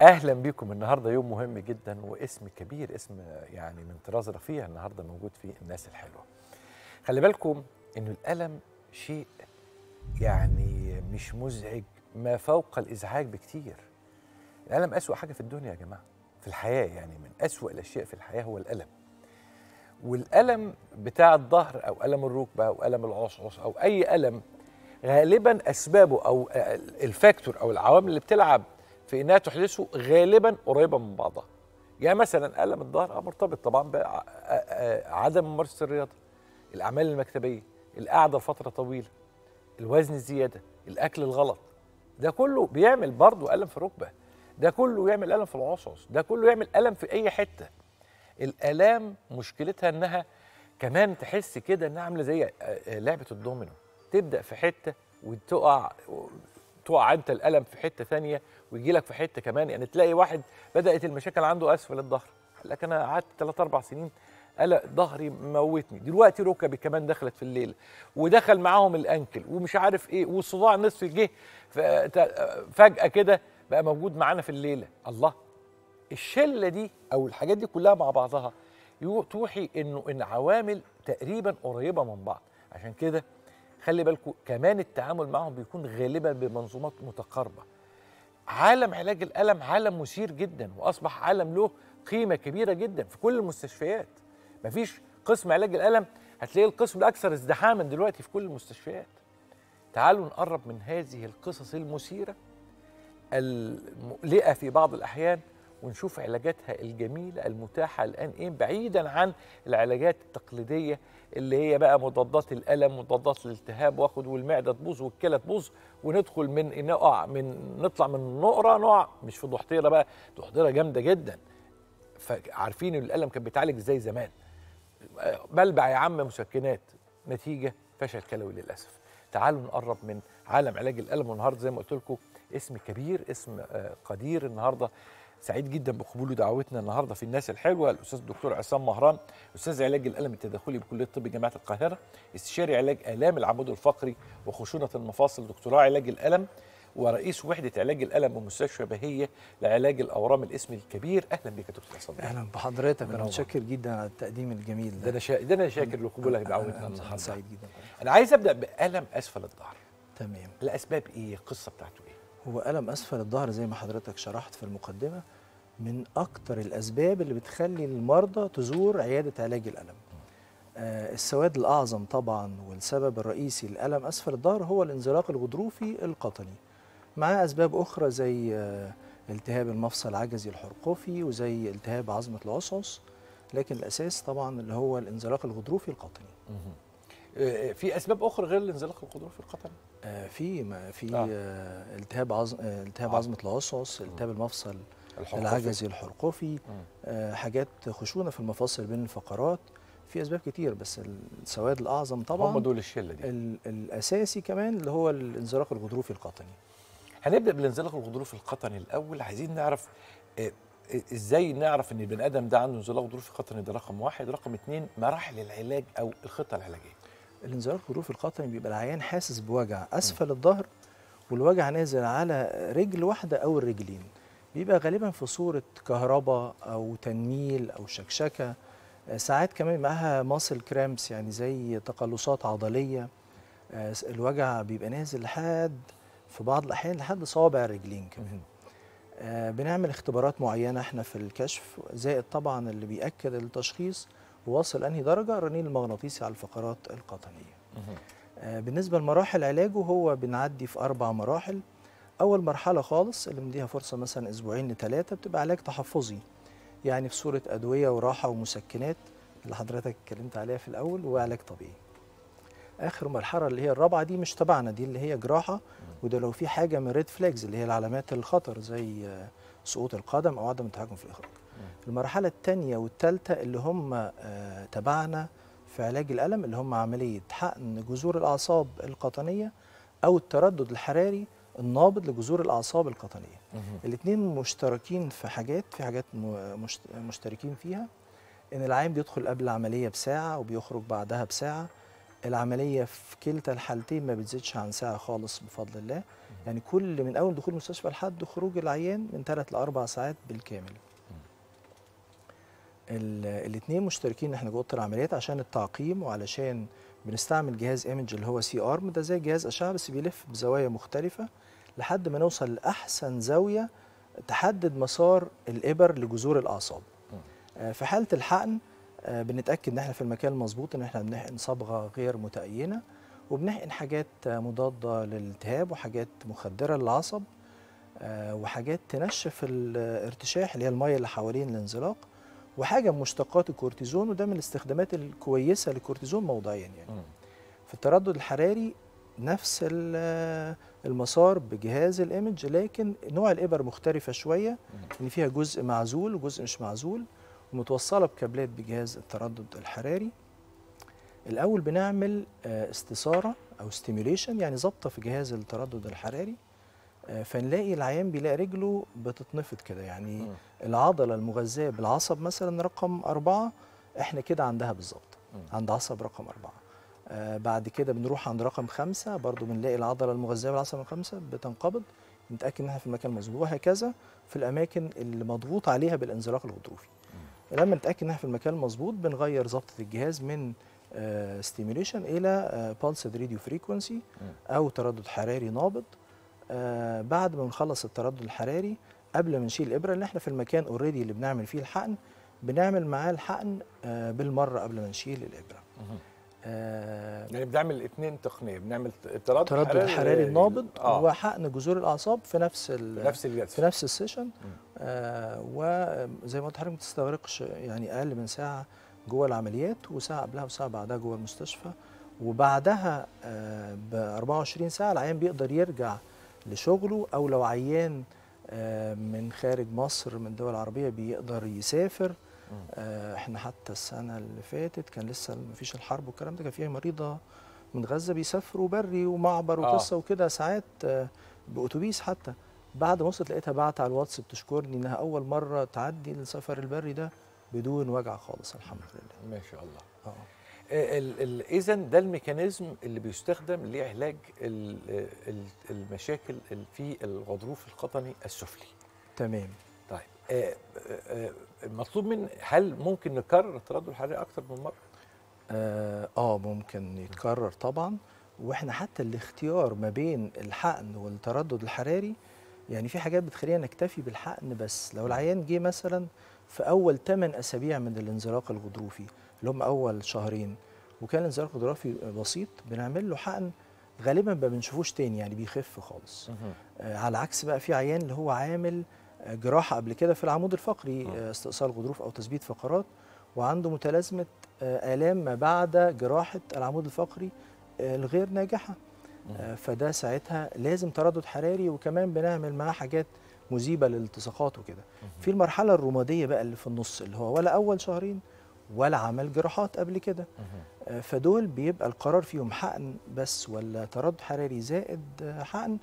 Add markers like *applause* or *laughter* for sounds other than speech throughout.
أهلا بكم النهارده يوم مهم جدا واسم كبير اسم يعني من طراز رفيع النهارده موجود فيه الناس الحلوة. خلي بالكم انه الألم شيء يعني مش مزعج ما فوق الإزعاج بكتير. الألم أسوأ حاجة في الدنيا يا جماعة في الحياة يعني من أسوأ الأشياء في الحياة هو الألم. والألم بتاع الظهر أو ألم الركبة أو ألم العصعص أو أي ألم غالبا أسبابه أو الفاكتور أو العوامل اللي بتلعب في إنها تحدثه غالبا قريبه من بعضها. يعني مثلا الم الظهر مرتبط طبعا بعدم ممارسة الرياضة الأعمال المكتبية القعدة لفترة طويلة الوزن الزيادة الأكل الغلط. ده كله بيعمل برضه ألم في الركبه ده كله يعمل ألم في العصعص ده كله يعمل ألم في أي حتة. الألام مشكلتها إنها كمان تحس كده إنها عاملة زي لعبة الدومينو. تبدأ في حتة وتقع تقع انت الألم في حتة ثانية ويجي لك في حتة كمان. يعني تلاقي واحد بدأت المشاكل عنده اسفل الظهر لك أنا قعدت 3 4 سنين قلق ظهري موتني. دلوقتي ركبي كمان دخلت في الليل ودخل معاهم الأنكل ومش عارف إيه والصداع نصف جه. فجأة كده بقى موجود معانا في الليلة. الله! الشلة دي أو الحاجات دي كلها مع بعضها توحي إنه إن عوامل تقريبا قريبة من بعض. عشان كده خلي بالكم كمان التعامل معهم بيكون غالبا بمنظومات متقاربة. عالم علاج الألم عالم مثير جدا وأصبح عالم له قيمة كبيرة جدا في كل المستشفيات. مفيش قسم علاج الألم هتلاقي القسم الاكثر ازدحاما دلوقتي في كل المستشفيات. تعالوا نقرب من هذه القصص المثيرة المقلقة في بعض الأحيان ونشوف علاجاتها الجميلة المتاحة الآن إيه بعيدا عن العلاجات التقليدية اللي هي بقى مضادات الألم مضادات الالتهاب واخد والمعدة تبوظ والكلى تبوظ وندخل من نقع من نطلع من نقرة نقع مش في ضحضيرة بقى ضحضيرة جامدة جدا. فعارفين الألم كان بيتعالج إزاي زمان. بلبع يا عم مسكنات نتيجة فشل كلوي للأسف. تعالوا نقرب من عالم علاج الألم والنهاردة زي ما قلت لكم اسم كبير اسم قدير النهارده. سعيد جدا بقبول دعوتنا النهارده في الناس الحلوة الأستاذ الدكتور عصام مهران أستاذ علاج الألم التداخلي بكلية الطب جامعة القاهرة استشاري علاج آلام العمود الفقري وخشونة المفاصل دكتوراه علاج الألم ورئيس وحدة علاج الألم بمستشفى بهية لعلاج الأورام الإسم الكبير. أهلا بك يا دكتور عصام. أهلا بحضرتك. أنا متشكر جدا على التقديم الجميل ده. ده أنا شا... ده أنا شاكر لقبولك دعوتنا النهارده. سعيد جدا. أنا عايز أبدأ بألم أسفل الظهر تمام. الأسباب إيه؟ القصة بتاعته إيه؟ هو الم أسفل الظهر زي ما حضرتك شرحت في المقدمة من أكتر الأسباب اللي بتخلي المرضى تزور عيادة علاج الألم. آه السواد الأعظم طبعا والسبب الرئيسي لألم أسفل الظهر هو الانزلاق الغضروفي القطني مع أسباب أخرى زي آه التهاب المفصل العجزي الحرقوفي وزي التهاب عظمة العصعص لكن الأساس طبعا اللي هو الانزلاق الغضروفي القطني. آه في أسباب أخرى غير الانزلاق الغضروفي القطني؟ آه في في آه. آه التهاب عظم آه التهاب عظمة العصعص التهاب المفصل. العجزي الحرقوفي آه حاجات خشونة في المفاصل بين الفقرات. في أسباب كتير بس السواد الأعظم طبعا هم دول الشلة دي. الأساسي كمان اللي هو الانزلاق الغضروفي القطني. هنبدأ بالانزلاق الغضروفي القطني الأول. عايزين نعرف إزاي نعرف إن البني آدم ده عنده انزلاق غضروفي قطني؟ ده رقم واحد. رقم اثنين مراحل العلاج أو الخطة العلاجية. الانزلاق الغضروفي القطني بيبقى العيان حاسس بوجع أسفل الظهر والوجع نازل على رجل واحدة أو الرجلين. بيبقى غالبا في صورة كهرباء أو تنميل أو شكشكة. ساعات كمان معاها muscle cramps يعني زي تقلصات عضلية. الوجع بيبقى نازل لحد في بعض الأحيان لحد صوابع الرجلين كمان. بنعمل اختبارات معينة إحنا في الكشف زائد طبعا اللي بيأكد التشخيص وواصل أنهي درجة؟ الرنين المغناطيسي على الفقرات القطنية. بالنسبة لمراحل علاجه هو بنعدي في أربع مراحل. أول مرحلة خالص اللي بنديها فرصة مثلا أسبوعين لثلاثه بتبقى علاج تحفظي. يعني في صورة أدوية وراحة ومسكنات اللي حضرتك اتكلمت عليها في الأول وعلاج طبيعي. آخر مرحلة اللي هي الرابعة دي مش تبعنا دي اللي هي جراحة. وده لو في حاجة من ريد فلاجز اللي هي العلامات الخطر زي سقوط القدم أو عدم التحكم في الإخراج. المرحلة الثانية والثالثه اللي هم تبعنا في علاج الألم اللي هم عملية حقن جذور الأعصاب القطنية أو التردد الحراري النابض لجذور الأعصاب القطنية. الاثنين مشتركين في حاجات في حاجات مشتركين فيها. إن العيان بيدخل قبل العملية بساعة وبيخرج بعدها بساعة. العملية في كلتا الحالتين ما بتزيدش عن ساعة خالص بفضل الله. يعني كل من أول دخول المستشفى لحد خروج العيان من ثلاث لأربع ساعات بالكامل. الاثنين مشتركين إحنا جوه العمليات عشان التعقيم وعلشان بنستعمل جهاز image اللي هو C-arm ده زي جهاز أشعة بس بيلف بزوايا مختلفة لحد ما نوصل لأحسن زاوية تحدد مسار الإبر لجذور الأعصاب. آه، في حالة الحقن آه، بنتأكد إن إحنا في المكان المظبوط إن إحنا بنحقن صبغه غير متأينة وبنحقن حاجات مضادة للالتهاب وحاجات مخدرة للعصب آه، وحاجات تنشف الارتشاح اللي هي المية اللي حوالين الانزلاق. وحاجة من مشتقات الكورتيزون وده من الاستخدامات الكويسة للكورتيزون موضعيا يعني مم. في التردد الحراري نفس ال- المسار بجهاز ال image لكن نوع الإبر مختلفة شوية إن فيها جزء معزول وجزء مش معزول ومتوصلة بكابلات بجهاز التردد الحراري الأول بنعمل آه، استثارة أو stimulation يعني ضبطه في جهاز التردد الحراري آه، فنلاقي العيان بيلاقي رجله بتتنفض كده يعني. العضلة المغذاه بالعصب مثلا رقم أربعة إحنا كده عندها بالظبط. عند عصب رقم أربعة. آه بعد كده بنروح عند رقم خمسة برضو بنلاقي العضلة المغذية بالعصب رقم خمسة بتنقبض نتأكد إن إحنا في المكان المظبوط وهكذا في الأماكن اللي مضغوط عليها بالانزلاق الغضروفي. لما نتأكد إن إحنا في المكان المظبوط بنغير ضبطة الجهاز من stimulation إلى pulsed radio frequency أو تردد حراري نابض. آه بعد ما بنخلص التردد الحراري قبل ما نشيل الابره اللي إحنا في المكان already اللي بنعمل فيه الحقن بنعمل معاه الحقن آه بالمرة قبل ما نشيل الإبرة. آه يعني بنعمل اثنين تقنية بنعمل تردد تردد حراري نابض آه. وحقن جذور الأعصاب في نفس ال- نفس الجلسة. في نفس السيشن. آه وزي ما قلت لحضرتك ما تستغرقش يعني أقل من ساعة جوه العمليات وساعة قبلها وساعة بعدها جوه المستشفى. وبعدها آه ب 24 ساعة العيان بيقدر يرجع لشغله أو لو عيان آه من خارج مصر من دول عربيه بيقدر يسافر. آه إحنا حتى السنة اللي فاتت كان لسه ما فيش الحرب والكلام ده كان فيها مريضة من غزة بيسافروا بري ومعبر آه. وقصة وكده ساعات آه بأتوبيس حتى. بعد ما وصلت لقيتها بعت على الواتس بتشكرني إنها أول مرة تعدي السفر البري ده بدون وجع خالص الحمد لله. ما شاء الله. آه. اذا ده ال mechanism اللي بيستخدم لعلاج ال- ال- المشاكل ال- في الغضروف القطني السفلي. تمام. طيب آه، آه، آه، المطلوب من هل ممكن نكرر التردد الحراري أكتر من مرة؟ آه آه، ممكن يتكرر طبعا. وإحنا حتى الاختيار ما بين الحقن والتردد الحراري يعني في حاجات بتخلينا نكتفي بالحقن بس. لو العيان جه مثلا في أول 8 أسابيع من الانزلاق الغضروفي اللي هم أول شهرين. وكان الانزلاق الغضروفي بسيط بنعمل له حقن غالبا ما بنشوفوش تاني يعني بيخف خالص. آه، على عكس بقى في عيان اللي هو عامل آه، جراحة قبل كده في العمود الفقري آه. آه، استئصال غضروف أو تثبيت فقرات وعنده متلازمة آه، آلام ما بعد جراحة العمود الفقري آه، الغير ناجحة. آه، فده ساعتها لازم تردد حراري وكمان بنعمل معاه حاجات مذيبة للالتصاقات وكده. في المرحلة الرمادية بقى اللي في النص اللي هو ولا أول شهرين ولا عمل جراحات قبل كده. آه، فدول بيبقى القرار فيهم حقن بس ولا تردد حراري زائد حقن؟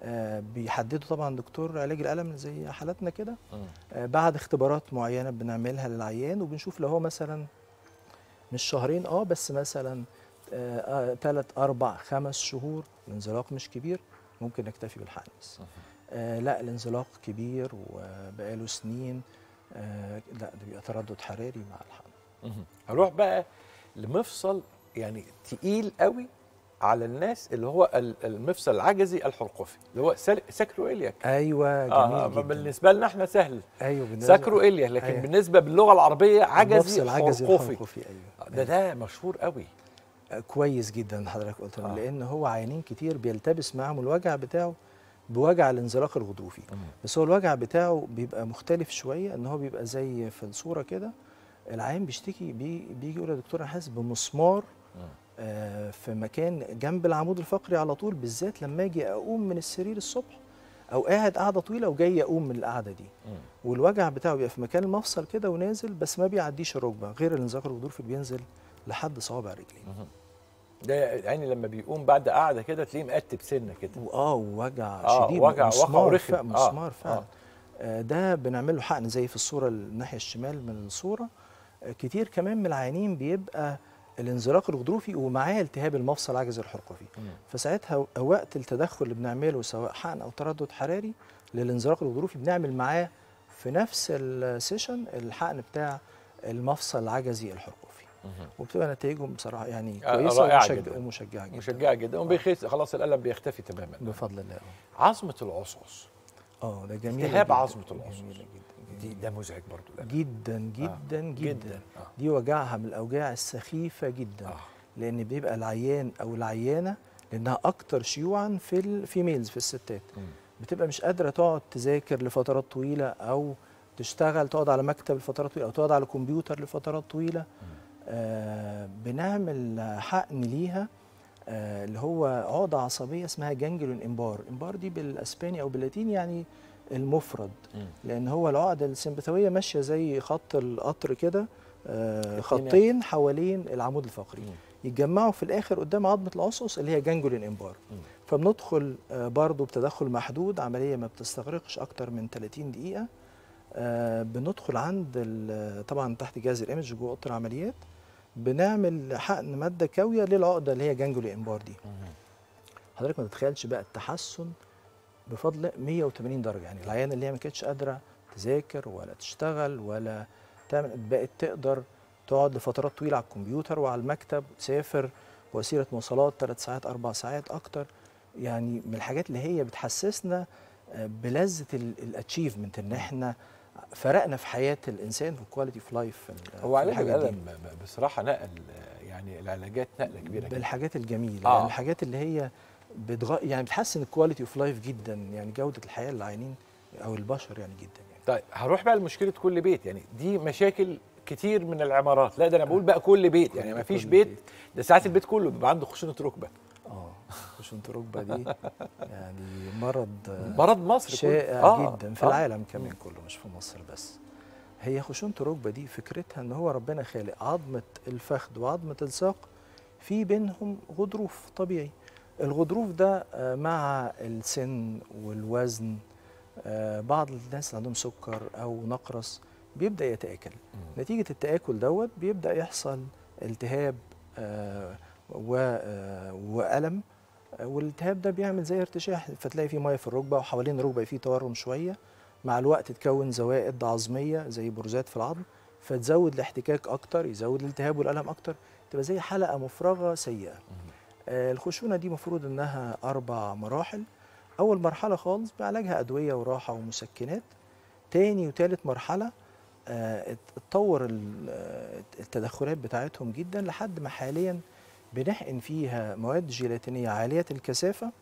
آه، بيحدده طبعا دكتور علاج الألم زي حالاتنا كده. آه، بعد اختبارات معينة بنعملها للعيان وبنشوف لو هو مثلا مش شهرين آه بس مثلا ثلاث أربع خمس شهور الانزلاق مش كبير ممكن نكتفي بالحقن بس. آه لا الانزلاق كبير وبقاله سنين. آه لا ده بيبقى تردد حراري مع الحقن. هروح بقى لمفصل يعني تقيل قوي على الناس اللي هو ال- المفصل العجزي الحرقفي اللي هو ساكرو إلياك أيوه جميل آه جدا. بالنسبة لنا إحنا سهل. أيوه بالنسبة- sacroiliac لكن أيوة. بالنسبة باللغة العربية عجزي المفصل عجزي حرقفي الحرقفي أيوه. ده ده مشهور قوي. آه، كويس جدا حضرتك قلت آه. آه. لأن هو عيانين كتير بيلتبس معاهم الوجع بتاعه بوجع الانزلاق الغضروفي. بس هو الوجع بتاعه بيبقى مختلف شوية إن هو بيبقى زي في الصورة كده العيان بيشتكي بي بيجي يقول يا دكتور أنا حاسس بمسمار آه في مكان جنب العمود الفقري على طول بالذات لما أجي أقوم من السرير الصبح أو قاعد قاعدة طويلة وجاي أقوم من القعدة دي. والوجع بتاعه بيبقى في مكان المفصل كده ونازل بس ما بيعديش الركبة غير الانزلاق الغضروفي بينزل لحد صوابع الرجلين ده يعني لما بيقوم بعد قعدة كده تلاقيه مقتب سنة كده. واه وجع آه، شديد وجع- وجع مسمار. فعلا آه، مسمار فعلا. آه. آه. ده بنعمل له حقن زي في الصورة الناحية الشمال من الصورة. كتير كمان من العيانين بيبقى الانزلاق الغضروفي ومعاه التهاب المفصل العجزي الحرقوي فساعتها وقت التدخل اللي بنعمله سواء حقن أو تردد حراري للانزلاق الغضروفي بنعمل معاه في نفس السيشن الحقن بتاع المفصل العجزي الحرقوي وبتبقى نتائجهم بصراحة يعني آه، كويسة رائعة ومشج- جداً. ومشجعه جدا. مشجعة جدا. وبيخس خلاص الألم بيختفي تماما. بفضل الله. عظمة العصعص آه ده جميل التهاب. عظمة العصعص. جدا دي ده مزعج برضو الألم. جدا جدا آه، جدا آه. دي وجعها من الأوجاع السخيفة جدا آه. لأن بيبقى العيان أو العيانة لأنها أكتر شيوعا في الفيميلز في الستات مم. بتبقى مش قادرة تقعد تذاكر لفترات طويلة أو تشتغل تقعد على مكتب لفترات طويلة أو تقعد على كمبيوتر لفترات طويلة آه بنعمل حقن ليها آه اللي هو عقده عصبية اسمها جانجلون إمبار إمبار دي بالأسباني أو باللاتيني يعني المفرد. لأن هو العقده السمبثاويه ماشية زي خط القطر كده آه اتنين خطين حوالين العمود الفقري. يتجمعوا في الآخر قدام عظمة العصعص اللي هي جانجولين إمبار. فبندخل آه، برضو بتدخل محدود عملية ما بتستغرقش أكتر من 30 دقيقة آه، بندخل عند طبعا تحت جهاز الإيمج جوه أوضة العمليات بنعمل حقن مادة كاوية للعقدة اللي هي جانجولين إمبار دي. حضرتك ما تتخيلش بقى التحسن بفضل 180 درجة. يعني العيانه اللي هي ما كانتش قادرة تذاكر ولا تشتغل ولا تعمل بقت تقدر تقعد لفترات طويلة على الكمبيوتر وعلى المكتب تسافر وسيلة مواصلات ثلاث ساعات أربع ساعات أكتر. يعني من الحاجات اللي هي بتحسسنا آه، بلذة ال achievement إن إحنا فرقنا في حياة الإنسان في ال quality of life هو علاج الالم بصراحة نقل يعني العلاجات نقلة كبيرة بالحاجات الجميلة. آه. يعني الحاجات اللي هي بتغ... يعني بتحسن ال quality of life جدا يعني جودة الحياة للعيانين أو البشر يعني جدا يعني طيب هروح بقى لمشكلة كل بيت يعني دي مشاكل كتير من العمارات لا ده أنا بقول بقى كل بيت يعني ما فيش بيت. ده ساعات البيت كله بيبقى عنده خشونة ركبة آه خشونة الركبه دي *laughs* يعني مرض مرض مصر. شائع آه، جدا في آه. العالم كمان كله مش في مصر بس هي خشونة الركبه دي فكرتها إن هو ربنا خالق عظمة الفخذ وعظمة الساق في بينهم غضروف طبيعي الغضروف ده آه، مع السن والوزن آه، بعض الناس اللي عندهم سكر أو نقرس بيبدأ يتأكل. مم. نتيجة التأكل دوت بيبدأ يحصل التهاب آه، وألم والالتهاب ده بيعمل زي ارتشاح فتلاقي فيه مية في الركبة وحوالين الركبة فيه تورم شوية. مع الوقت تكون زوائد عظمية زي بروزات في العظم فتزود الاحتكاك أكتر يزود الالتهاب والألم أكتر تبقى زي حلقة مفرغة سيئة. الخشونة دي مفروض إنها أربع مراحل. أول مرحلة خالص بعلاجها أدوية وراحة ومسكنات. تاني وتالت مرحلة آه، ات- اتطور آه، التدخلات بتاعتهم جدا لحد ما حاليا بنحقن فيها مواد جيلاتينية عالية الكثافة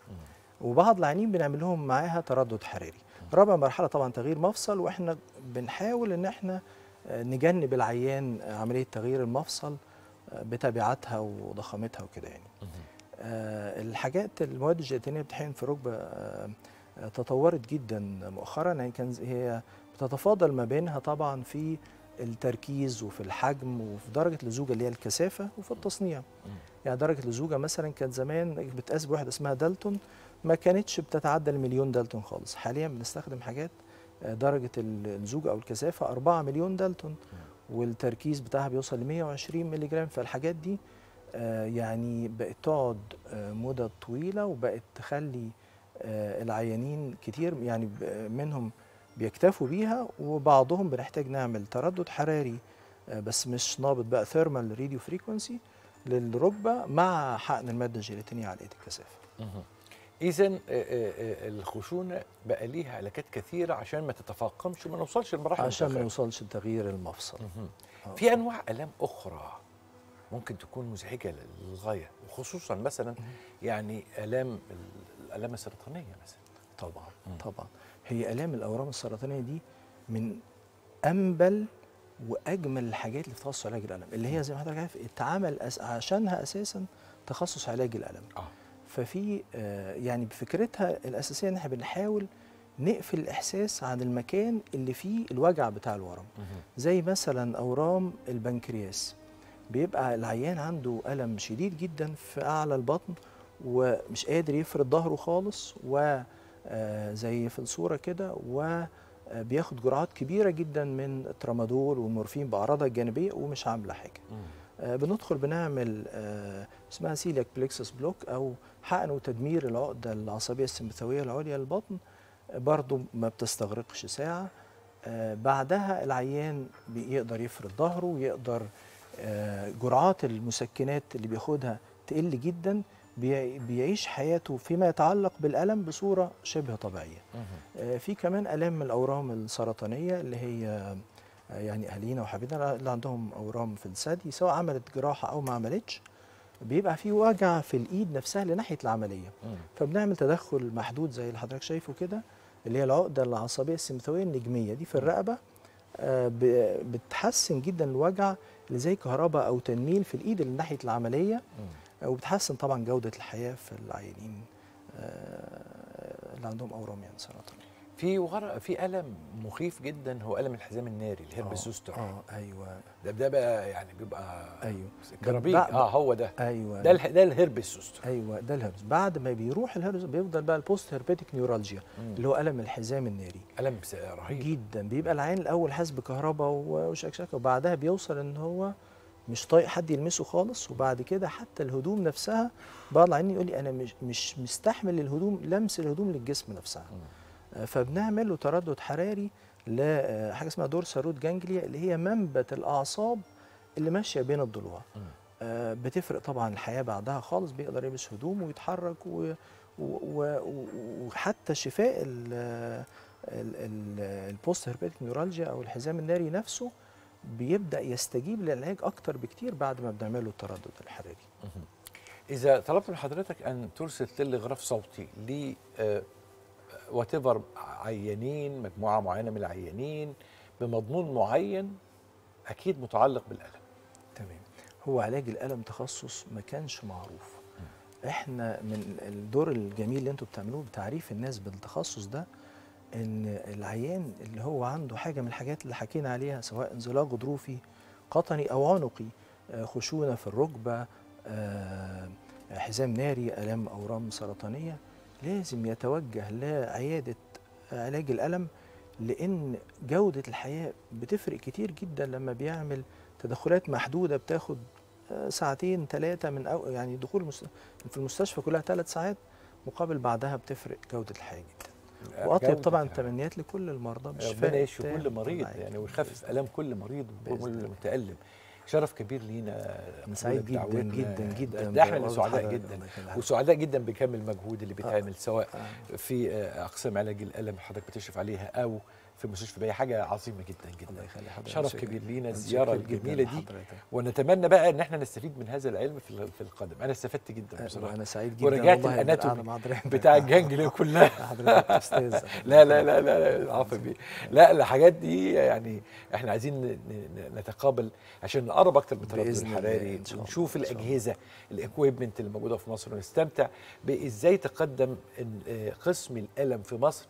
وبعض العيانين بنعمل لهم معاها تردد حراري. رابع مرحلة طبعا تغيير مفصل وإحنا بنحاول إن إحنا آه، نجنب العيان آه، عملية تغيير المفصل آه، بتبعاتها وضخامتها وكده يعني. آه، الحاجات المواد الجيلاتينية بتحقن في الركبه آه، آه، تطورت جدا مؤخرا. يعني كان هي بتتفاضل ما بينها طبعا في التركيز وفي الحجم وفي درجة اللزوجة اللي هي الكثافة وفي التصنيع. يعني درجة اللزوجة مثلا كانت زمان بتقاس بواحدة اسمها دالتون ما كانتش بتتعدى المليون دالتون خالص. حاليا بنستخدم حاجات آه، درجة اللزوجة أو الكثافة 4 مليون دالتون والتركيز بتاعها بيوصل ل 120 مللي جرام. فالحاجات دي آه، يعني بقت تقعد آه، مدة طويلة وبقت تخلي آه، العيانين كتير يعني منهم بيكتفوا بيها وبعضهم بنحتاج نعمل تردد حراري آه، بس مش نابض بقى thermal radio frequency للركبة مع حقن المادة الجيلاتينية عالية الكثافة اذا الخشونة بقى ليها علاجات كثيرة عشان ما تتفاقمش وما نوصلش لمراحل عشان ما. نوصلش لتغيير المفصل. آه. في أنواع آلام أخرى ممكن تكون مزعجة للغاية وخصوصا مثلا يعني آلام ال- الالام السرطانية مثلا. طبعا. طبعا. هي آلام الأورام السرطانية دي من أنبل وأجمل الحاجات اللي في تخصص علاج الألم اللي هي زي ما حضرتك عارف اتعمل أس... عشانها أساسا تخصص علاج الألم. آه. ففي آه، يعني بفكرتها الأساسية إن إحنا بنحاول نقفل الإحساس عن المكان اللي فيه الوجع بتاع الورم. زي مثلا أورام البنكرياس. بيبقى العيان عنده ألم شديد جدا في أعلى البطن ومش قادر يفرد ظهره خالص و آه، زي في الصورة كده وبياخد جرعات كبيرة جدا من الترامادول والمورفين بأعراضها الجانبية ومش عاملة حاجة. آه، بندخل بنعمل آه، اسمها celiac plexus block أو حقن وتدمير العقدة العصبية السمبثاويه العليا للبطن. آه، برضو ما بتستغرقش ساعة. آه، بعدها العيان بيقدر يفرد ظهره ويقدر آه، جرعات المسكنات اللي بياخدها تقل جدا بي- بيعيش حياته فيما يتعلق بالألم بصورة شبه طبيعية. آه، في كمان آلام من الأورام السرطانية اللي هي آه، يعني أهالينا وحبيبنا اللي عندهم أورام في الثدي سواء عملت جراحة أو ما عملتش بيبقى في وجع في الإيد نفسها لناحية العملية. فبنعمل تدخل محدود زي اللي حضرتك شايفه كده اللي هي العقدة العصبية السمثاوية النجمية دي في الرقبة آه، بتحسن جدا الوجع اللي زي كهرباء أو تنميل في الإيد اللي ناحية العملية. آه، وبتحسن طبعا جودة الحياة في العيانين آه، اللي عندهم أورام يعني سرطانية في ورق في ألم مخيف جدا هو ألم الحزام الناري الهربس زوستر آه أيوه. ده ده بقى يعني بيبقى أيوه. بعد- آه هو ده. أيوه. ده ده ال herpes zoster أيوه ده الهربس بعد ما بيروح الهربس بيفضل بقى ال post herpetic neuralgia اللي هو ألم الحزام الناري. ألم رهيب. جدا. بيبقى العيان الأول حاسس بكهرباء وشكشكة وبعدها بيوصل إن هو مش طايق حد يلمسه خالص وبعد كده حتى الهدوم نفسها بعض العيانين يقول لي أنا مش مش مستحمل الهدوم لمس الهدوم للجسم نفسها. آه، فبنعمل له تردد حراري لحاجه اسمها dorsal root ganglia اللي هي منبت الأعصاب اللي ماشية بين الضلوع. آه، بتفرق طبعا الحياة بعدها خالص بيقدر يلبس هدوم ويتحرك وحتى شفاء ال ال- ال- ال post herpetic neuralgia أو الحزام الناري نفسه بيبدأ يستجيب للعلاج أكتر بكتير بعد ما بنعمل له التردد الحراري. إذا طلبت من حضرتك أن ترسل لي غراف صوتي ل وات عيانين مجموعة معينة من العيانين بمضمون معين أكيد متعلق بالألم. تمام. هو علاج الألم تخصص ما كانش معروف. إحنا من الدور الجميل اللي أنتوا بتعملوه بتعريف الناس بالتخصص ده إن العيان اللي هو عنده حاجة من الحاجات اللي حكينا عليها سواء انزلاق غضروفي قطني أو عنقي آه، خشونة في الركبة آه، حزام ناري ألام أورام سرطانية لازم يتوجه لعيادة علاج الألم لأن جودة الحياة بتفرق كتير جدا لما بيعمل تدخلات محدودة بتاخد آه، ساعتين ثلاثة من أو يعني دخول في المستشفى كلها ثلاث ساعات مقابل بعدها بتفرق جودة الحياة جدا وأطيب جودة طبعا الحياة. التمنيات لكل المرضى بالشفاء ربنا يشفي كل مريض. يعني ويخفف ألام كل مريض. متألم شرف كبير لينا أنا سعيد جدا. جدا جدا ده إحنا سعداء. جدا. وسعداء جدا بكم المجهود اللي بيتعمل سواء آه. في آه، أقسام علاج الألم حضرتك بتشرف عليها أو في مستشفى بيه حاجة عظيمة جدا الله جدا يخلي حضرتك. شرف. كبير لينا جداً الجميلة دي. ونتمنى بقى إن إحنا نستفيد من هذا العلم في في القادم أنا استفدت جدا آه، بصراحة. وأنا سعيد جدا ورجعت الاناتومي. بتاع الجنجليه كلها. حضرتك أستاذ. *laughs* لا لا لا لا لا عفوا بيه. لا الحاجات دي يعني إحنا عايزين نتقابل عشان نقرب أكتر من الله، الحراري. الله، ونشوف الله. الأجهزة ال equipment اللي موجودة في مصر ونستمتع بإزاي تقدم آه، قسم الألم في مصر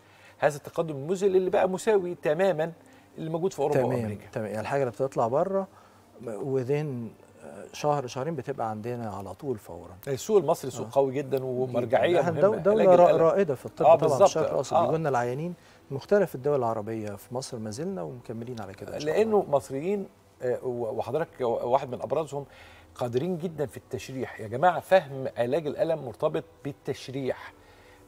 هذا التقدم المذهل اللي بقى مساوي تماما اللي موجود في أوروبا تمام وأمريكا تمام يعني الحاجة اللي بتطلع بره within شهر شهرين بتبقى عندنا على طول فورا السوق المصري سوق آه. قوي جدا ومرجعية مهمة دو- علاج دوله را- الألم. رائدة في الطب آه، طبعا في بالظبط. الشرق الاوسط آه. بيجوا لنا العيانين مختلف الدول العربية في مصر ما زلنا ومكملين على كده لأنه الله. مصريين آه، وحضرتك واحد من أبرزهم قادرين جدا في التشريح يا جماعة فهم علاج الألم مرتبط بالتشريح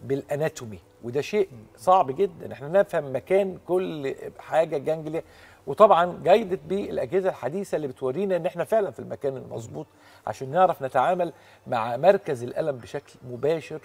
بالاناتومي وده شيء صعب جدا. إحنا نفهم مكان كل حاجة جانجليا وطبعا جايدت بالأجهزة الحديثة اللي بتورينا إن إحنا فعلا في المكان المظبوط عشان نعرف نتعامل مع مركز الألم بشكل مباشر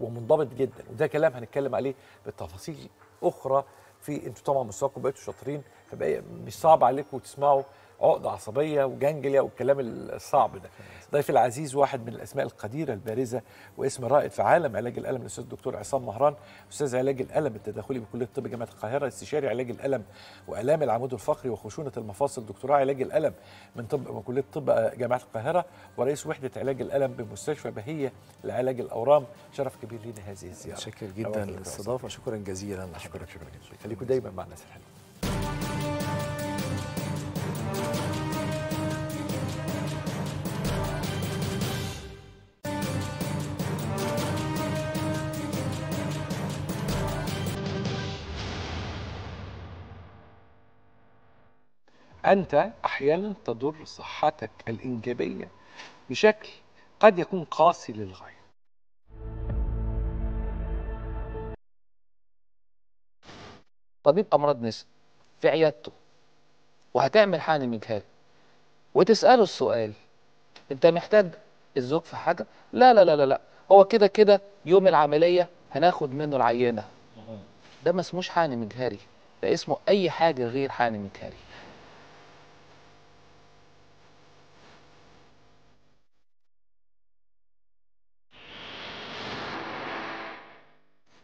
ومنضبط جدا. وده كلام هنتكلم عليه بالتفاصيل أخرى في أنتوا طبعا مستواكم بقيتوا شاطرين فبقى مش صعب عليكم تسمعوا عقدة عصبية وجانجليا والكلام الصعب ده. ضيفي العزيز واحد من الأسماء القديرة البارزة واسم رائد في عالم علاج الألم الأستاذ الدكتور عصام مهران أستاذ علاج الألم التداخلي بكلية الطب جامعة القاهرة استشاري علاج الألم وألام العمود الفقري وخشونة المفاصل دكتوراه علاج الألم من طب من كلية الطب جامعة القاهرة ورئيس وحدة علاج الألم بمستشفى بهية لعلاج الأورام. شرف كبير لينا هذه الزيارة. حواك جدا للاستضافة شكرا جزيلا. أشكرك شكرا جزيلا. خليكم دايما مع الناس الحلوه أنت أحيانا تضر صحتك الإنجابية بشكل قد يكون قاسي للغاية. طبيب أمراض نساء في عيادته وهتعمل حقن مجهري وتسأله السؤال انت محتاج الزوج في حاجة؟ لا لا لا لا لا. هو كده كده يوم العملية هناخد منه العينة. ده ما اسموش حقن مجهري. ده اسمه أي حاجة غير حقن مجهري.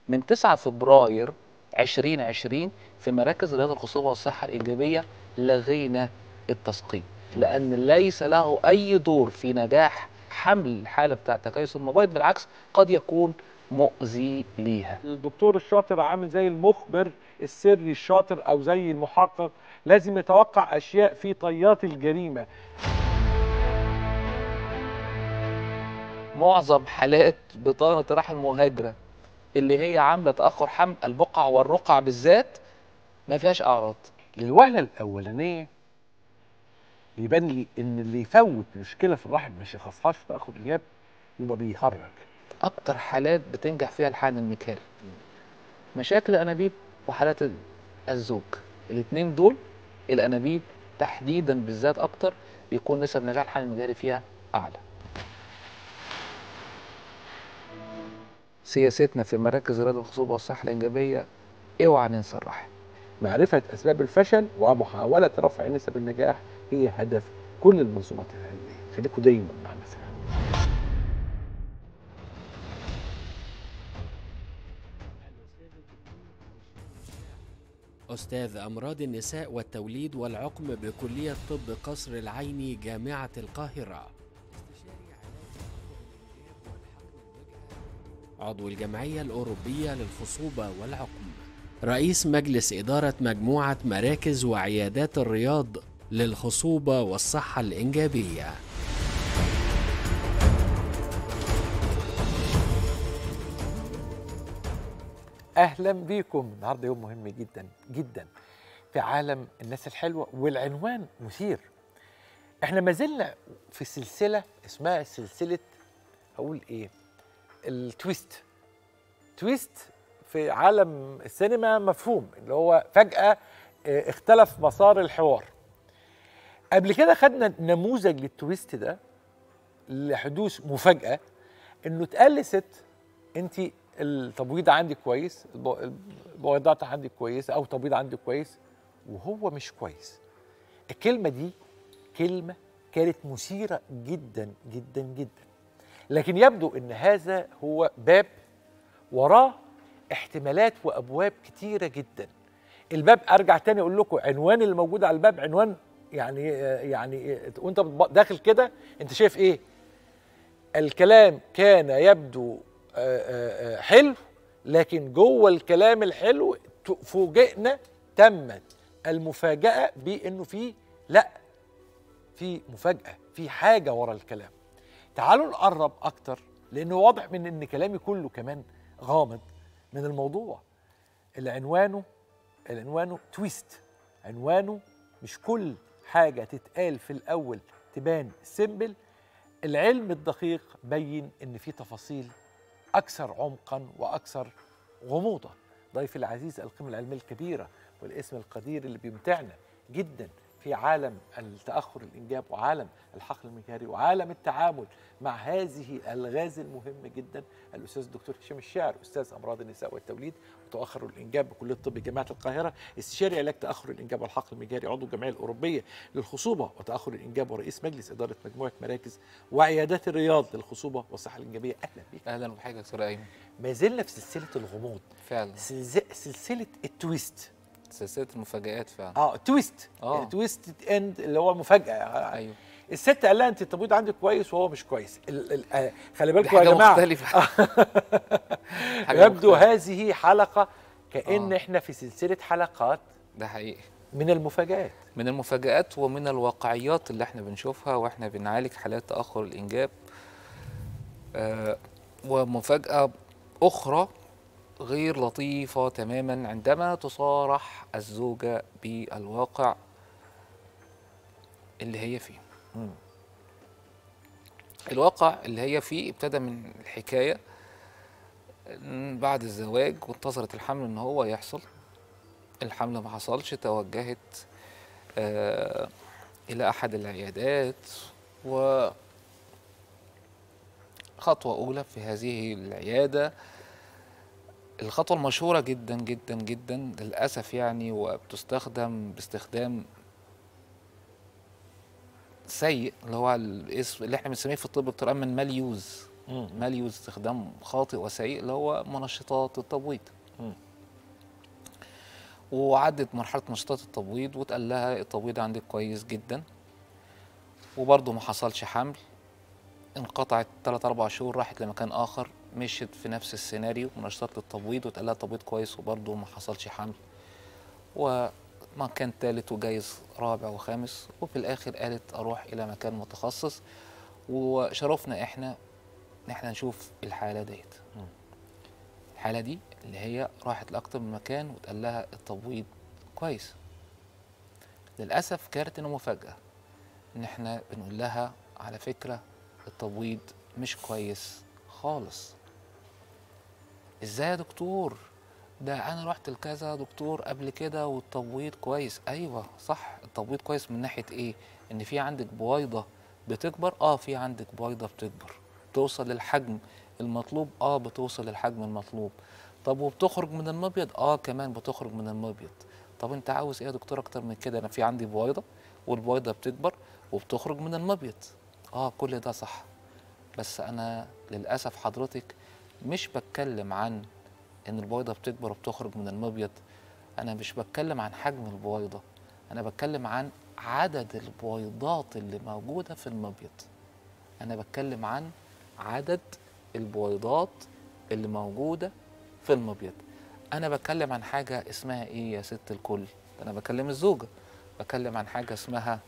من 9 فبراير 2020 في مراكز رياض الخصوبة والصحة الإيجابية لغينا التسقيم لأن ليس له أي دور في نجاح حمل الحالة بتاعة تكيس المبيض بالعكس قد يكون مؤذي ليها. الدكتور الشاطر عامل زي المخبر السري الشاطر أو زي المحقق لازم يتوقع أشياء في طيات الجريمة. معظم حالات بطانة رحم مهاجرة اللي هي عاملة تأخر حمل البقع والرقع بالذات ما فيهاش أعراض. الوهلة الأولانية. بيبان لي إن اللي يفوت مشكلة في الرحم مش يخصهاش تأخر الإنجاب يبقى بيهرج. أكتر حالات بتنجح فيها الحقن الميكاني مشاكل الأنابيب وحالات الزوج. الاتنين دول الأنابيب تحديدا بالذات أكتر بيكون نسب نجاح الحقن المجاري فيها أعلى. سياستنا في مراكز رياض الخصوبة والصحة الإنجابية اوعى ننسى الرحم. معرفة أسباب الفشل ومحاولة رفع نسب النجاح هي هدف كل المنظومات العلمية خليكم دايما معنا فيها أستاذ أمراض النساء والتوليد والعقم بكلية طب قصر العيني جامعة القاهرة. عضو الجمعية الأوروبية للخصوبة والعقم. رئيس مجلس إدارة مجموعة مراكز وعيادات الرياض للخصوبة والصحة الإنجابية. أهلا بيكم. النهارده يوم مهم جدا جدا في عالم الناس الحلوة والعنوان مثير. إحنا ما زلنا في سلسلة اسمها سلسلة هقول إيه ال twist. twist في عالم السينما مفهوم اللي هو فجأة آه، اختلف مسار الحوار. قبل كده خدنا نموذج لل twist ده لحدوث مفاجأة إنه اتقال لست أنت التبويض عندك كويس الب- البويضات عندك كويسه أو تبويض عندك كويس وهو مش كويس. الكلمة دي كلمة كانت مثيرة جدا جدا جدا. لكن يبدو إن هذا هو باب وراه احتمالات وأبواب كتيرة جدا. الباب أرجع تاني أقول لكم عنوان اللي موجود على الباب عنوان يعني يعني وأنت داخل كده أنت شايف إيه؟ الكلام كان يبدو حلو لكن جوه الكلام الحلو فوجئنا تمت المفاجأة بأنه في لأ في مفاجأة في حاجة ورا الكلام. تعالوا نقرب أكتر لأنه واضح من أن كلامي كله كمان غامض. من الموضوع. اللي عنوانه العنوانه twist عنوانه مش كل حاجة تتقال في الأول تبان simple العلم الدقيق بين إن في تفاصيل أكثر عمقا وأكثر غموضا. ضيفي العزيز القيمة العلمية الكبيرة والاسم القدير اللي بيمتعنا جدا. في عالم التأخر الإنجاب وعالم الحقن المجهري وعالم التعامل مع هذه الألغاز المهم جدا. الأستاذ الدكتور هشام الشاعر أستاذ أمراض النساء والتوليد وتاخر الإنجاب بكلية الطب جامعة القاهرة. استشاري علاج تأخر الإنجاب والحقن المجهري عضو الجمعية الأوروبية للخصوبة وتأخر الإنجاب ورئيس مجلس إدارة مجموعة مراكز وعيادات الرياض للخصوبة والصحة الإنجابية. أهلا بك أهلا بحضرتك دكتور أيمن. ما زلنا في سلسلة الغموض. فعلا. سلسلة ال twist. سلسلة المفاجآت فعلا. آه twist آه. twist end اللي هو مفاجاه أيوه. الست قال لها أنت التبويض عندك كويس وهو مش كويس. ال ال آه خلي بالكم يا جماعة. مختلفة. *laughs* حاجة يبدو مختلفة. هذه حلقة كأن آه. إحنا في سلسلة حلقات ده حقيقي. من المفاجآت. من المفاجآت ومن الواقعيات اللي إحنا بنشوفها وإحنا بنعالج حالات تأخر الإنجاب. آه ومفاجأة أخرى غير لطيفة تماما عندما تصارح الزوجة بالواقع اللي هي فيه مم. الواقع اللي هي فيه ابتدى من الحكاية إن بعد الزواج وانتظرت الحمل إن هو يحصل الحمل ما حصلش توجهت آه إلى أحد العيادات و خطوه أولى في هذه العيادة الخطوة المشهورة جدا جدا جدا للأسف يعني وبتستخدم باستخدام سيء اللي هو الاسم اللي إحنا بنسميه في الطب دكتور أيمن mal use مم. mal use استخدام خاطئ وسيء اللي هو منشطات التبويض. وعدت مرحلة منشطات التبويض واتقال لها التبويض عندك كويس جدا. وبرضه ما حصلش حمل. انقطعت 3 4 شهور راحت لمكان آخر. مشيت في نفس السيناريو منشطات للتبويض واتقال لها التبويض كويس وبرضه ما حصلش حمل. ومكان ثالث وجايز رابع وخامس وفي الآخر قالت أروح إلى مكان متخصص. وشرفنا إحنا إن إحنا نشوف الحالة ديت. الحالة دي اللي هي راحت لأكتر من مكان واتقال لها التبويض كويس. للأسف كانت إنه مفاجأة إن إحنا بنقول لها على فكرة التبويض مش كويس خالص. إزاي يا دكتور؟ ده أنا رحت لكذا دكتور قبل كده والتبويض كويس. أيوه صح التبويض كويس من ناحية إيه؟ ان في عندك بويضة بتكبر آه في عندك بويضة بتكبر. توصل للحجم المطلوب آه بتوصل للحجم المطلوب. طب وبتخرج من المبيض؟ آه كمان بتخرج من المبيض. طب انت عاوز إيه يا دكتور أكتر من كده؟ أنا في عندي بويضة والبويضة بتكبر وبتخرج من المبيض. آه كل ده صح. بس أنا للأسف حضرتك مش بتكلم عن إن البويضه بتكبر وبتخرج من المبيض. أنا مش بتكلم عن حجم البويضه أنا بتكلم عن عدد البويضات اللي موجودة في المبيض. أنا بتكلم عن عدد البويضات اللي موجودة في المبيض. أنا بتكلم عن حاجة اسمها إيه يا ست الكل؟ أنا بكلم الزوجة. بتكلم عن حاجة اسمها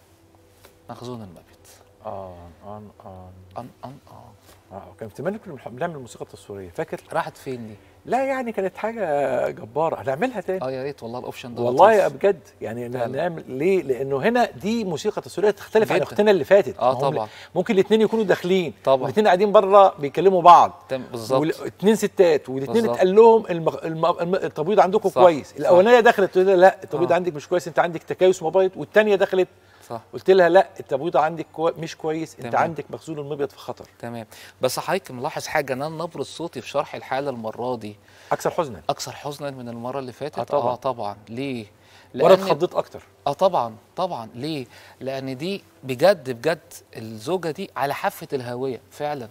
مخزون المبيض. آه آه آه آن آن آه آه كان زمان كنا بنحب نعمل موسيقى تصويريه فاكر؟ راحت فين دي لا يعني كانت حاجة جبارة هنعملها تاني آه يا ريت والله الأوبشن ده والله. يا بجد يعني. نعمل ليه؟ لأنه هنا دي موسيقى تصويرية تختلف عن. أختنا اللي فاتت آه طبعا ممكن الاثنين يكونوا داخلين طبعا. والاثنين قاعدين بره بيكلموا بعض بالظبط والاثنين ستات والاثنين. اتقال لهم المغ... الم... الم... التبويض عندكم صح، كويس. الأولانية دخلت تقول لا التبويض آه. عندك مش كويس أنت عندك تكيس مبيض والثانيه دخلت صح. قلت لها لا التبويض عندك كوي... مش كويس انت تمام. عندك مخزون المبيض في خطر. تمام. بس حضرتك ملاحظ حاجة إن أنا نبره صوتي في شرح الحالة المرة دي. أكثر حزنا. أكثر حزنا من المرة اللي فاتت؟ آه طبعاً. آه طبعا. ليه؟ وأنا لأن- اتخضيت أكتر. آه طبعا طبعا. ليه؟ لأن دي بجد بجد الزوجة دي على حافة الهاويه فعلا.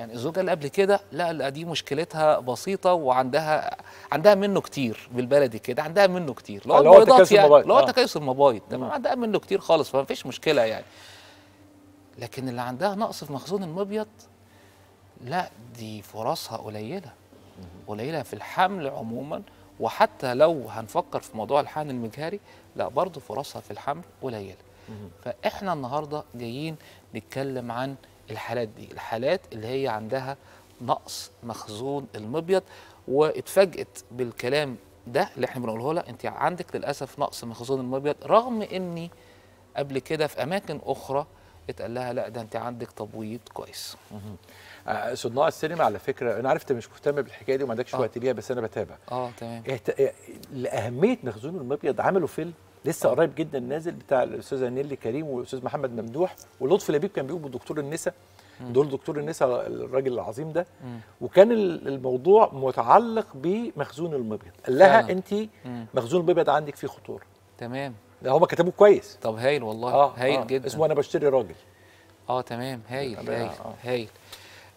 يعني الزوجة اللي قبل كده لا لا دي مشكلتها بسيطة وعندها عندها منه كتير بالبلدي كده عندها منه كتير. البيضات تكيس يعني المبايض. اللي هو آه. تكيس المبايض. تمام؟ عندها منه كتير خالص فما فيش مشكلة يعني. لكن اللي عندها نقص في مخزون المبيض لا دي فرصها قليلة قليلة في الحمل عموما. وحتى لو هنفكر في موضوع الحقن المجهري لا برضه فرصها في الحمل قليلة. فإحنا النهارده جايين نتكلم عن الحالات دي الحالات اللي هي عندها نقص مخزون المبيض واتفاجئت بالكلام ده اللي إحنا بنقوله لها انت عندك للأسف نقص مخزون المبيض رغم اني قبل كده في أماكن أخرى اتقال لها لا ده انت عندك تبويض كويس آه، صناع السينما على فكرة أنا عارف أنت مش مهتم بالحكاية دي وما عندكش آه. وقت ليها بس أنا بتابع آه تمام. آه، لأهمية مخزون المبيض عملوا فيلم لسه آه. قريب جدا نازل بتاع الأستاذة نيلي كريم والأستاذ محمد ممدوح ولطفي لبيب كان بيقوم بدكتور النساء. دول دكتور النساء الراجل العظيم ده. مم. وكان ال- الموضوع متعلق بمخزون المبيض. قال لها. انت. مخزون المبيض عندك فيه خطورة. تمام. ده هم كتبوه كويس. طب هايل والله. هايل جدا. اسمه أنا بشتري راجل. آه تمام. هايل آه، هايل آه. هايل.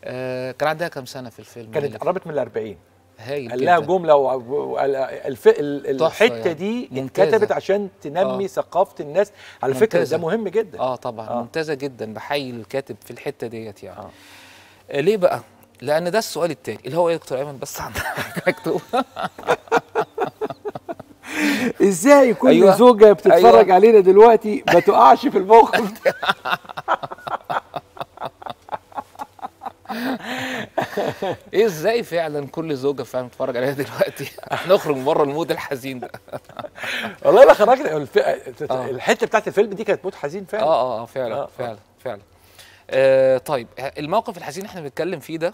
آه كان عندها كام سنة في الفيلم كانت قربت من ال 40 هايل قال لها. جمله و... و... الف... ال- تحفة الحتة يعني. دي. اتكتبت عشان تنمي آه. ثقافة الناس على فكرة. ده مهم جدا آه طبعا آه. ممتازة جدا بحيي الكاتب في الحتة ديت يعني آه. آه. ليه بقى لأن ده السؤال التاني اللي هو إيه يا دكتور ايمن بس عندك مكتوبه *laughs* إزاي كل أيوة. زوجة بتتفرج أيوة. علينا دلوقتي ما تقعش في الموقف ده *laughs* *laughs* إيه إزاي فعلا كل زوجة فعلا بتتفرج عليها دلوقتي؟ *laughs* نخرج بره المود الحزين ده. *laughs* والله لا خرجنا. الف... آه. الحتة بتاعت الفيلم دي كانت موت حزين فعلا. آه آه فعلا آه، آه. فعلا فعلا. آه طيب الموقف الحزين إحنا بنتكلم فيه ده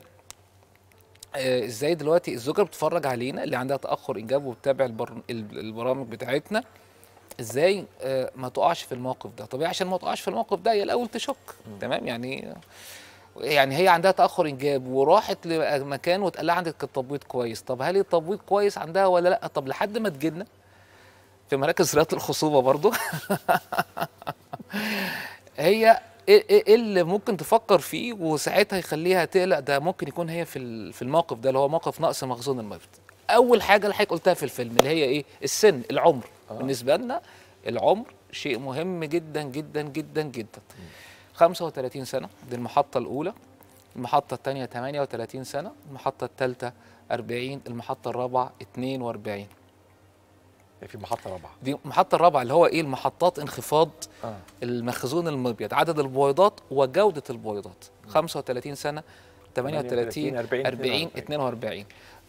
آه إزاي دلوقتي الزوجة بتتفرج علينا اللي عندها تأخر إنجاب وبتتابع البر... ال- البرامج بتاعتنا؟ إزاي آه ما تقعش في الموقف ده؟ طبيعي عشان ما تقعش في الموقف ده هي الأول تشك تمام؟ يعني يعني هي عندها تأخر إنجاب وراحت لمكان واتقال لها عندك التبويض كويس. طب هل التبويض كويس عندها ولا لأ؟ طب لحد ما تجينا في مراكز رياض الخصوبة برضو. *laughs* هي إيه إيه- إيه اللي ممكن تفكر فيه وساعتها يخليها تقلق؟ ده ممكن يكون هي في في الموقف ده اللي هو موقف نقص مخزون المبيض أول حاجة اللي حضرتك قلتها في الفيلم اللي هي إيه؟ السن العمر. آه. بالنسبة لنا العمر شيء مهم جدا جدا جدا جدا. 35 سنة دي المحطة الأولى المحطة الثانية 38 سنة المحطة الثالثه 40 المحطة الرابعة 42 في محطة رابعة. دي المحطه الرابعة اللي هو إيه؟ المحطات انخفاض آه. المخزون المبيض عدد البويضات وجودة البويضات. 35 سنة 38 40 40 42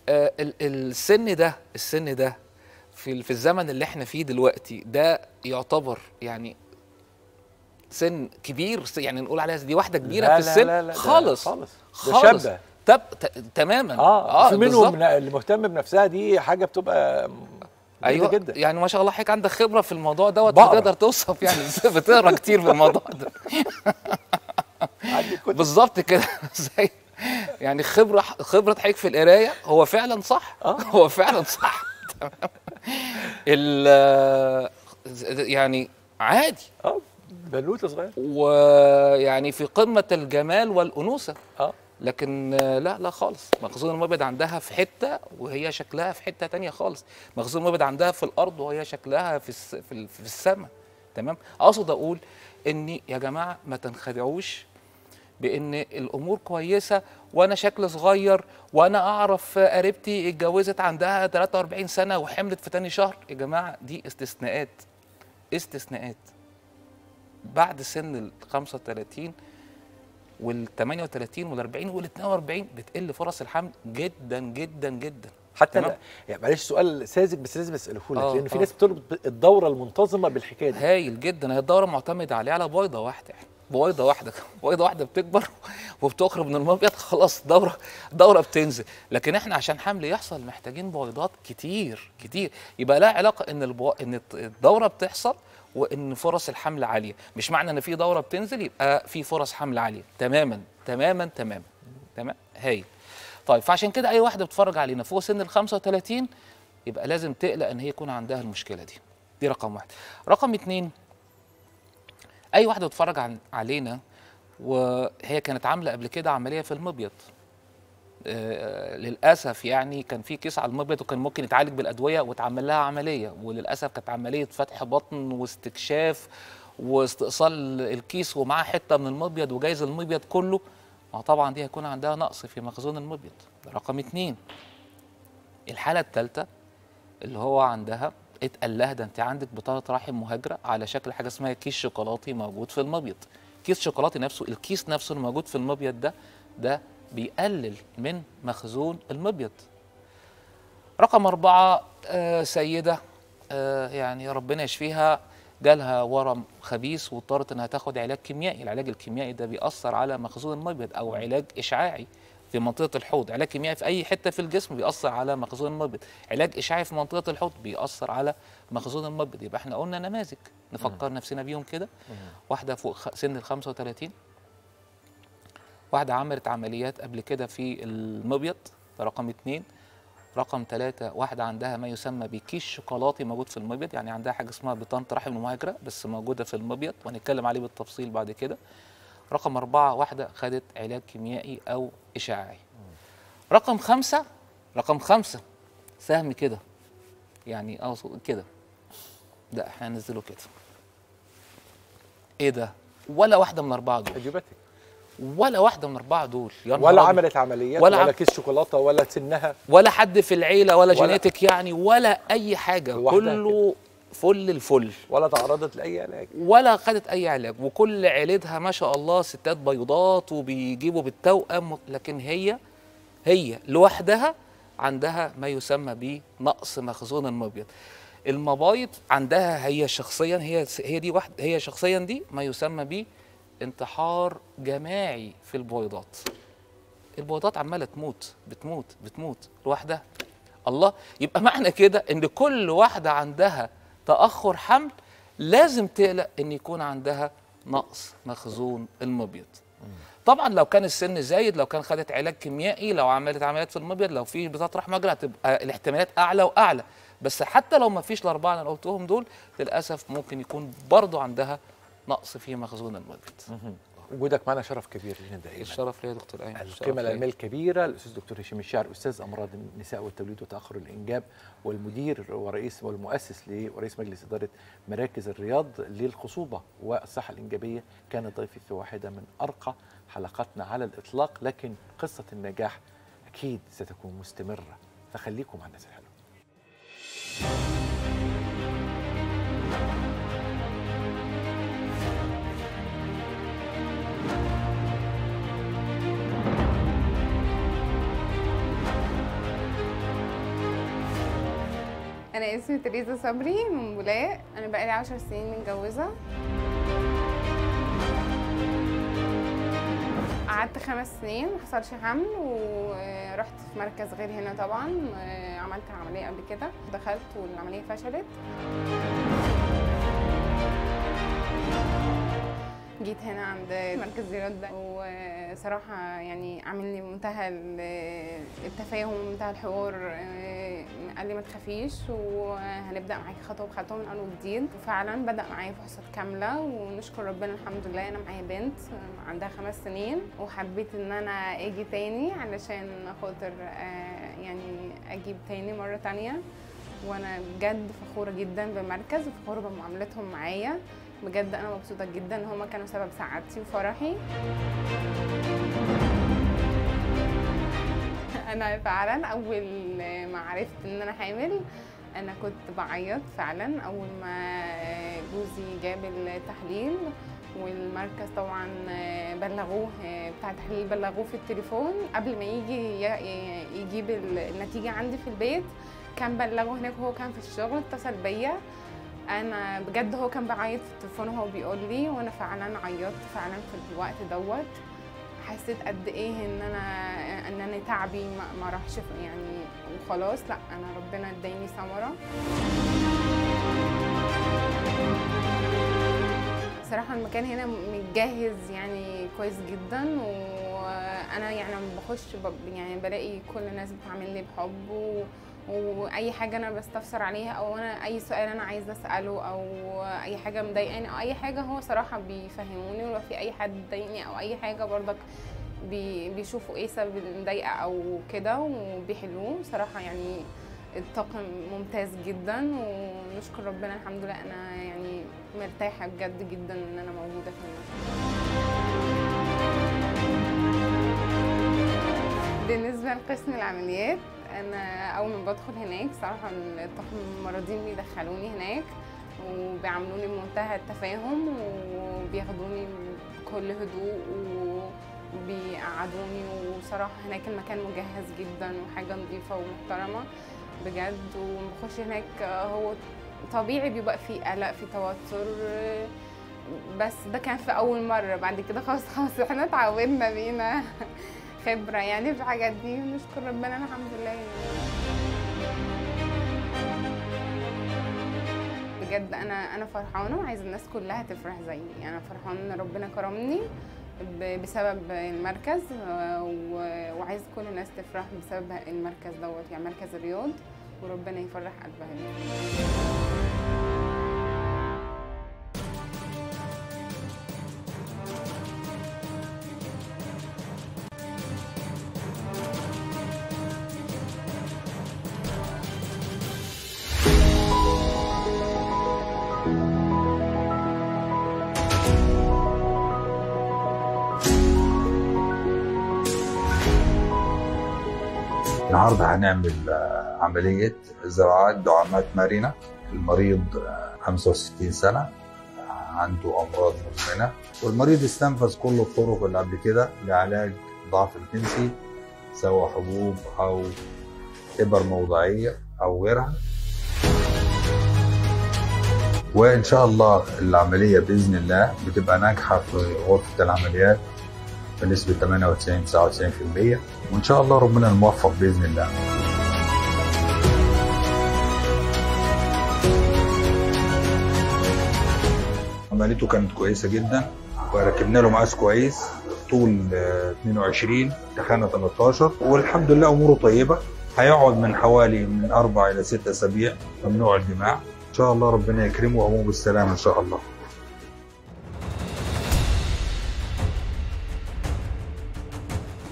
آه ال- السن ده السن ده في في الزمن اللي إحنا فيه دلوقتي ده يعتبر يعني سن كبير يعني نقول عليها دي واحدة كبيرة لا في لا السن؟ لا لا ده خالص. خالص. خالص. شابة. طب ت- تماما. آه, في بالظبط. منهم اللي مهتم بنفسها دي حاجة بتبقى أيوه. جدا. يعني ما شاء الله حضرتك عندك خبرة في الموضوع دوت. تقدر توصف يعني *laughs* بتقرأ كتير في الموضوع ده. *laughs* بالظبط كده. *laughs* زي يعني خبرة خبرة حضرتك في القراية هو فعلا صح؟ آه. هو فعلا صح. تمام ال يعني عادي. آه. بنوتة صغير ويعني في قمة الجمال والأنوثة. آه. لكن لا لا خالص. مخزون المبيض عندها في حتة وهي شكلها في حتة تانية خالص. مخزون المبيض عندها في الأرض وهي شكلها في الس... في, ال... في السماء. تمام؟ أقصد أقول ان يا جماعة ما تنخدعوش بإن الأمور كويسة وأنا شكل صغير وأنا أعرف قريبتي اتجوزت عندها 43 سنة وحملت في تاني شهر. يا جماعة دي استثناءات. استثناءات. بعد سن ال 35 وال 38 وال 40 وال 42 بتقل فرص الحمل جدا جدا جدا. حتى. لا. يعني معلش سؤال ساذج بس لازم اساله لك آه، لأن في آه. ناس بتربط الدورة المنتظمة بالحكاية دي. هايل جدا. هي الدورة معتمدة عليه على بويضة واحدة. بويضة واحدة. *laughs* بويضة واحدة بتكبر *laughs* وبتخرج من المبيض. خلاص دورة دورة بتنزل. لكن إحنا عشان حمل يحصل محتاجين بويضات كتير كتير. يبقى لها علاقة إن البو... إن الدورة بتحصل وإن فرص الحمل عالية. مش معنى إن في دورة بتنزل يبقى في فرص حمل عالية. تماما تماما تماما تمام هايل. طيب فعشان كده أي واحدة بتتفرج علينا فوق سن ال 35 يبقى لازم تقلق إن هي يكون عندها المشكلة دي. دي رقم واحد. رقم اتنين أي واحدة بتتفرج علينا وهي كانت عاملة قبل كده عملية في المبيض. للأسف يعني كان في كيس على المبيض وكان ممكن يتعالج بالأدوية واتعمل لها عملية. وللأسف كانت عملية فتح بطن واستكشاف واستئصال الكيس ومعاه حتة من المبيض وجايز المبيض كله. ما طبعا دي هيكون عندها نقص في مخزون المبيض. رقم اتنين. الحالة الثالثه اللي هو عندها اتقال لها ده انت عندك بطانه رحم مهاجرة على شكل حاجة اسمها كيس شوكولاتي موجود في المبيض. كيس شوكولاتي نفسه الكيس نفسه اللي موجود في المبيض ده ده بيقلل من مخزون المبيض. رقم أربعة آه سيدة آه يعني ربنا يشفيها جالها ورم خبيث واضطرت إنها تاخد علاج كيميائي. العلاج الكيميائي ده بيأثر على مخزون المبيض أو علاج إشعاعي في منطقة الحوض. علاج كيميائي في أي حتة في الجسم بيأثر على مخزون المبيض. علاج إشعاعي في منطقة الحوض بيأثر على مخزون المبيض. يبقى إحنا قلنا نماذج. نفكر نفسنا بيهم كده. واحدة فوق سن ال 35 واحدة عملت عمليات قبل كده في المبيض ده رقم اتنين. رقم ثلاثة واحدة عندها ما يسمى بكيس شوكولاتي موجود في المبيض يعني عندها حاجة اسمها بطانة رحم المهاجرة بس موجودة في المبيض وهنتكلم عليه بالتفصيل بعد كده. رقم أربعة واحدة خدت علاج كيميائي أو إشعاعي. رقم خمسة رقم خمسة سهم كده يعني أقصد كده. ده إحنا هننزله كده. إيه ده؟ ولا واحدة من الأربعة دول. اجوبتك ولا واحدة من الأربعة دول. يا ولا. عملت عمليات ولا ولا, كيس شوكولاتة ولا سنها. ولا حد في العيلة ولا, ولا- جينيتك يعني ولا أي حاجة. كله فل الفل. ولا تعرضت لأي علاج. ولا خدت أي علاج. وكل عيلتها ما شاء الله ستات بيضات وبيجيبوا بالتوأم. لكن هي هي لوحدها عندها ما يسمى بنقص مخزون المبيض. المبايض عندها هي شخصيا هي هي دي واحد هي شخصيا دي ما يسمى بانتحار جماعي في البويضات. البويضات عمالة تموت بتموت بتموت. لوحدها الله يبقى معنى كده إن كل واحدة عندها تأخر حمل لازم تقلق إن يكون عندها نقص مخزون المبيض. طبعا لو كان السن زايد لو كان خدت علاج كيميائي لو عملت عمليات في المبيض لو في بتطرح مجرى هتبقى الاحتمالات أعلى وأعلى. بس حتى لو ما فيش الأربعة اللي أنا قلتهم دول للأسف ممكن يكون برضو عندها نقص في مخزون المبيض وجودك معنا شرف كبير لنا دائما. الشرف ليا يا دكتور ايمن ليا. العلمية الكبيرة الأستاذ دكتور هشام الشاعر أستاذ أمراض النساء والتوليد وتأخر الإنجاب والمدير ورئيس والمؤسس ورئيس مجلس إدارة مراكز الرياض للخصوبة والصحة الإنجابية. كان ضيفي في واحدة من أرقى حلقاتنا على الإطلاق لكن قصة النجاح أكيد ستكون مستمرة. فخليكم مع الناس الحلوة. أنا اسمي تريزا صبري من بولاق. أنا بقالي عشر سنين متجوزة. قعدت خمس سنين محصلش حمل ورحت في مركز غير هنا طبعا. عملت العملية قبل كده. دخلت والعملية فشلت. جيت هنا عند مركز زيارات ده وصراحة يعني عامل لي منتهى ال- التفاهم ومنتهى الحوار آه، قال لي ما تخافيش وهنبدأ معاكي خطوة بخطوة من أول وجديد. وفعلا بدأ معايا فحوصات كاملة ونشكر ربنا الحمد لله. أنا معايا بنت عندها خمس سنين وحبيت إن أنا أجي تاني علشان خاطر آه، يعني أجيب تاني مرة تانية. وأنا بجد فخورة جدا بالمركز وفخورة بمعاملتهم معايا. بجد أنا مبسوطة جدا إن هما كانوا سبب سعادتي وفرحي. *laughs* أنا فعلا أول ما عرفت إن أنا حامل أنا كنت بعيط فعلا أول ما جوزي جاب التحليل والمركز طبعا بلغوه بتاع التحليل بلغوه في التليفون. قبل ما يجي يجيب النتيجة عندي في البيت كان بلغه هناك وهو كان في الشغل اتصل بيا. أنا بجد هو كان بعيط في التليفون وهو بيقول لي وأنا فعلا عيطت فعلا في الوقت دوت. حسيت قد إيه إن أنا إن أنا تعبي ما, راحش يعني وخلاص لأ أنا ربنا إداني ثمرة. صراحة المكان هنا متجهز يعني كويس جدا وأنا يعني لما بخش يعني بلاقي كل الناس بتعامل لي بحب و... وأي حاجة أنا بستفسر عليها أو أنا أي سؤال أنا عايزة أسأله أو أي حاجة مضايقاني أو أي حاجة هو صراحة بيفهموني ولو في أي حد ضايقني أو أي حاجة برضك بي بيشوفوا إيه سبب المضايقه أو كده وبيحلوه. صراحة يعني الطاقم ممتاز جدا ونشكر ربنا الحمد لله أنا يعني مرتاحة بجد جدا إن أنا موجودة في المكان. بالنسبة لقسم العمليات أنا أول ما بدخل هناك صراحة الطاقم الممرضين بيدخلوني هناك وبيعاملوني بمنتهى التفاهم وبياخدوني بكل هدوء وبيقعدوني. وصراحة هناك المكان مجهز جدا وحاجة نظيفة ومحترمة بجد. وبخش هناك هو طبيعي بيبقى في قلق في توتر بس ده كان في أول مرة. بعد كده خلاص خلاص إحنا اتعودنا بينا. خبرة يعني في الحاجات دي ونشكر ربنا الحمد لله يعني. بجد أنا أنا فرحانة وعايزة الناس كلها تفرح زيي أنا فرحانة إن ربنا كرمني بسبب المركز وعايز كل الناس تفرح بسبب المركز دوت يعني مركز الرياض وربنا يفرح قلبها النهارده هنعمل آه، عملية زراعة دعامات مرنة. المريض آه، 65 سنة آه، عنده أمراض مزمنة. والمريض استنفذ كل الطرق اللي قبل كده لعلاج ضعف الجنسي سواء حبوب أو إبر موضعية أو غيرها. وإن شاء الله العملية بإذن الله بتبقى ناجحة في غرفة العمليات بنسبة 98 99% وإن شاء الله ربنا الموفق بإذن الله. عمليته كانت كويسة جدا وركبنا له مقاس كويس طول آه، 22 تخانه 13 والحمد لله أموره طيبة. هيقعد من حوالي من أربع إلى ست أسابيع ممنوع الجماع. إن شاء الله ربنا يكرمه وامه بالسلامة إن شاء الله.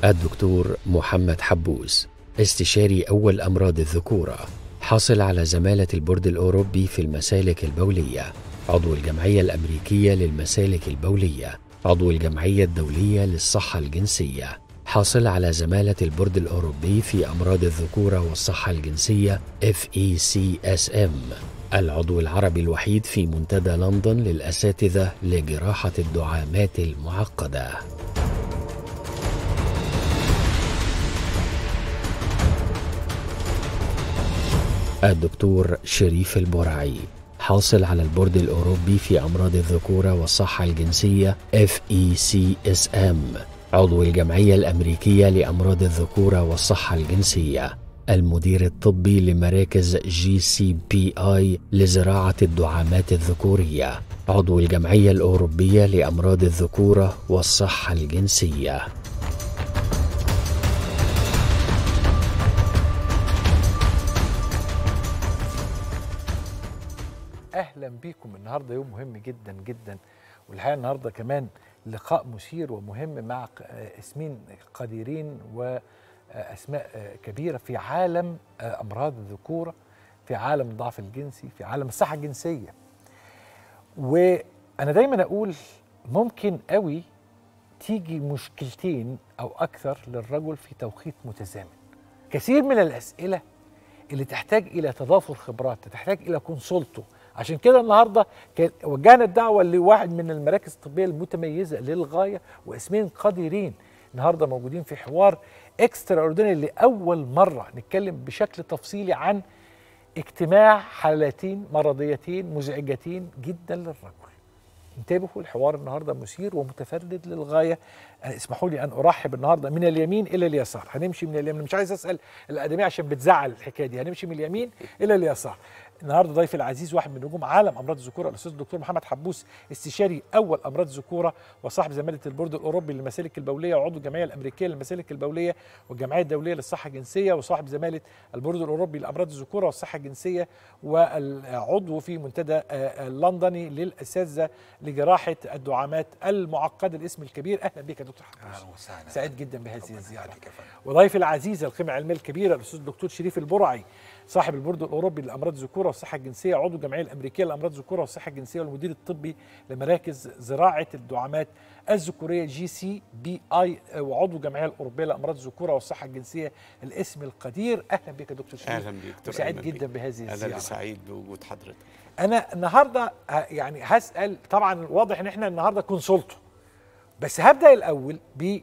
الدكتور محمد حبوس استشاري أول أمراض الذكورة حاصل على زمالة البورد الأوروبي في المسالك البولية عضو الجمعية الأمريكية للمسالك البولية عضو الجمعية الدولية للصحة الجنسية حاصل على زمالة البورد الأوروبي في أمراض الذكورة والصحة الجنسية FECSM العضو العربي الوحيد في منتدى لندن للأساتذة لجراحة الدعامات المعقدة. الدكتور شريف البرعي حاصل على البورد الأوروبي في أمراض الذكورة والصحة الجنسية FECSM عضو الجمعية الأمريكية لأمراض الذكورة والصحة الجنسية. المدير الطبي لمراكز GCPI لزراعة الدعامات الذكورية. عضو الجمعية الأوروبية لأمراض الذكورة والصحة الجنسية. أهلا بيكم. النهارده يوم مهم جدا جدا. والحقيقة النهارده كمان لقاء مثير ومهم مع اسمين قديرين وأسماء كبيرة في عالم آه، أمراض الذكوره في عالم الضعف الجنسي في عالم الصحة الجنسية. وأنا دايما أقول ممكن قوي تيجي مشكلتين أو أكثر للرجل في توقيت متزامن. كثير من الأسئلة اللي تحتاج إلى تضافر خبرات تحتاج إلى consulto عشان كده النهارده وجهنا الدعوة لواحد من المراكز الطبية المتميزة للغاية واسمين قديرين النهارده موجودين في حوار extraordinary لأول مرة نتكلم بشكل تفصيلي عن اجتماع حالتين مرضيتين مزعجتين جدا للرجل. انتبهوا الحوار النهارده مثير ومتفرد للغاية. اسمحوا لي أن أرحب النهارده من اليمين إلى اليسار. هنمشي من اليمين. مش عايز أسأل الادميه عشان بتزعل الحكاية دي. هنمشي من اليمين إلى اليسار. النهارده ضيفي العزيز واحد من نجوم عالم أمراض الذكورة الأستاذ الدكتور محمد حبوس استشاري أول أمراض الذكورة وصاحب زمالة البورد الأوروبي للمسالك البولية وعضو الجمعية الأمريكية للمسالك البولية والجمعية الدولية للصحة الجنسية وصاحب زمالة البورد الأوروبي لأمراض الذكورة والصحة الجنسية والعضو في منتدى آه، آه، اللندني للأساتذة لجراحة الدعامات المعقدة الاسم الكبير. أهلا بك يا دكتور حبوس. وسهلا. سعيد جدا بهذه الزيارة. وضيفي العزيز القيمه العلميه الكبيره الأستاذ الدكتور شريف البرعي صاحب البورد الأوروبي لامراض الذكوره والصحة الجنسية عضو الجمعية الأمريكية لامراض الذكوره والصحة الجنسية والمدير الطبي لمراكز زراعة الدعامات الذكورية GCPI وعضو الجمعية الأوروبية لامراض الذكوره والصحة الجنسية. الاسم القدير. أهلا بك يا دكتور شريف. أهلا بيك دكتور أيمن جدا. بهذه أنا الزيارة. اللي سعيد بوجود حضرتك. أنا النهارده ه- يعني هسأل طبعا واضح إن إحنا النهارده consulto بس هبدأ الأول ب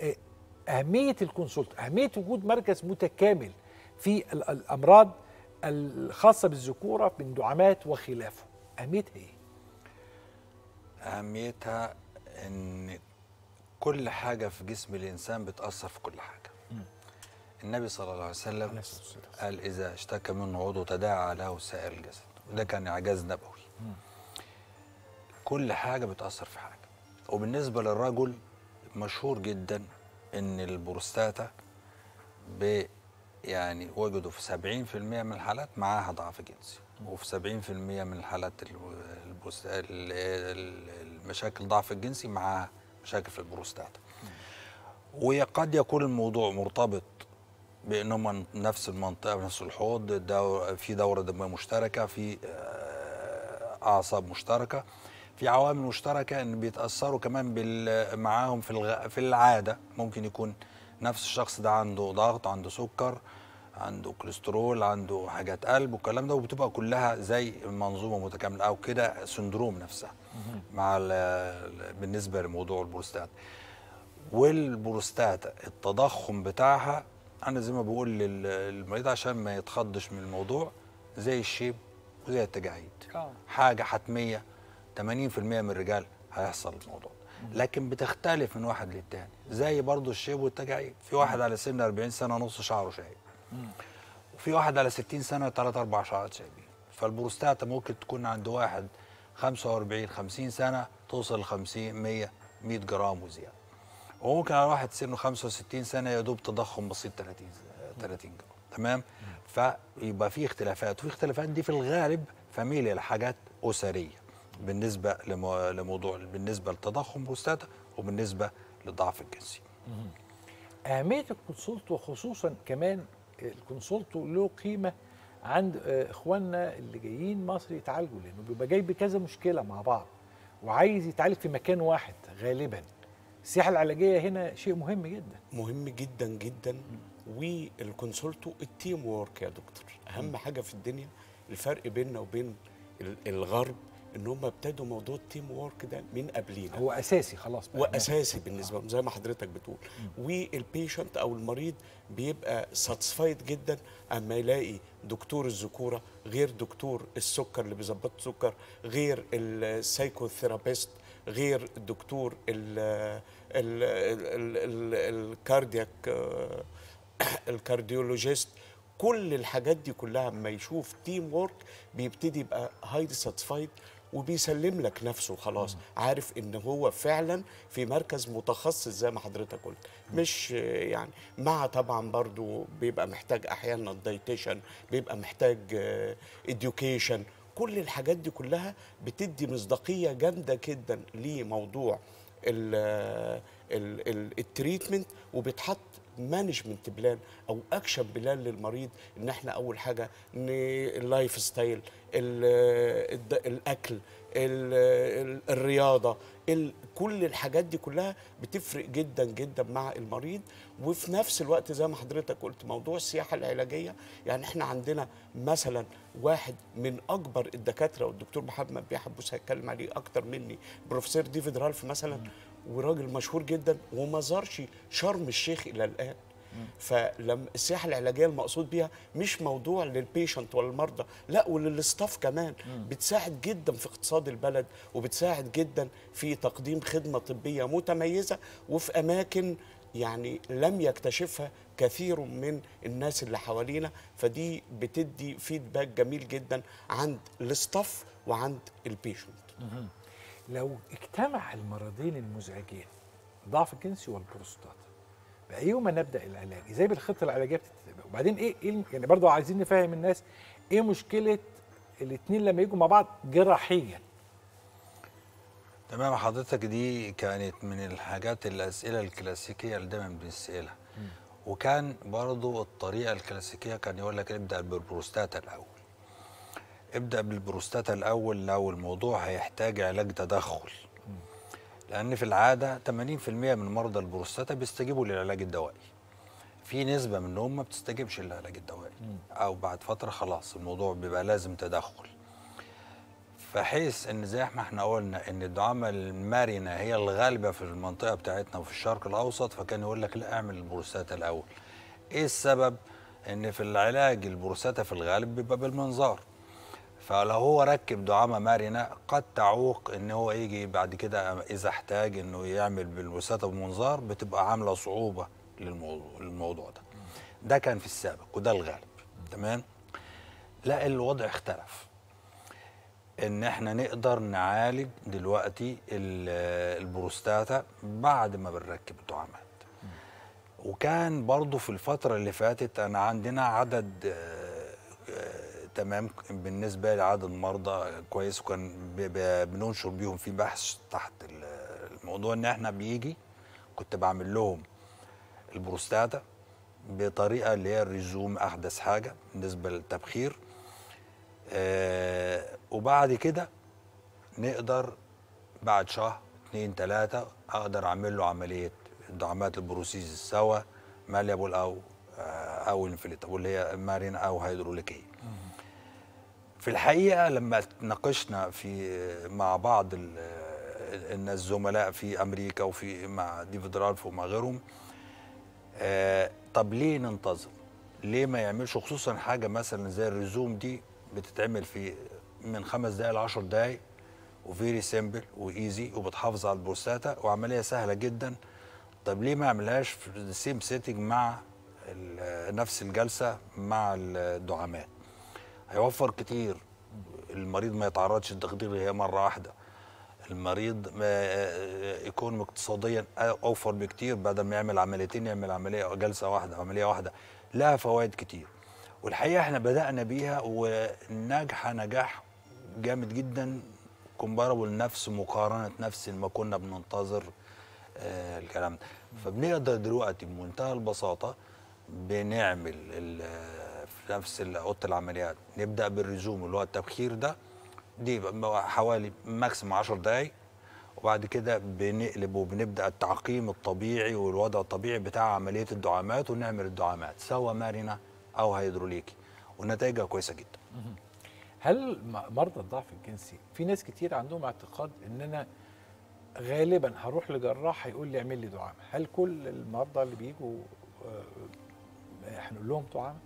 آه، اهميه الكونسولت أهمية وجود مركز متكامل في ال- الأمراض الخاصة بالذكورة من دعامات وخلافه. أهميتها إيه؟ أهميتها إن كل حاجة في جسم الإنسان بتأثر في كل حاجة. النبي صلى الله عليه وسلم قال إذا اشتكى منه عضو تداعى له سائر الجسد. وده كان إعجاز نبوي. كل حاجة بتأثر في حاجة. وبالنسبة للرجل مشهور جدا إن البروستاتا يعني وجدوا في 70% من الحالات معاها ضعف جنسي وفي 70% من الحالات المشاكل ضعف الجنسي معاها مشاكل في البروستاتا وقد يكون الموضوع مرتبط بأنهم نفس المنطقة نفس الحوض دو في دورة دموية مشتركة في آه، أعصاب مشتركة في عوامل مشتركة إن بيتأثروا كمان معاهم في. في العادة ممكن يكون نفس الشخص ده عنده ضغط عنده سكر عنده كوليسترول عنده حاجات قلب والكلام ده وبتبقى كلها زي منظومة متكاملة أو كده syndrome نفسها مع ال- بالنسبة لموضوع البروستات والبروستاتا التضخم بتاعها أنا زي ما بقول لل- للمريض عشان ما يتخضش من الموضوع زي الشيب وزي التجاعيد آه. حاجة حتمية 80% من الرجال هيحصل الموضوع. لكن بتختلف من واحد للتاني. زي برضو الشيب والتجاعيد في واحد على سن 40 سنة نص شعره شايب. وفي واحد على 60 سنة ثلاث أربع شعرات شايبين. فالبروستاتا ممكن تكون عند واحد 45 50 سنة توصل ل 50 100 100 جرام وزيادة. وممكن على واحد سنه 65 سنة يا دوب تضخم بسيط 30 30 جرام. تمام؟ فيبقى في اختلافات. وفي اختلافات دي في الغالب familial لحاجات أسرية. بالنسبة لمو... لموضوع بالنسبة للتضخم بروستاتا وبالنسبة للضعف الجنسي أهمية ال consulto خصوصا كمان ال consulto له قيمة عند آه، إخواننا اللي جايين مصر يتعالجوا لأنه بيبقى جاي بكذا مشكلة مع بعض وعايز يتعالج في مكان واحد غالبا. السياحة العلاجية هنا شيء مهم جدا. مهم جدا جدا. وال consulto ال teamwork يا دكتور. أهم حاجة في الدنيا الفرق بيننا وبين ال- الغرب إن هم ابتدوا موضوع ال teamwork ده من قبلينا. هو أساسي خلاص بقى. واساسي بالنسبة لهم زي ما حضرتك بتقول. وال patient أو المريض بيبقى satisfied جدا أما يلاقي دكتور الذكورة غير دكتور السكر اللي بيظبط السكر غير psychotherapist غير ال cardiac آه، cardiologist. كل الحاجات دي كلها أما يشوف teamwork بيبتدي يبقى highly satisfied وبيسلم لك نفسه خلاص. عارف إن هو فعلا في مركز متخصص زي ما حضرتك قلت. مش يعني مع طبعا برضو بيبقى محتاج أحيانا dietitian بيبقى محتاج education كل الحاجات دي كلها بتدي مصداقية جامدة جدا لموضوع ال- ال- ال- treatment وبيتحط management plan أو action plan للمريض إن إحنا أول حاجة ال lifestyle الأكل ال- ال- الرياضة ال- كل الحاجات دي كلها بتفرق جدا جدا مع المريض. وفي نفس الوقت زي ما حضرتك قلت موضوع السياحة العلاجية يعني إحنا عندنا مثلا واحد من أكبر الدكاترة والدكتور محمد بيه حبوس هيتكلم عليه أكتر مني بروفيسور ديفيد رالف مثلا وراجل مشهور جدا وما زارش شرم الشيخ إلى الآن. فلما السياحة العلاجية المقصود بيها مش موضوع لل patient ولا المرضى لا ولل staff كمان. بتساعد جدا في اقتصاد البلد وبتساعد جدا في تقديم خدمة طبية متميزة وفي أماكن يعني لم يكتشفها كثير من الناس اللي حوالينا. فدي بتدي feedback جميل جدا عند ال staff وعند ال patient لو اجتمع المرضين المزعجين الضعف الجنسي والبروستاتا بأيهما نبدأ العلاج؟ إزاي بالخطة العلاجية بتتبع؟ وبعدين إيه, إيه الم- يعني برضه عايزين نفهم الناس إيه مشكلة الاثنين لما يجوا مع بعض جراحيا؟ تمام حضرتك دي كانت من الحاجات الأسئلة الكلاسيكية اللي دايما بنسألها وكان برضو الطريقة الكلاسيكية كان يقول لك ابدأ بالبروستاتا الأول ابدأ بالبروستاتا الأول لو الموضوع هيحتاج علاج تدخل لأن في العادة 80% من مرضى البروستاتا بيستجيبوا للعلاج الدوائي في نسبة منهم ما بتستجيبش للعلاج الدوائي أو بعد فترة خلاص الموضوع بيبقى لازم تدخل فحيث إن زي ما إحنا قلنا إن الدعامة المرنة هي الغالبة في المنطقة بتاعتنا وفي الشرق الأوسط فكان يقول لك لا اعمل البروستاتا الأول. إيه السبب؟ إن في العلاج البروستاتا في الغالب بيبقى بالمنظار. فلو هو ركب دعامة مرنة قد تعوق إن هو يجي بعد كده إذا احتاج إنه يعمل بالبروستاتا بالمنظار بتبقى عاملة صعوبة للموضوع, للموضوع ده. ده كان في السابق وده الغالب تمام؟ لا الوضع اختلف. إن إحنا نقدر نعالج دلوقتي ال- البروستاتا بعد ما بنركب الدعامات وكان برضو في الفترة اللي فاتت أنا عندنا عدد آه، تمام. بالنسبة لعدد مرضى كويس وكان بننشر بيهم في بحث تحت ال- الموضوع إن إحنا بيجي كنت بعمل لهم البروستاتا بطريقة اللي هي ال Rezum أحدث حاجة بالنسبة للتبخير. آه وبعد كده نقدر بعد شهر اتنين تلاتة أقدر أعمل له عملية دعامات ال prosthesis سواء malleable أو آه أو inflatable اللي هي مرنة أو هيدروليكية. في الحقيقة لما ناقشنا في مع بعض ال- ان الزملاء في أمريكا وفي مع ديفيد رالف ومع غيرهم آه طب ليه ننتظر ليه ما يعملش؟ خصوصا حاجة مثلا زي ال Rezum دي بتتعمل في من خمس دقائق ل 10 دقائق و very simple و easy وبتحافظ على البروستاتا وعملية سهلة جدا. طب ليه ما اعملهاش في ال same setting مع نفس الجلسة مع الدعامات هيوفر كتير. المريض ما يتعرضش للتخدير هي مرة واحدة. المريض ما يكون اقتصاديا أوفر بكتير بدل ما يعمل عمليتين يعمل عملية جلسة واحدة عملية واحدة. لها فوائد كتير. والحقيقة إحنا بدأنا بيها وناجحه نجاح جامد جدا. كومباربل نفس مقارنة نفس ما كنا بننتظر آه الكلام ده. فبنقدر دلوقتي بمنتهى البساطة بنعمل نفس اوضه العمليات. نبدأ بال Rezum اللي هو التبخير ده. دي حوالي maximum 10 دقايق. وبعد كده بنقلب وبنبدأ التعقيم الطبيعي والوضع الطبيعي بتاع عملية الدعامات ونعمل الدعامات سواء مرنة أو هيدروليكي. ونتائجها كويسة جدا. هل مرضى الضعف الجنسي في ناس كتير عندهم اعتقاد ان أنا غالبا هروح لجراح هيقول لي اعمل لي دعامة. هل كل المرضى اللي بيجوا آه، هنقول لهم دعامة؟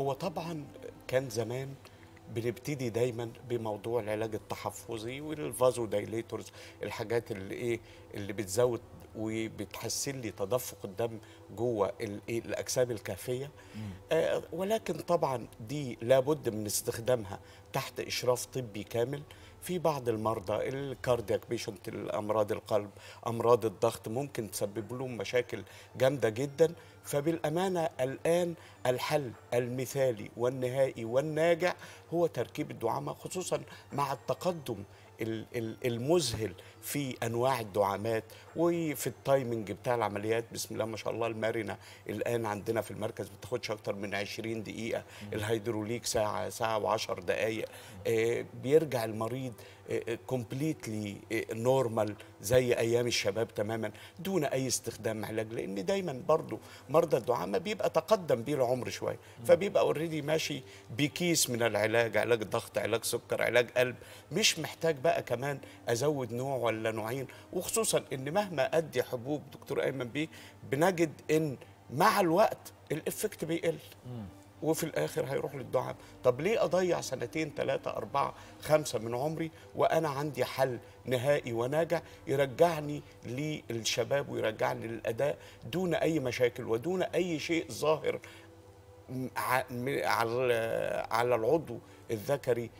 هو طبعا كان زمان بنبتدي دايما بموضوع العلاج التحفظي وال vasodilators الحاجات اللي إيه اللي بتزود وبتحسن لي تدفق الدم جوه الايه الأجسام الكهفية. آه ولكن طبعا دي لابد من استخدامها تحت إشراف طبي كامل. في بعض المرضى ال cardiac patient الأمراض القلب أمراض الضغط ممكن تسبب لهم مشاكل جامدة جدا. فبالأمانة الآن الحل المثالي والنهائي والناجع هو تركيب الدعامة خصوصا مع التقدم ال- ال- المذهل في أنواع الدعامات وفي التايمنج بتاع العمليات. بسم الله ما شاء الله المرنه الآن عندنا في المركز بتاخدش أكتر من 20 دقيقة. الهيدروليك ساعة ساعة و10 دقائق آه، بيرجع المريض completely normal زي أيام الشباب تماما دون أي استخدام علاج. لأن دايما برضو مرضى الدعامة بيبقى تقدم بيه العمر شوية. فبيبقى already ماشي بكيس من العلاج علاج ضغط علاج سكر علاج قلب. مش محتاج بقى كمان أزود نوع ولا نوعين وخصوصا إن مهما أدي حبوب دكتور أيمن بيه بنجد إن مع الوقت ال effect بيقل. وفي الآخر هيروح للدعام طب ليه أضيع سنتين ثلاثة أربعة خمسة من عمري وأنا عندي حل نهائي وناجع يرجعني للشباب ويرجعني للأداء دون أي مشاكل ودون أي شيء ظاهر على العضو الذكري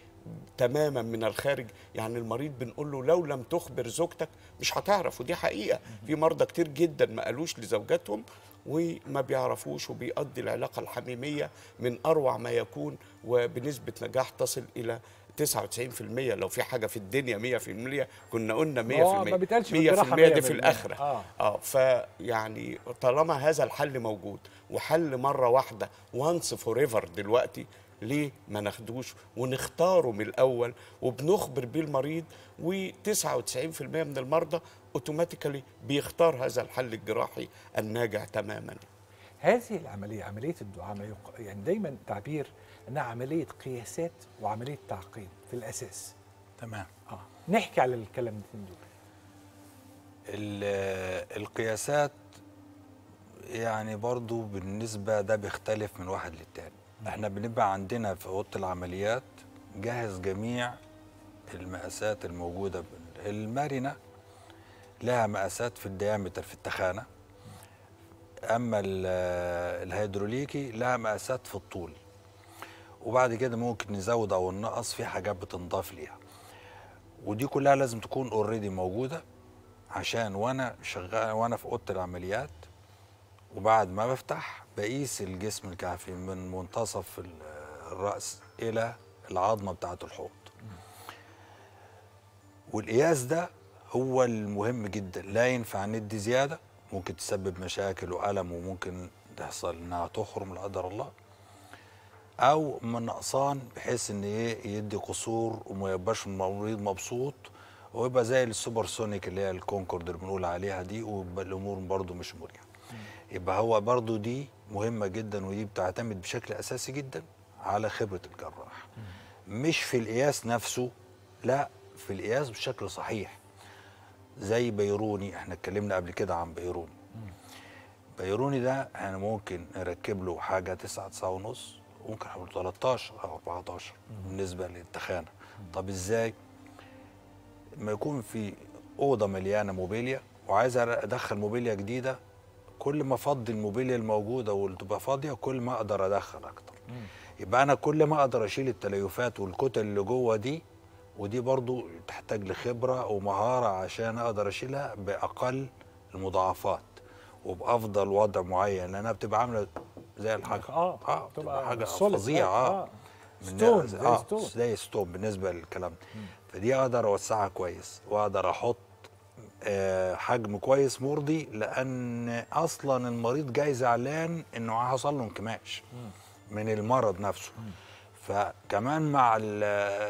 تماما من الخارج يعني المريض بنقول له لو لم تخبر زوجتك مش هتعرف ودي حقيقة. في مرضى كتير جدا ما قالوش لزوجاتهم وما بيعرفوش وبيقضي العلاقة الحميمية من أروع ما يكون وبنسبة نجاح تصل إلى 99% لو في حاجة في الدنيا 100% كنا قلنا 100% هو ما بيتقالش في 100% الجراحة دي في 100%. الآخرة. آه. آه فيعني طالما هذا الحل موجود وحل مرة واحدة و once forever دلوقتي ليه ما ناخدوش ونختاره من الأول وبنخبر بيه المريض و99% من المرضى اوتوماتيكالي بيختار هذا الحل الجراحي الناجع تماما. هذه العملية عملية الدعامه يق- يعني دايما تعبير إنها عملية قياسات وعملية تعقيم في الأساس. تمام. آه. نحكي على الكلام دول. ال- القياسات يعني برضو بالنسبة ده بيختلف من واحد للتاني. إحنا بنبقى عندنا في أوضة العمليات جاهز جميع المقاسات الموجودة بال- المرنة لها مقاسات في ال diameter في التخانة أما ال- الهيدروليكي لها مقاسات في الطول. وبعد كده ممكن نزود أو ننقص في حاجات بتنضاف ليها. ودي كلها لازم تكون already موجودة عشان وأنا شغال وأنا في أوضة العمليات وبعد ما بفتح بقيس الجسم الكهفي من منتصف ال- الرأس إلى العظمة بتاعه الحوض. والقياس ده هو المهم جدا. لا ينفع ندي زيادة ممكن تسبب مشاكل وألم وممكن تحصل إنها تخرم لا قدر الله. أو من نقصان بحيث إن إيه يدي قصور وما يبقاش المريض مبسوط ويبقى زي ال supersonic اللي هي الكونكورد اللي بنقول عليها دي ويبقى الأمور برضو مش مريحة. يبقى هو برضو دي مهمة جدا ودي بتعتمد بشكل أساسي جدا على خبرة الجراح. مش في القياس نفسه لا في القياس بشكل صحيح. زي بيروني إحنا اتكلمنا قبل كده عن بيروني. بيروني ده إحنا ممكن نركب له حاجة 9 9 ونص وممكن نحط له 13 أو 14 بالنسبة للتخانة. طب إزاي؟ ما يكون في أوضة مليانة موبيليا وعايز أدخل موبيليا جديدة كل ما افضي الموبيليا الموجوده واللي تبقى فاضية كل ما أقدر أدخل أكتر. يبقى أنا كل ما أقدر أشيل التليفات والكتل اللي جوه دي ودي برضو تحتاج لخبرة ومهارة عشان أقدر أشيلها بأقل المضاعفات وبأفضل وضع معين لأنها بتبقى عاملة زي الحاجة. آه آه تبقى بتبقى حاجة solid، فظيعة آه، آه. آه. stone، زي stone. زي stone بالنسبة للكلام ده. فدي أقدر أوسعها كويس وأقدر أحط آه، حجم كويس مرضي لأن أصلا المريض جاي زعلان إنه حصل له انكماش من المرض نفسه. فكمان مع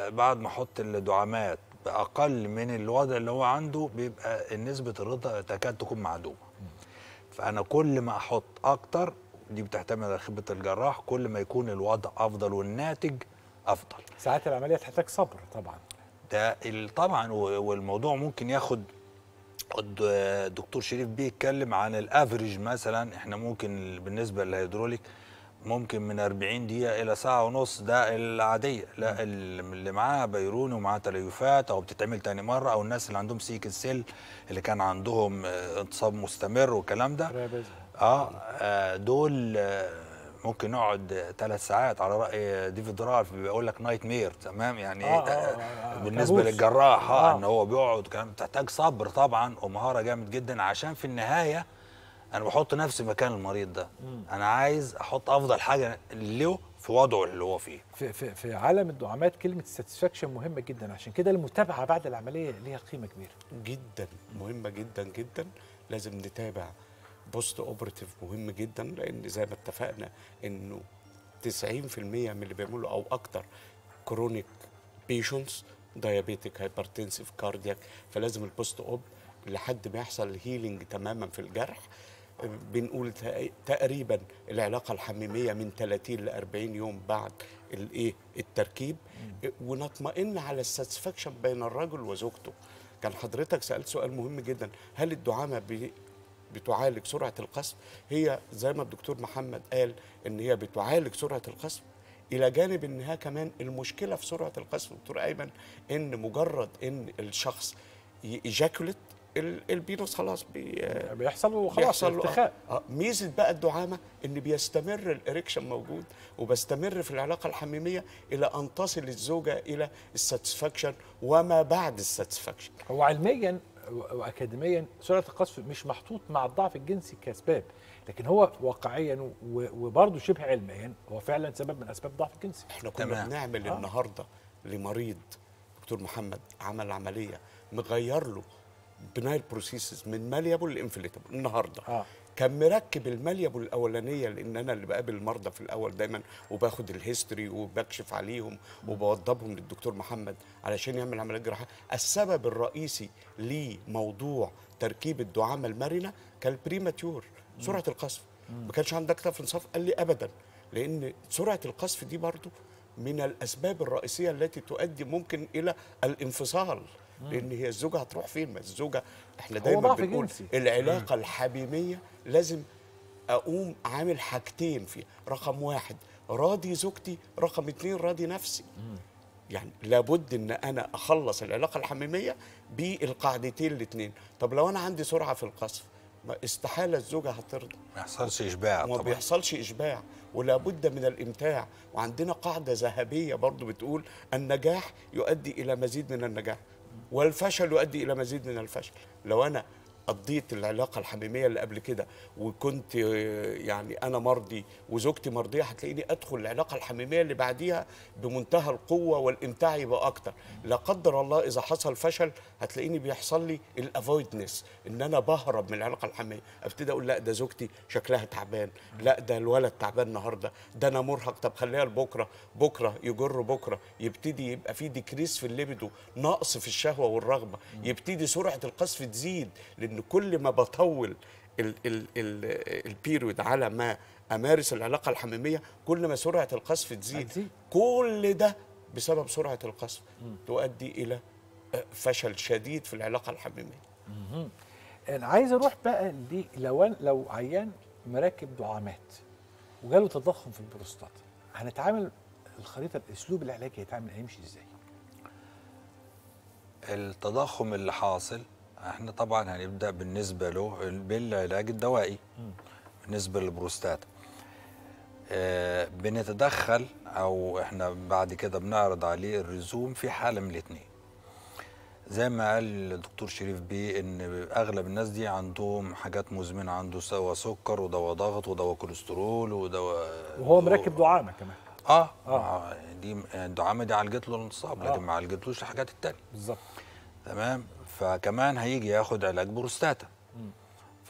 بعد ما أحط الدعامات بأقل من الوضع اللي هو عنده بيبقى نسبه الرضا تكاد تكون معدومة. فأنا كل ما أحط أكتر دي بتعتمد على خبرة الجراح كل ما يكون الوضع أفضل والناتج أفضل. ساعات العملية تحتاج صبر طبعا. ده طبعا والموضوع ممكن ياخد الدكتور شريف بيتكلم عن ال average مثلا إحنا ممكن بالنسبة للهيدروليك ممكن من 40 دقيقة إلى ساعة ونص ده العادية. لا ال- اللي معاه بيروني ومعاه تليفات أو بتتعمل تاني مرة أو الناس اللي عندهم sickle cell اللي كان عندهم آه، انتصاب مستمر والكلام ده. آه آه، دول آه، ممكن نقعد ثلاث ساعات على رأي ديفيد رالف بيقول لك nightmare تمام؟ يعني آه، آه، آه، آه، بالنسبة كابوس. للجراح آه. آه. إن هو بيقعد كلام. تحتاج صبر طبعا ومهارة جامد جدا عشان في النهاية أنا بحط نفسي مكان المريض ده. أنا عايز أحط أفضل حاجة له في وضعه اللي هو فيه. في في في عالم الدعامات كلمة satisfaction مهمة جدا عشان كده المتابعة بعد العملية ليها قيمة كبيرة. جدا مهمة جدا جدا. لازم نتابع post operative مهم جدا لأن زي ما اتفقنا إنه 90% من اللي بيعملوا أو أكتر chronic patients diabetic hypertensive cardiac فلازم ال post op لحد ما يحصل healing تماما في الجرح. بنقول تق- تقريبا العلاقة الحميمية من 30 ل 40 يوم بعد الايه التركيب. ونطمئن على ال satisfaction بين الرجل وزوجته. كان حضرتك سألت سؤال مهم جدا هل الدعامة بتعالج سرعة القذف هي زي ما الدكتور محمد قال إن هي بتعالج سرعة القذف إلى جانب انها كمان المشكلة في سرعة القذف دكتور أيمن إن مجرد إن الشخص ي ejaculate ال penis خلاص بي بيحصل له خلاص ارتخاء آه. آه. ميزة بقى الدعامة إن بيستمر ال erection موجود وبستمر في العلاقة الحميمية إلى أن تصل الزوجة إلى ال satisfaction وما بعد ال satisfaction هو علميا واكاديميا سرعة القذف مش محطوط مع الضعف الجنسي كأسباب لكن هو واقعيا وبرضه شبه علميا هو فعلا سبب من أسباب الضعف الجنسي إحنا كنا تمام. بنعمل آه. النهارده لمريض دكتور محمد عمل عملية مغير له penile prosthesis من malleable ل inflatable النهارده آه كان مركب ال malleable الأولانية لأن أنا اللي بقابل المرضى في الأول دايما وباخد ال history وبكشف عليهم وبوضبهم للدكتور محمد علشان يعمل عمليات جراحية. السبب الرئيسي لموضوع تركيب الدعامة المرنة كان premature سرعة القذف ما كانش عندك ضعف انتصاب قال لي ابدا لأن سرعة القذف دي برضو من الأسباب الرئيسية التي تؤدي ممكن إلى الانفصال. لأن هي الزوجة هتروح فين؟ ما الزوجة إحنا دايما بنقول جنسي. العلاقة الحميمية لازم أقوم عامل حاجتين فيها. رقم واحد راضي زوجتي رقم اتنين راضي نفسي. يعني لابد إن أنا أخلص العلاقة الحميمية بإلقاعدتين الاثنين طب لو أنا عندي سرعة في القذف ما استحالة الزوجة هترضى. ما يحصلش إشباع وما طبعا. بيحصلش إشباع. ولا بد من الإمتاع. وعندنا قاعدة ذهبية برضو بتقول النجاح يؤدي إلى مزيد من النجاح. والفشل يؤدي إلى مزيد من الفشل. لو أنا قضيت العلاقة الحميمية اللي قبل كده وكنت يعني أنا مرضي وزوجتي مرضية هتلاقيني أدخل العلاقة الحميمية اللي بعديها بمنتهى القوة والإمتاع يبقى أكتر. لا قدر الله إذا حصل فشل هتلاقيني بيحصل لي ال avoidance إن أنا بهرب من العلاقة الحميمية. أبتدي أقول لا ده زوجتي شكلها تعبان. لا ده الولد تعبان النهارده. ده أنا مرهق. طب خليها لبكرة. بكرة يجر بكرة. يبتدي يبقى في decrease في الليبيدو نقص في الشهوة والرغبة. يبتدي سرعة القذف تزيد لأن كل ما بطول ال- ال- ال- period على ما أمارس العلاقة الحميمية كل ما سرعة القذف تزيد هتزيد. كل ده بسبب سرعة القذف تؤدي إلى آه، فشل شديد في العلاقة الحميمية. أنا عايز أروح بقى ل- لو لو عيان مركب دعامات وجاله تضخم في البروستاتا هنتعامل الخريطة الأسلوب العلاجي هيتعامل هيمشي إزاي؟ التضخم اللي حاصل إحنا طبعا هنبدأ بالنسبة له بالعلاج الدوائي بالنسبة للبروستاتا آه بنتدخل أو إحنا بعد كده بنعرض عليه الرزوم في حالة من الاثنين زي ما قال الدكتور شريف بيه إن أغلب الناس دي عندهم حاجات مزمنة عنده سواء سكر ودواء ضغط ودواء كوليسترول ودواء وهو مركب دعامة كمان آه, آه. آه. دي الدعامة دي عالجت له الانتصاب لكن آه. ما عالجتلوش الحاجات التانية بالظبط تمام فكمان هيجي ياخد علاج بروستاتا.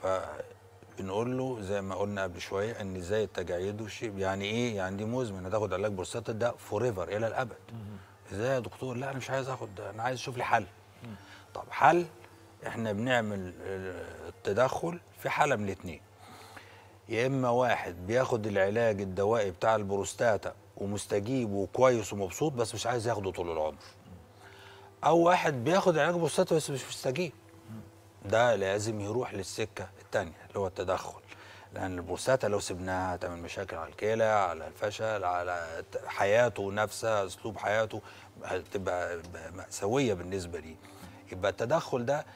فبنقول له زي ما قلنا قبل شوية إن زي التجاعيد والشيب يعني إيه؟ يعني دي مزمن هتاخد علاج بروستاتا ده forever إلى الأبد. إزاي يا دكتور؟ لا أنا مش عايز آخد ده أنا عايز أشوف لي حل. طب حل؟ إحنا بنعمل التدخل في حالة من الاثنين يا إما واحد بياخد العلاج الدوائي بتاع البروستاتا ومستجيب وكويس ومبسوط بس مش عايز ياخده طول العمر. أو واحد بياخد علاج بروستاتا بس مش مستجيب. ده لازم يروح للسكة الثانية اللي هو التدخل. لأن البروستاتا لو سبناها هتعمل مشاكل على الكلى على الفشل على حياته نفسها أسلوب حياته هتبقى مأساوية بالنسبة ليه. يبقى التدخل ده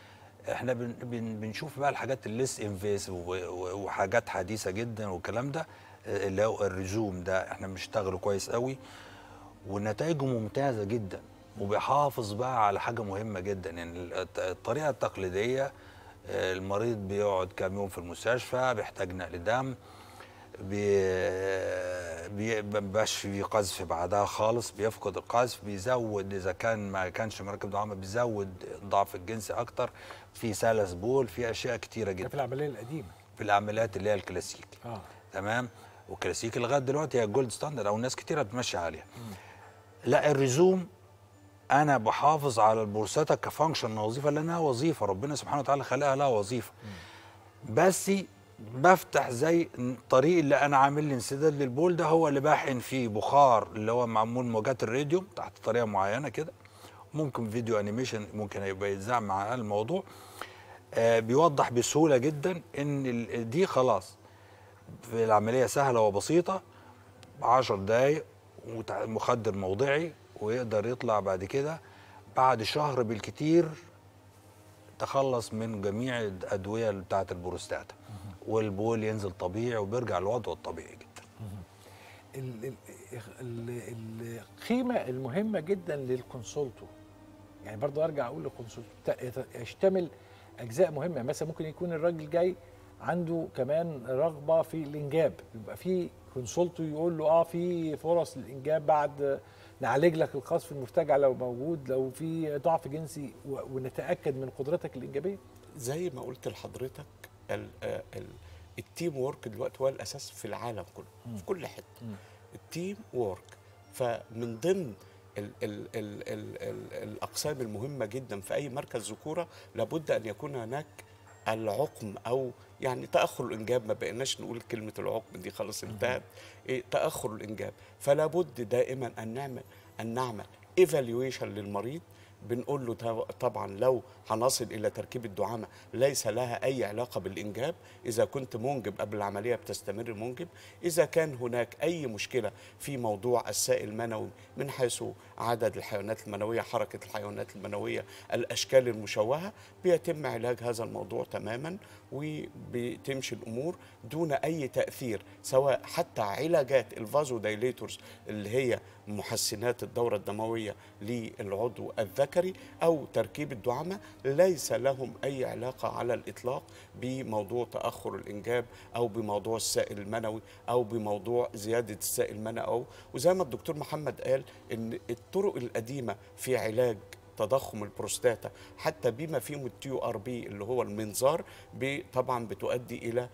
إحنا بن بن بنشوف بقى الحاجات ال less invasive وحاجات حديثة جدا والكلام ده اللي هو الريزوم ده إحنا بنشتغله كويس قوي. ونتائجه ممتازة جدا. وبيحافظ بقى على حاجة مهمة جدا يعني الطريقة التقليدية آه، المريض بيقعد كام يوم في المستشفى بيحتاج نقل دم بي بي- مبقاش في قذف بعدها خالص بيفقد القذف بيزود إذا كان ما كانش مركب دعامة بيزود ضعف الجنسي أكتر. في سلس بول في أشياء كتيرة جدا. في العملية القديمة. في العمليات اللي هي الكلاسيك. آه. تمام؟ والكلاسيك لغاية دلوقتي هي ال gold standard أو ناس كتيرة بتمشي عليها. لا الريزوم أنا بحافظ على البروستاتا ك function وظيفة لانها وظيفة. ربنا سبحانه وتعالى خلقها لها وظيفة. بس بفتح زي الطريق اللي أنا عامل لي انسداد للبول ده هو اللي بحقن فيه بخار اللي هو معمول موجات الراديو تحت طريقة معينة كده. ممكن فيديو animation ممكن يبقى يتذاع مع الموضوع. آه بيوضح بسهولة جدا إن دي خلاص في العملية سهلة وبسيطة. 10 دقايق وتع- مخدر موضعي. ويقدر يطلع بعد كده بعد شهر بالكتير تخلص من جميع الأدوية بتاعة البروستاتا. والبول ينزل طبيعي وبيرجع لوضعه الطبيعي جدا. ال- ال- ال- القيمة المهمة جدا للكونسولتو. يعني برضو أرجع أقول للكونسولتو يشتمل أجزاء مهمة. مثلا ممكن يكون الراجل جاي عنده كمان رغبة في الإنجاب. يبقى في كونسولتو يقول له آه في فرص للإنجاب بعد نعالج لك القذف المرتجع لو موجود لو في ضعف جنسي ونتأكد من قدرتك الانجابيه زي ما قلت لحضرتك ال- ال- ال teamwork دلوقتي هو الأساس في العالم كله في كل حتة. ال teamwork فمن ضمن ال ال ال ال ال الأقسام المهمة جدا في أي مركز ذكورة لابد أن يكون هناك العقم أو يعني تأخر الإنجاب ما بقيناش نقول كلمة العقم دي خلاص انتهت. إيه؟ تأخر الإنجاب. فلا بد دائما أن نعمل أن نعمل evaluation للمريض بنقول له طب- طبعا لو هنصل إلى تركيب الدعامة ليس لها أي علاقة بالإنجاب إذا كنت منجب قبل العملية بتستمر منجب. إذا كان هناك أي مشكلة في موضوع السائل المنوي من حيث عدد الحيوانات المنوية حركة الحيوانات المنوية الأشكال المشوهة بيتم علاج هذا الموضوع تماما وبتمشي الأمور دون أي تأثير سواء حتى علاجات الفازو دايليتورز اللي هي محسنات الدورة الدموية للعضو الذكري أو تركيب الدعامة ليس لهم أي علاقة على الإطلاق بموضوع تأخر الإنجاب أو بموضوع السائل المنوي أو بموضوع زيادة السائل المنوي. وزي ما الدكتور محمد قال إن الطرق القديمة في علاج تضخم البروستاتا حتى بما فيهم ال TURP اللي هو المنظار طبعا بتؤدي إلى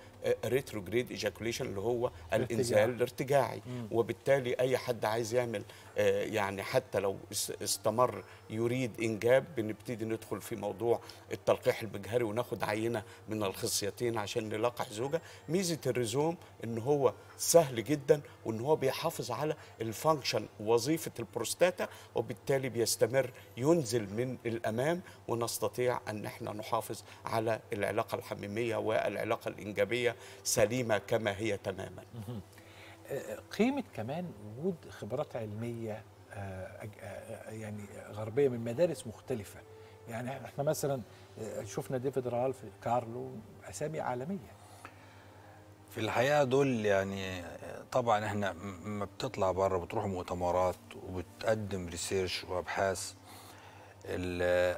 retrograde ejaculation اللي هو الإنزال الارتجاعي. وبالتالي أي حد عايز يعمل آه، يعني حتى لو اس- استمر يريد إنجاب بنبتدي ندخل في موضوع التلقيح المجهري وناخد عينة من الخصيتين عشان نلقح زوجة. ميزة الريزوم إن هو سهل جدا وإن هو بيحافظ على ال function وظيفة البروستاتا وبالتالي بيستمر ينزل من الأمام ونستطيع أن إحنا نحافظ على العلاقة الحميمية والعلاقة الإنجابية. سليمة كما هي تماما. آه، قيمة كمان وجود خبرات علمية أج- آه، يعني غربية من مدارس مختلفة. يعني إحنا مثلا شفنا ديفيد رالف كارلو أسماء عالمية. في الحقيقة دول يعني طبعا إحنا م- ما بتطلع بره بتروح مؤتمرات وبتقدم research وأبحاث.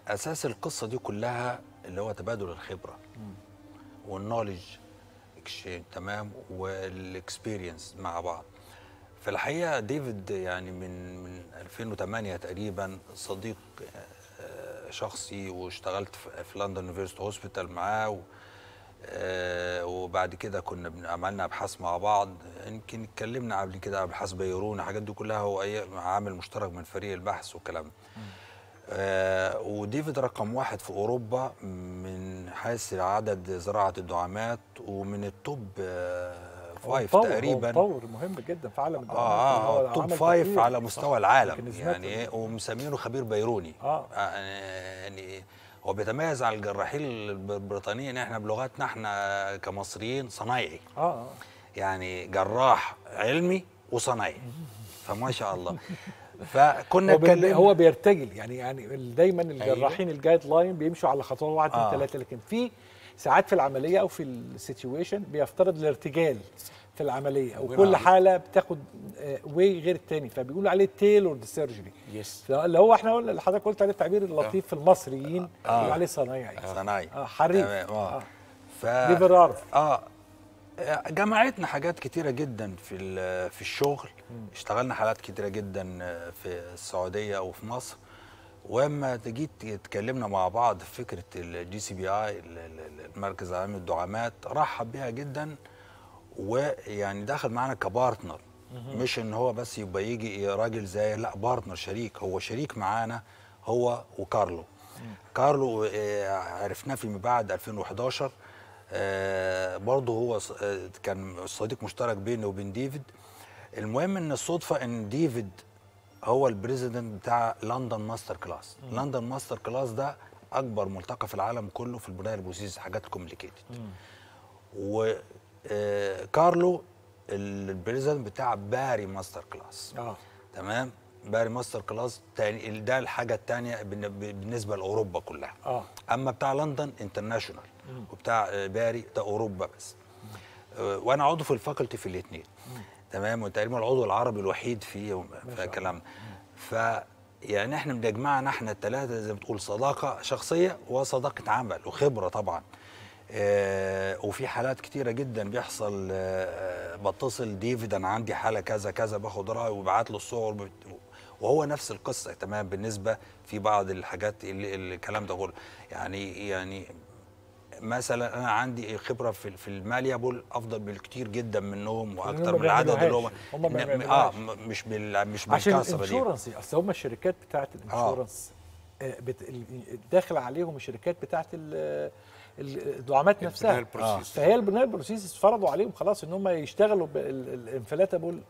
أساس القصة دي كلها اللي هو تبادل الخبرة وال knowledge exchange تمام؟ وال experience مع بعض. في الحقيقة ديفيد يعني من من 2008 تقريبا صديق آه، شخصي واشتغلت في- London University Hospital معاه آه، وبعد كده كنا عملنا أبحاث مع بعض. يمكن اتكلمنا قبل كده أبحاث بيروني الحاجات دي كلها هو عامل مشترك من فريق البحث والكلام ده. وديفيد رقم واحد في أوروبا من حيث عدد زراعة الدعامات ومن التوب آه فايف هو تقريبا. مطور مهم جدا في عالم الدعامات آه آه top five. على. مستوى العالم يعني ومسمينه خبير بيروني. آه. يعني هو بيتميز على الجراحين البريطانيين إحنا بلغتنا إحنا كمصريين صنايعي. آه. يعني جراح علمي وصنايعي. فما شاء الله. *laughs* فكنا هو, بال- اتكلمنا هو بيرتجل يعني يعني دايما الجراحين ال guideline بيمشوا على خطوات واحد اثنين آه. ثلاثة لكن في ساعات في العملية أو في ال situation بيفترض الارتجال في العملية أو وين كل عم- حالة بتاخد way غير التاني فبيقولوا عليه tailored surgery yes اللي هو إحنا قلنا اللي حضرتك قلت عليه التعبير اللطيف في المصريين آه. بيقولوا عليه صنايعي. صنايعي. آه حريف. آه. آه. ف ليفر عارف آه. جمعتنا حاجات كتيرة جدا في في الشغل. اشتغلنا حالات كتيرة جدا في السعودية وفي مصر. واما جيت اتكلمنا مع بعض في فكرة ال GCPI المركز العالمي للدعامات رحب بيها جدا. ويعني دخل معانا ك partner. مش إن هو بس يبقى يجي راجل زي لا partner شريك. هو شريك معانا هو وكارلو. كارلو آه، عرفناه فيما بعد 2011 آه، برضه هو آه، كان صديق مشترك بينه وبين ديفيد. المهم إن الصدفة إن ديفيد هو ال president بتاع London Masterclass London Masterclass ده أكبر ملتقى في العالم كله في ال penile prosthesis حاجات complicated وكارلو ال president بتاع باري masterclass تمام؟ باري masterclass تاني ده الحاجة الثانية بالنسبة لأوروبا كلها. آه. أما بتاع لندن international وبتاع آه، باري ده أوروبا بس. آه، وأنا عضو في ال faculty في الاثنين تمام؟ وتقريبا العضو العربي الوحيد في في كلامنا ف يعني إحنا بنجمعنا إحنا الثلاثه زي ما بتقول صداقة شخصية وصداقة عمل وخبرة طبعا. آه وفي حالات كتيرة جدا بيحصل آه بتصل ديفيد أنا عندي حالة كذا كذا باخد رايه وببعت له الصور وهو نفس القصة. تمام؟ بالنسبة في بعض الحاجات اللي اللي الكلام ده كله. يعني يعني مثلا أنا عندي خبرة في في ال malleable أفضل بالكتير جدا منهم وأكتر من العدد اللي هم آه مش بال مش بالكثره دي. ال insurance أصل هم الشركات بتاعت ال insurance آه. بت... داخل عليهم الشركات ال- الدعامات نفسها. ال prosthesis. فهي ال penile prosthesis فرضوا عليهم خلاص إن هم يشتغلوا بال inflatable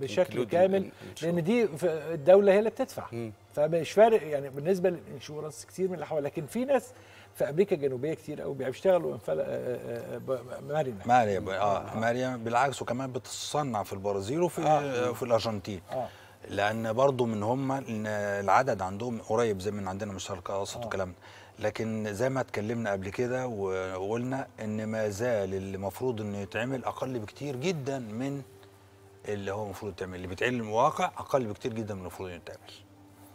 بشكل Including كامل لأن دي الدولة هي اللي بتدفع. فمش فارق يعني بالنسبة للإنشورنس كتير من اللي حوالي لكن في ناس في أمريكا الجنوبية كتير قوي بيشتغلوا آه، آه، آه، مرنه ماريا آه ماريا بالعكس وكمان بتصنع في البرازيل وفي آه. آه. في الأرجنتين. آه. لأن برضو من هم إن العدد عندهم قريب زي من عندنا من الشرق الاوسط آه. والكلام ده. لكن زي ما اتكلمنا قبل كده وقلنا إن ما زال اللي المفروض إنه يتعمل أقل بكتير جدا من اللي هو المفروض يتعمل. اللي بيتعمل المواقع أقل بكتير جدا من المفروض يتعمل.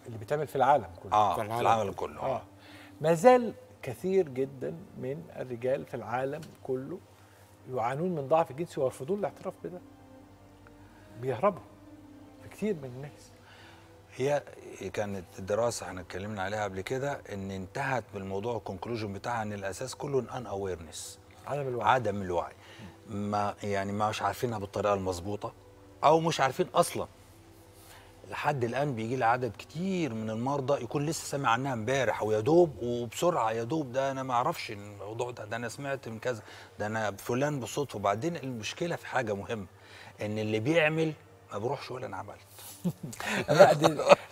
اللي بيتعمل في العالم كله. آه في في العالم العالم كله. آه. ما زال كثير جدا من الرجال في العالم كله يعانون من ضعف جنسي ويرفضون الاعتراف بده. بيهربوا في كتير من الناس. هي كانت دراسة إحنا اتكلمنا عليها قبل كده إن انتهت بالموضوع ال conclusion بتاعها إن الأساس كله إن awareness عدم الوعي. عدم الوعي. ما يعني ما مش عارفينها بالطريقة المظبوطه أو مش عارفين أصلا. لحد الآن بيجي لي عدد كتير من المرضى يكون لسه سامع عنها امبارح ويا دوب وبسرعة يا دوب ده أنا ما أعرفش الموضوع ده ده أنا سمعت من كذا ده أنا فلان بالصدفة. وبعدين المشكلة في حاجة مهمة إن اللي بيعمل ما بروحش ولا أنا عملت. *laughs* دي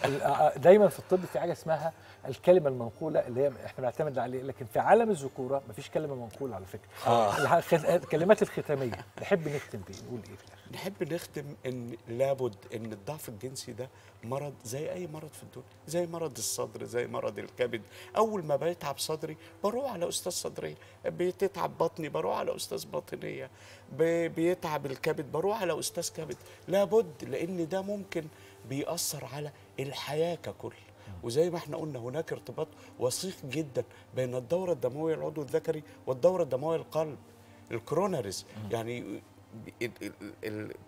ال- دايما في الطب في حاجة اسمها الكلمة المنقولة اللي هي إحنا بنعتمد عليه لكن في عالم الذكورة مفيش كلمة منقولة على فكرة. آه. الكلمات الختامية. نحب نختم بيه نقول إيه؟ في الآخر نحب نختم إن لابد إن الضعف الجنسي ده مرض زي أي مرض في الدنيا زي مرض الصدر زي مرض الكبد. أول ما بيتعب صدري بروح على أستاذ صدرية. بتتعب بطني بروح على أستاذ باطنيه ب- بيتعب الكبد بروح على أستاذ كبد. لابد لأن ده ممكن بيأثر على الحياة ككل. وزي ما إحنا قلنا هناك ارتباط وثيق جدا بين الدورة الدموية العضو الذكري والدورة الدموية القلب ال coronaries يعني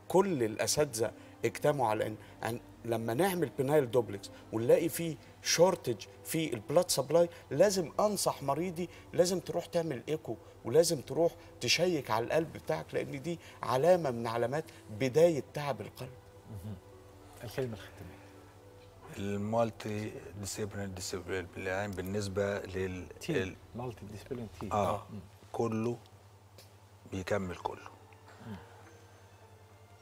كل الأساتذة اجتمعوا على ان لما نعمل penile duplex ونلاقي فيه shortage في ال blood supply لازم أنصح مريضي لازم تروح تعمل ايكو ولازم تروح تشيك على القلب بتاعك لأن دي علامة من علامات بداية تعب القلب. الكلمة الختاميه ال multidiscipline discipline بالنسبة لل team ال- multidiscipline team آه. كله بيكمل كله.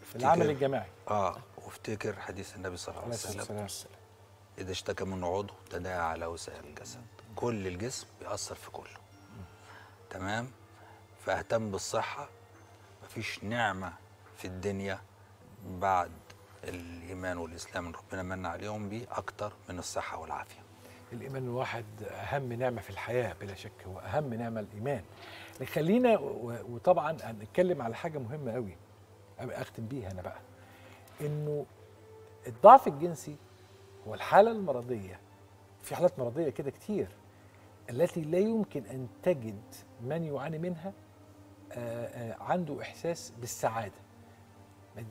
في العمل الجماعي. آه. وافتكر حديث النبي صلى الله عليه وسلم. إذا اشتكى منه عضو تداعى على وسائر الجسد. كل الجسم بيأثر في كله. تمام؟ فاهتم بالصحة. مفيش نعمة في الدنيا بعد الإيمان والإسلام اللي ربنا من عليهم بيه أكتر من الصحة والعافية. الإيمان الواحد أهم نعمة في الحياة بلا شك هو أهم نعمة الإيمان. خلينا وطبعا هنتكلم على حاجة مهمة قوي أختم بيها أنا بقى. إنه الضعف الجنسي هو الحالة المرضية. في حالات مرضية كده كتير. التي لا يمكن أن تجد من يعاني منها عنده إحساس بالسعادة.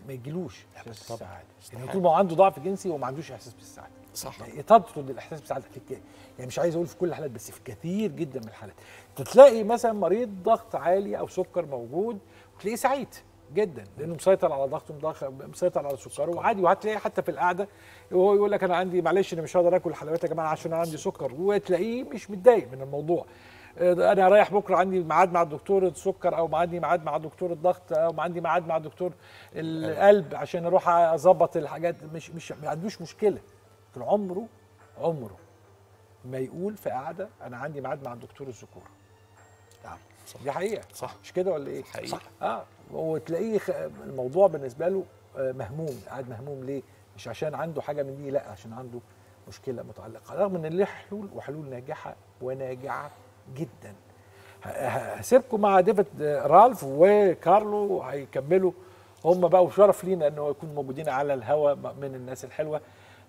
ما- يجيلوش إحساس. بالسعادة. يعني طول ما هو عنده ضعف جنسي هو ما عندوش إحساس بالسعادة صح يعني تطرد الإحساس بالسعادة في. يعني مش عايز أقول في كل الحالات بس في كثير جدا من الحالات تلاقي مثلا مريض ضغط عالي أو سكر موجود وتلاقيه سعيد جدا لأنه مسيطر على ضغطه مسيطر على سكره وعادي وهتلاقيه حتى في القعدة وهو يقول لك أنا عندي معلش أنا مش هقدر آكل حلويات يا جماعة عشان أنا عندي سكر وتلاقيه مش متضايق من الموضوع أنا رايح بكرة عندي ميعاد مع دكتور السكر أو عندي ميعاد مع دكتور الضغط أو عندي ميعاد مع دكتور القلب عشان أروح أظبط الحاجات. مش مش ما عندوش مشكلة. لكن عمره عمره ما يقول في قعدة أنا عندي ميعاد مع دكتور الذكوره نعم. دي حقيقة. صح. مش كده ولا إيه؟ حقيقي. صح. آه. وتلاقيه الموضوع بالنسبة له آه، مهموم. قاعد مهموم ليه؟ مش عشان عنده حاجة من دي لأ عشان عنده مشكلة متعلقة. رغم إن ليه حلول وحلول ناجحة وناجعة جدا. هسيبكم مع ديفيد آه، رالف وكارلو هيكملوا هم بقى وشرف لينا إنه يكونوا موجودين على الهوا من الناس الحلوة.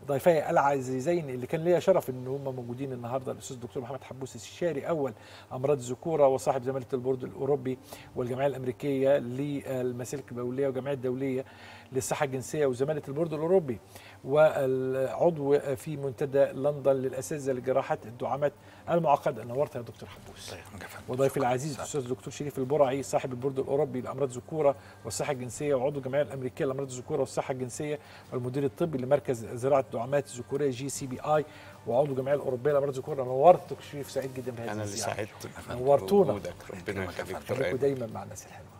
ضيفي العزيزين اللي كان ليا شرف إن هم موجودين النهارده الأستاذ الدكتور محمد حبوس استشاري أول أمراض الذكوره وصاحب زماله البورد الأوروبي والجمعية الأمريكية للمسالك البولية والجمعيه الدولية. للصحه الجنسية وزمالة ال board الأوروبي والعضو في منتدى لندن للأساتذة لجراحة الدعامات المعقدة. نورت يا دكتور حبوس. وضيفي العزيز الأستاذ الدكتور شريف البرعي صاحب ال board الأوروبي لأمراض الذكوره والصحه الجنسية وعضو الجمعيه الأمريكية لأمراض الذكوره والصحه الجنسية والمدير الطبي لمركز زراعة الدعامات الذكورية GCPI وعضو الجمعيه الأوروبية لأمراض الذكوره نورت دكتور شريف سعيد جدا بهذه أنا اللي. سعدت نورتونا. ربنا يخليك. أيمن. دايما مع الناس الحلوة.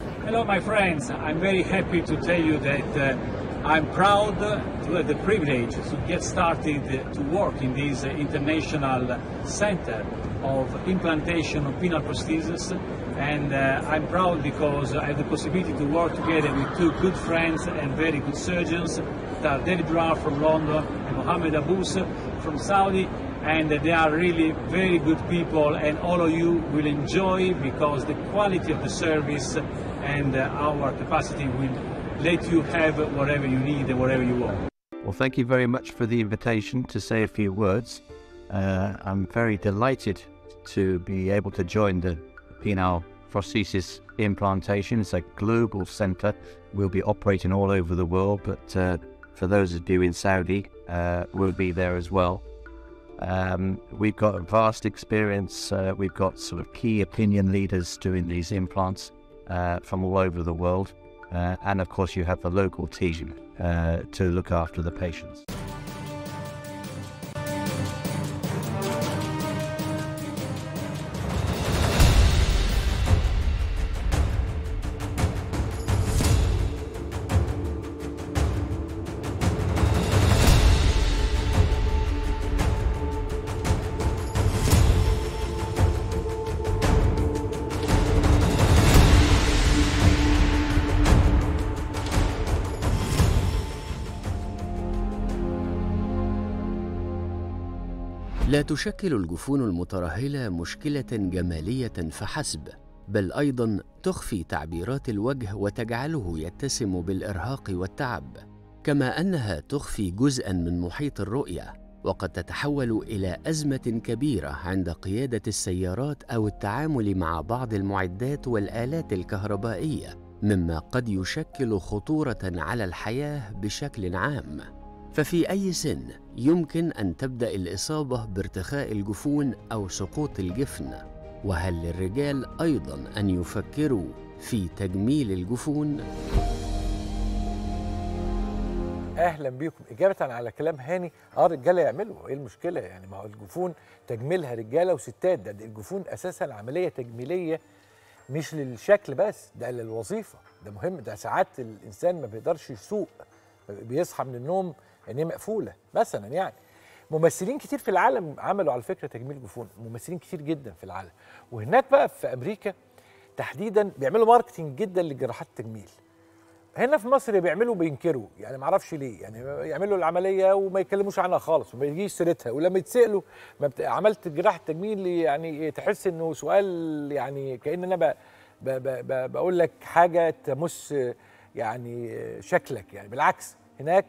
Hello, my friends. I'm very happy to tell you that uh, I'm proud to have the privilege to get started to work in this international center of implantation of penile prosthesis. And uh, I'm proud because I have the possibility to work together with two good friends and very good surgeons, that are David Rar from London and Mohammed Abous from Saudi. And they are really very good people, and all of you will enjoy because the quality of the service and our capacity will let you have whatever you need and whatever you want. Well, thank you very much for the invitation to say a few words. Uh, I'm very delighted to be able to join the penile prosthesis implantation. It's a global centre. We'll be operating all over the world, but uh, for those of you in Saudi, uh, we'll be there as well. Um, we've got a vast experience. Uh, we've got sort of key opinion leaders doing these implants uh, from all over the world. Uh, and of course, you have the local team uh, to look after the patients. لا تشكل الجفون المترهلة مشكلة جمالية فحسب، بل أيضا تخفي تعبيرات الوجه وتجعله يتسم بالإرهاق والتعب، كما أنها تخفي جزءا من محيط الرؤية، وقد تتحول إلى أزمة كبيرة عند قيادة السيارات أو التعامل مع بعض المعدات والآلات الكهربائية، مما قد يشكل خطورة على الحياة بشكل عام. ففي أي سن يمكن أن تبدأ الإصابة بارتخاء الجفون أو سقوط الجفن؟ وهل للرجال أيضا أن يفكروا في تجميل الجفون؟ أهلا بيكم. إجابة على كلام هاني آه رجاله يعملوا إيه المشكلة؟ يعني ما هو الجفون تجميلها رجالة وستات. ده, ده الجفون أساسا عملية تجميلية مش للشكل بس ده للوظيفة. ده مهم. ده ساعات الإنسان ما بيقدرش يسوق بيصحى من النوم عينيه مقفولة مثلا يعني. ممثلين كتير في العالم عملوا على فكرة تجميل جفون ممثلين كتير جدا في العالم. وهناك بقى في أمريكا تحديدا بيعملوا ماركتنج جدا لجراحات التجميل. هنا في مصر بيعملوا بينكروا يعني ما أعرفش ليه. يعني يعملوا العملية وما يتكلموش عنها خالص وما يجيش سيرتها. ولما يتسألوا ما بت... عملت جراحة تجميل يعني تحس إنه سؤال يعني كأن أنا. ب... ب... ب... بقول لك حاجة تمس يعني شكلك يعني. بالعكس هناك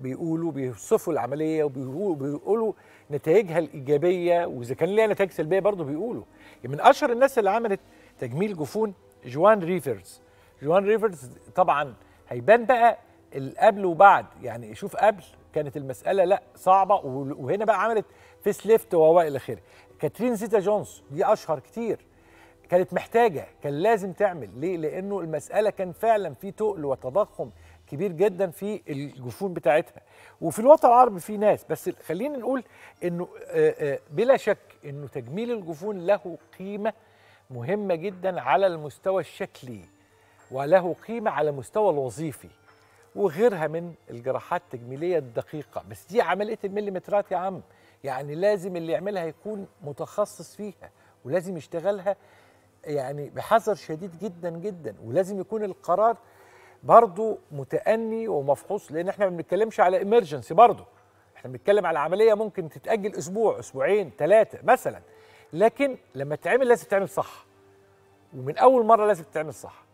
بيقولوا بيوصفوا العملية وبيقولوا بيقولوا نتائجها الإيجابية. وإذا كان ليها نتائج سلبية برضه بيقولوا. يعني من أشهر الناس اللي عملت تجميل جفون جوان ريفرز. جوان ريفرز طبعا هيبان بقى القبل وبعد. يعني شوف قبل كانت المسألة لأ صعبة. وهنا بقى عملت face lift والى آخره. كاترين زيتا جونز دي أشهر كتير. كانت محتاجة كان لازم تعمل. ليه؟ لأنه المسألة كان فعلا في تقل وتضخم. كبير جدا في الجفون بتاعتها. وفي الوطن العربي في ناس بس خلينا نقول إنه بلا شك إنه تجميل الجفون له قيمة مهمة جدا على المستوى الشكلي وله قيمة على المستوى الوظيفي وغيرها من الجراحات التجميلية الدقيقة. بس دي عملية المليمترات يا عم. يعني لازم اللي يعملها يكون متخصص فيها ولازم يشتغلها يعني بحذر شديد جدا جدا. ولازم يكون القرار برضه متأني ومفحوص لأن إحنا ما بنتكلمش على ايمرجنسي برضه إحنا بنتكلم على عملية ممكن تتأجل أسبوع أسبوعين ثلاثة مثلا. لكن لما تتعمل لازم تتعمل صح. ومن أول مرة لازم تتعمل صح.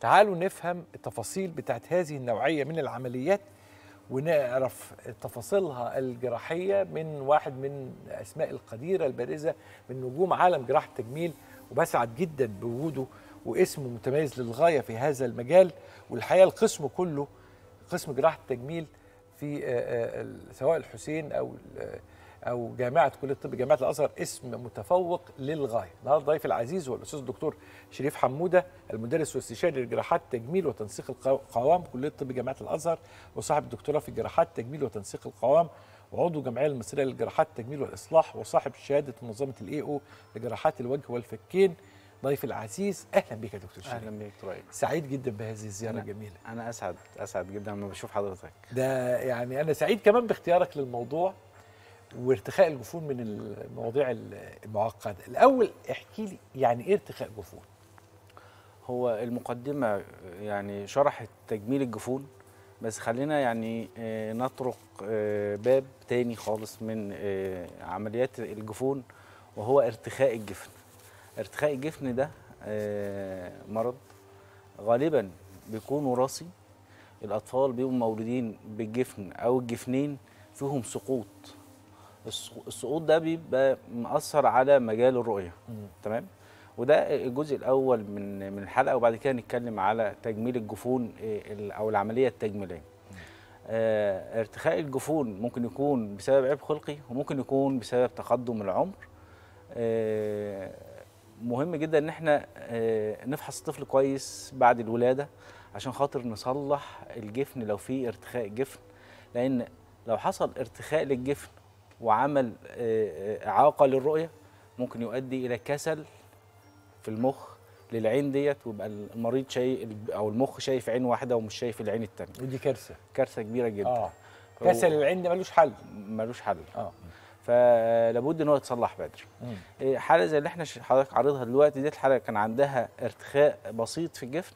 تعالوا نفهم التفاصيل بتاعت هذه النوعية من العمليات ونعرف تفاصيلها الجراحية من واحد من أسماء القديرة البارزة من نجوم عالم جراحة التجميل وبسعد جدا بوجوده واسمه متميز للغاية في هذا المجال والحقيقة القسم كله قسم جراحة التجميل في سواء الحسين أو أو جامعة كلية الطب جامعة الأزهر اسم متفوق للغاية. النهارده ضيف العزيز هو الأستاذ الدكتور شريف حمودة المدرس واستشاري لجراحات التجميل وتنسيق القوام كلية الطب جامعة الأزهر وصاحب الدكتوراه في جراحات التجميل وتنسيق القوام وعضو الجمعيه المصرية للجراحات التجميل والإصلاح وصاحب شهادة منظمة ال AO لجراحات الوجه والفكين ضيف العزيز. أهلا بك يا دكتور شريف أهلا بيك تريب سعيد جدا بهذه الزيارة الجميلة. أنا أسعد أسعد جدا لما بشوف حضرتك. ده يعني أنا سعيد كمان باختيارك للموضوع وارتخاء الجفون من المواضيع المعقدة. الأول احكي لي يعني إيه ارتخاء جفون هو المقدمة يعني شرحت تجميل الجفون بس خلينا يعني نطرق باب تاني خالص من عمليات الجفون وهو ارتخاء الجفن. ارتخاء الجفن ده مرض غالبا بيكون وراثي. الأطفال بيبقوا مولودين بالجفن أو الجفنين فيهم سقوط. السقوط ده بيبقى مأثر على مجال الرؤية. تمام؟ وده الجزء الأول من من الحلقة وبعد كده نتكلم على تجميل الجفون أو العملية التجميلية. آه ارتخاء الجفون ممكن يكون بسبب عيب خلقي وممكن يكون بسبب تقدم العمر. آه مهم جدا إن إحنا آه نفحص الطفل كويس بعد الولادة عشان خاطر نصلح الجفن لو في ارتخاء جفن. لأن لو حصل ارتخاء للجفن وعمل آه، آه، إعاقة للرؤية ممكن يؤدي إلى كسل في المخ للعين ديت ويبقى المريض شايف أو المخ شايف عين واحدة ومش شايف العين التانية. ودي كارثة. كارثة كبيرة جدا. آه. كسل العين ده ملوش حل. ملوش حل. آه. فلابد إن هو يتصلح بدري. إيه، حالة زي اللي إحنا حضرتك عارضها دلوقتي ديت حالة كان عندها ارتخاء بسيط في الجفن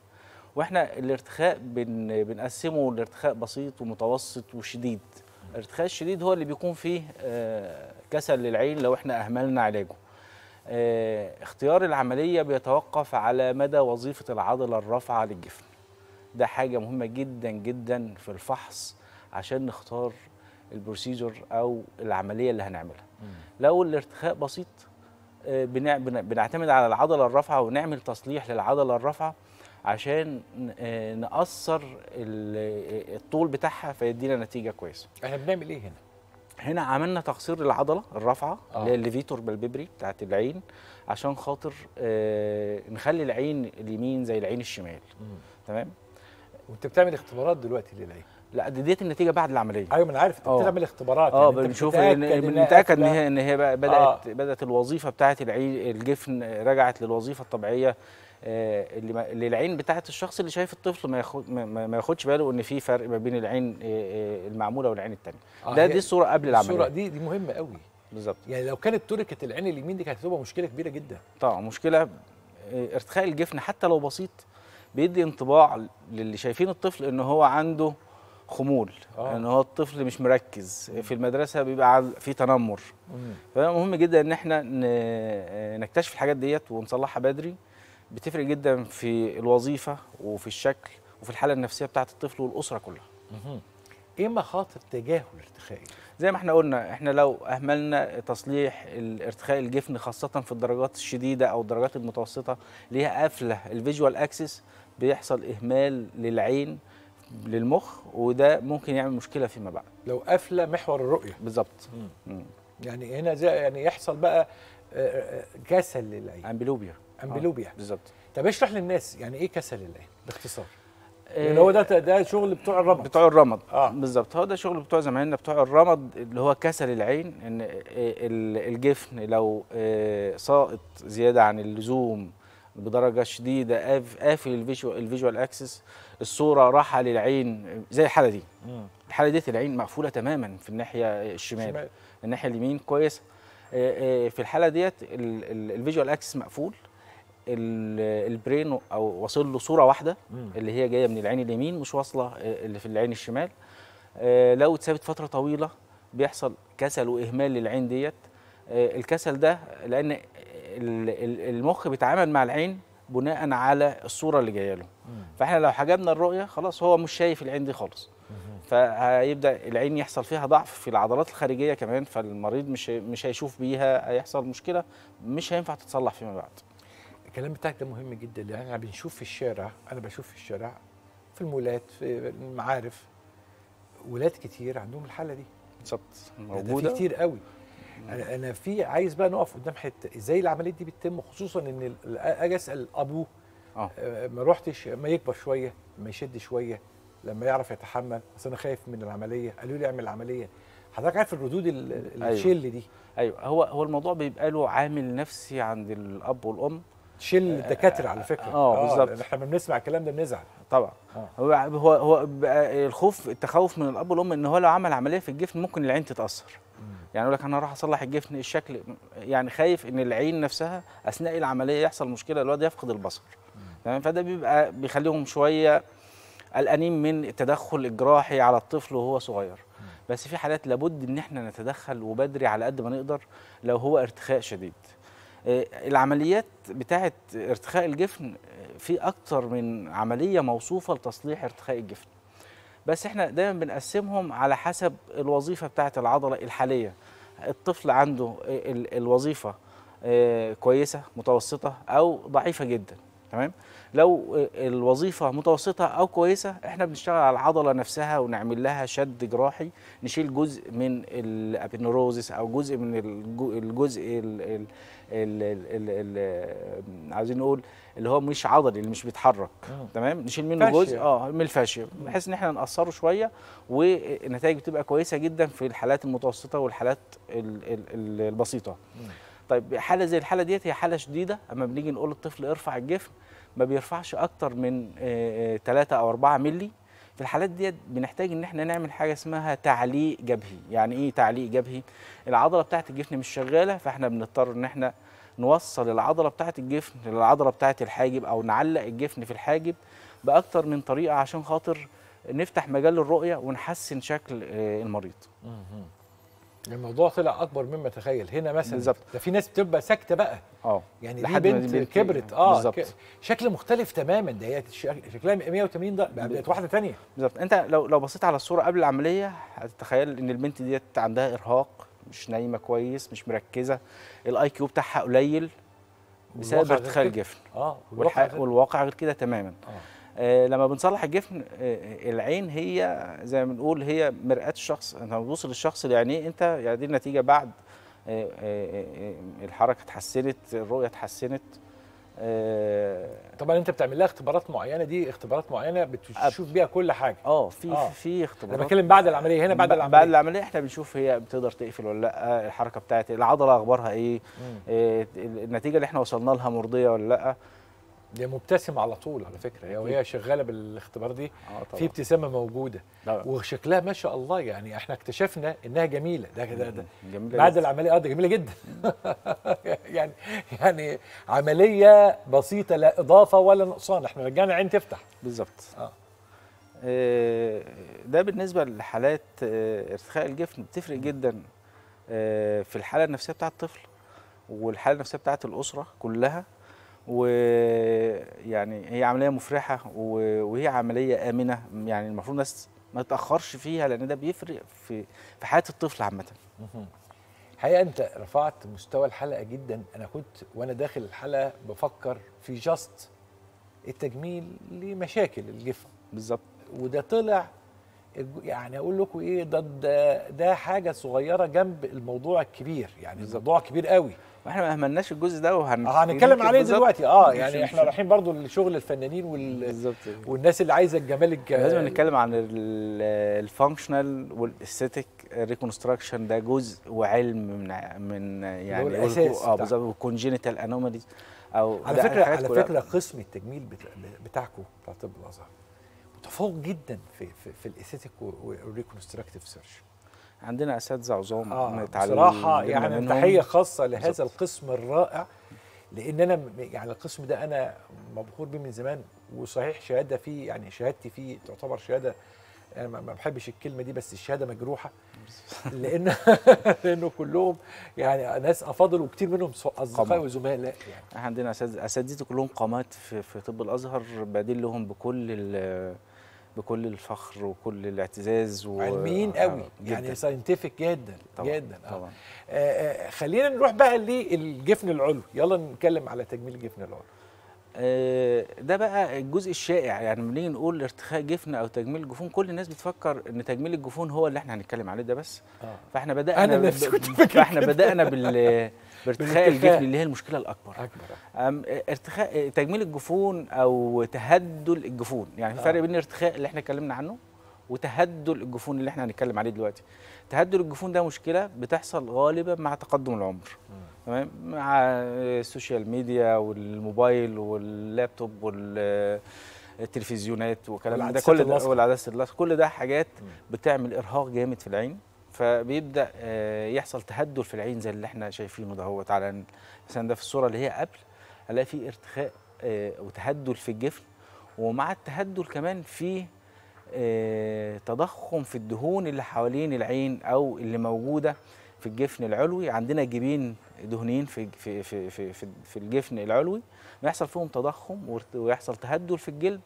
وإحنا الارتخاء بن بنقسمه لارتخاء بسيط ومتوسط وشديد. الارتخاء الشديد هو اللي بيكون فيه آه، كسل للعين لو إحنا أهملنا علاجه. آه، اختيار العملية بيتوقف على مدى وظيفة العضلة الرافعة للجفن. ده حاجة مهمة جدا جدا في الفحص عشان نختار البروسيجر أو العملية اللي هنعملها. لو الارتخاء بسيط آه، بنع- بن- بنعتمد على العضلة الرافعة ونعمل تصليح للعضلة الرافعة عشان آه، نقصر ال- آه، الطول بتاعها فيدينا نتيجة كويسة. إحنا بنعمل إيه هنا؟ هنا عملنا تقصير للعضله الرافعة آه. اللي هي ال levator palpebrae بتاعت العين عشان خاطر آه، نخلي العين اليمين زي العين الشمال. تمام؟ وأنت بتعمل اختبارات دلوقتي للعين. لا دي ديت النتيجة بعد العملية أيوه ما أنا عارف أنت آه. بتعمل اختبارات آه يعني بنشوف بنتاكد ان. هي إن هي بدأت آه. بدأت الوظيفة بتاعه العين الجفن رجعت للوظيفة الطبيعية آه، اللي, ما اللي العين بتاعه الشخص اللي شايف الطفل ما ياخد ما- ياخدش باله إن في فرق ما بين العين آه، المعمولة والعين الثانية آه، ده دي الصورة قبل العملية الصورة دي دي مهمة قوي بالظبط يعني لو كانت تركت العين اليمين دي كانت هتبقى مشكلة كبيرة جدا طبعا مشكلة ارتخاء الجفن حتى لو بسيط بيدي انطباع للي شايفين الطفل إن هو عنده خمول. آه. ان هو الطفل مش مركز. في المدرسة بيبقى في تنمر. فمهم جدا إن إحنا آه، نكتشف الحاجات ديت ونصلحها بدري. بتفرق جدا في الوظيفة وفي الشكل وفي الحالة النفسية بتاعة الطفل والأسرة كلها. مهم. إيه مخاطر تجاهل الارتخاء؟ زي ما إحنا قلنا إحنا لو أهملنا تصليح الارتخاء الجفن خاصة في الدرجات الشديدة أو الدرجات المتوسطة اللي هي قافلة. ال visual axis بيحصل إهمال للعين للمخ وده ممكن يعمل مشكلة فيما بعد. لو قافلة محور الرؤية. بالظبط. يعني هنا زي يعني يحصل بقى آه، آه، كسل للعين. amblyopia amblyopia بالظبط. طب اشرح للناس يعني إيه كسل للعين باختصار؟ لأن هو ده ده شغل بتوع الرمد. بتوع الرمد. آه. بالظبط. هو ده شغل بتوع زمايلنا بتوع الرمد اللي هو كسل العين إن ال- الجفن لو آه، ساقط زيادة عن اللزوم بدرجة شديدة قاف- قافل ال visual ال visual axis الصورة رايحة للعين زي الحالة دي. الحالة ديت العين مقفولة تماما في الناحية الشمال شمال. الناحية اليمين كويسه آه، آه، في الحالة ديت ال visual axis مقفول ال- ال brain أو واصل له صورة واحدة. اللي هي جاية من العين اليمين مش واصلة آه، اللي في العين الشمال لو اتسابت فترة طويلة بيحصل كسل وإهمال للعين ديت الكسل ده لأن ال- ال- المخ بيتعامل مع العين بناء على الصورة اللي جاية له. فإحنا لو حجبنا الرؤية خلاص هو مش شايف العين دي خالص. فهيبدأ العين يحصل فيها ضعف في العضلات الخارجية كمان فالمريض مش مش هيشوف بيها هيحصل مشكلة مش هينفع تتصلح فيما بعد. الكلام بتاعك ده مهم جدا لأن إحنا بنشوف في الشارع أنا بشوف في الشارع في المولات في المعارف ولاد كتير عندهم الحالة دي. بالظبط موجودة. كتير قوي. أنا أنا في عايز بقى نقف قدام حتة. إزاي العملية دي بتتم؟ خصوصا إن أجي أسأل أبوه آه. آه، ما روحتش ما يكبر شوية ما يشد شوية لما يعرف يتحمل. أصل أنا خايف من العملية. قالوا لي اعمل العملية حضرتك عارف الردود ال- ال- أيوة. الشل دي؟ أيوه. هو هو الموضوع بيبقى له عامل نفسي عند الأب والأم. شل الدكاترة على فكرة. آه، بالظبط. إحنا لما بنسمع الكلام ده بنزعل. طبعا. آه. هو هو هو الخوف التخوف من الأب والأم إن هو لو عمل عملية في الجفن ممكن العين تتأثر. يعني يقول لك أنا هروح اصلح الجفن الشكل يعني خايف ان العين نفسها اثناء العملية يحصل مشكله الواد يفقد البصر. تمام؟ فده بيبقى بيخليهم شوية قلقانين من التدخل الجراحي على الطفل وهو صغير. بس في حالات لابد إن إحنا نتدخل وبدري على قد ما نقدر لو هو ارتخاء شديد. آه، العمليات بتاعه ارتخاء الجفن في أكتر من عملية موصوفة لتصليح ارتخاء الجفن. بس إحنا دايما بنقسمهم على حسب الوظيفة بتاعة العضلة الحالية. الطفل عنده ال- الوظيفة آه، كويسة متوسطة أو ضعيفة جدا تمام؟ لو الوظيفة متوسطة أو كويسة إحنا بنشتغل على العضلة نفسها ونعمل لها شد جراحي نشيل جزء من الابينوروزس أو جزء من الجزء عايزين نقول اللي هو مش عضلي اللي مش بيتحرك. مم. تمام؟ نشيل منه فاشية. جزء آه من الفاشية. بحيث إن إحنا نقصره شوية والنتائج بتبقى كويسة جدا في الحالات المتوسطة والحالات ال ال ال البسيطة. طيب حالة زي الحالة ديت هي حالة شديدة. أما بنيجي نقول للطفل ارفع الجفن ما بيرفعش أكتر من 3 أو 4 مللي. في الحالات ديت بنحتاج إن إحنا نعمل حاجة اسمها تعليق جبهي. يعني إيه تعليق جبهي؟ العضلة بتاعة الجفن مش شغالة فإحنا بنضطر إن إحنا نوصل العضلة بتاعة الجفن للعضله بتاعة الحاجب أو نعلق الجفن في الحاجب بأكتر من طريقة عشان خاطر نفتح مجال الرؤيه ونحسن شكل آه، المريض. الموضوع طلع أكبر مما تخيل. هنا مثلا بالظبط. ده في ناس بتبقى ساكتة بقى. آه. يعني دي لحد بنت, دي بنت كبرت. آه بالظبط. ك- شكل مختلف تماما. ده هي شك- شكلها 180 ده بقت واحدة ثانية بالظبط. أنت لو لو بصيت على الصورة قبل العملية هتتخيل إن البنت ديت عندها إرهاق مش نايمة كويس مش مركزة. ال IQ بتاعها قليل بسبب ارتخاء. الجفن. آه والواقع, غير- والواقع غير كده تماما. آه. آه لما بنصلح الجفن آه العين هي زي ما بنقول هي مرآة الشخص. انت بتبص للشخص لعينيه انت يعني دي النتيجة بعد آه آه آه الحركة اتحسنت الرؤية اتحسنت. آه طبعا انت بتعمل لها اختبارات معينة دي اختبارات معينة بتشوف بيها كل حاجة. آه في آه. في اختبارات. أنا بتكلم بعد العملية هنا بعد العملية. بعد العملية إحنا بنشوف هي بتقدر تقفل ولا لأ الحركة بتاعت العضلة أخبارها إيه. إيه النتيجة اللي إحنا وصلنا لها مرضية ولا لأ. دي مبتسمة على طول على فكرة. هي وهي شغالة بالاختبار دي. آه في ابتسامة موجودة. طبعا. وشكلها ما شاء الله يعني إحنا اكتشفنا إنها جميلة. ده ده, ده جميلة بعد. العملية. آه ده جميلة جدا. *laughs* يعني يعني عملية بسيطة لا إضافة ولا نقصان. إحنا رجعنا عين تفتح. بالظبط. آه. إيه ده بالنسبة لحالات آه، ارتخاء الجفن بتفرق جدا آه، في الحالة النفسية بتاعة الطفل والحالة النفسية بتاعة الأسرة كلها. ويعني هي عملية مفرحة وهي عملية آمنة. يعني المفروض الناس ما تتأخرش فيها لأن ده بيفرق في في حياة الطفل عامة. الحقيقة أنت رفعت مستوى الحلقة جدا. أنا كنت وأنا داخل الحلقة بفكر في جاست التجميل لمشاكل الجفن. بالظبط. وده طلع. يعني أقول لكم إيه ده ده, ده حاجة صغيرة جنب الموضوع الكبير. يعني بالظبط. الموضوع كبير قوي. وإحنا ما اهملناش الجزء ده وهن هنتكلم عليه. دلوقتي. آه يعني إحنا رايحين برضو لشغل الفنانين وال... والناس اللي عايزة الجمال الج... لازم نتكلم عن ال functional وال aesthetic reconstruction ده جزء وعلم من من يعني والكو- آه بالظبط. وال congenital anomalies أو على فكره على فكرة قسم التجميل بتا... بتاعكم بتاع طب الأزهر متفوق جدا في في, في ال aesthetic وال reconstructive surgery عندنا أساتذة عظام متعلمين بصراحة يعني. تحية خاصة لهذا بالظبط. القسم الرائع لأن أنا يعني القسم ده أنا مبهور بيه من زمان وصحيح شهادة فيه يعني شهادتي فيه تعتبر شهادة أنا ما بحبش الكلمة دي بس الشهادة مجروحة لأن *laughs* لأنه كلهم يعني ناس أفاضل وكتير منهم طبعاً. وزملاء يعني عندنا اساتذه كلهم قامات في, في طب الأزهر بدين لهم بكل بكل الفخر وكل الاعتزاز و... علميين قوي جداً. يعني ساينتفك جدا طبعاً، جدا آه. طبعا آه، آه، خلينا نروح بقى للجفن العلوي يلا نتكلم على تجميل الجفن العلوي آه، ده بقى الجزء الشائع يعني لما نيجي نقول ارتخاء جفن أو تجميل الجفون كل الناس بتفكر إن تجميل الجفون هو اللي إحنا هنتكلم عليه ده بس آه. فإحنا بدأنا أنا ب- فإحنا. بدأنا بال *laughs* بارتخاء. الجفن اللي هي المشكلة الأكبر. أكبر. ارتخاء تجميل الجفون أو تهدل الجفون. يعني في آه. فرق بين الارتخاء اللي إحنا اتكلمنا عنه وتهدل الجفون اللي إحنا هنتكلم عليه دلوقتي. تهدل الجفون ده مشكلة بتحصل غالبا مع تقدم العمر. تمام؟ مع السوشيال ميديا والموبايل واللابتوب والتلفزيونات وكلام من ده كل ده. والعدسات كل ده حاجات بتعمل إرهاق جامد في العين. فبيبدأ آه، يحصل تهدل في العين زي اللي إحنا شايفينه ده هو. تعالى مثلا ده في الصورة اللي هي قبل. هلاقي في ارتخاء آه، وتهدل في الجفن ومع التهدل كمان في آه، تضخم في الدهون اللي حوالين العين أو اللي موجودة في الجفن العلوي. عندنا جيبين دهنيين في في في في في, الجفن العلوي. ويحصل فيهم تضخم ويحصل تهدل في الجلد.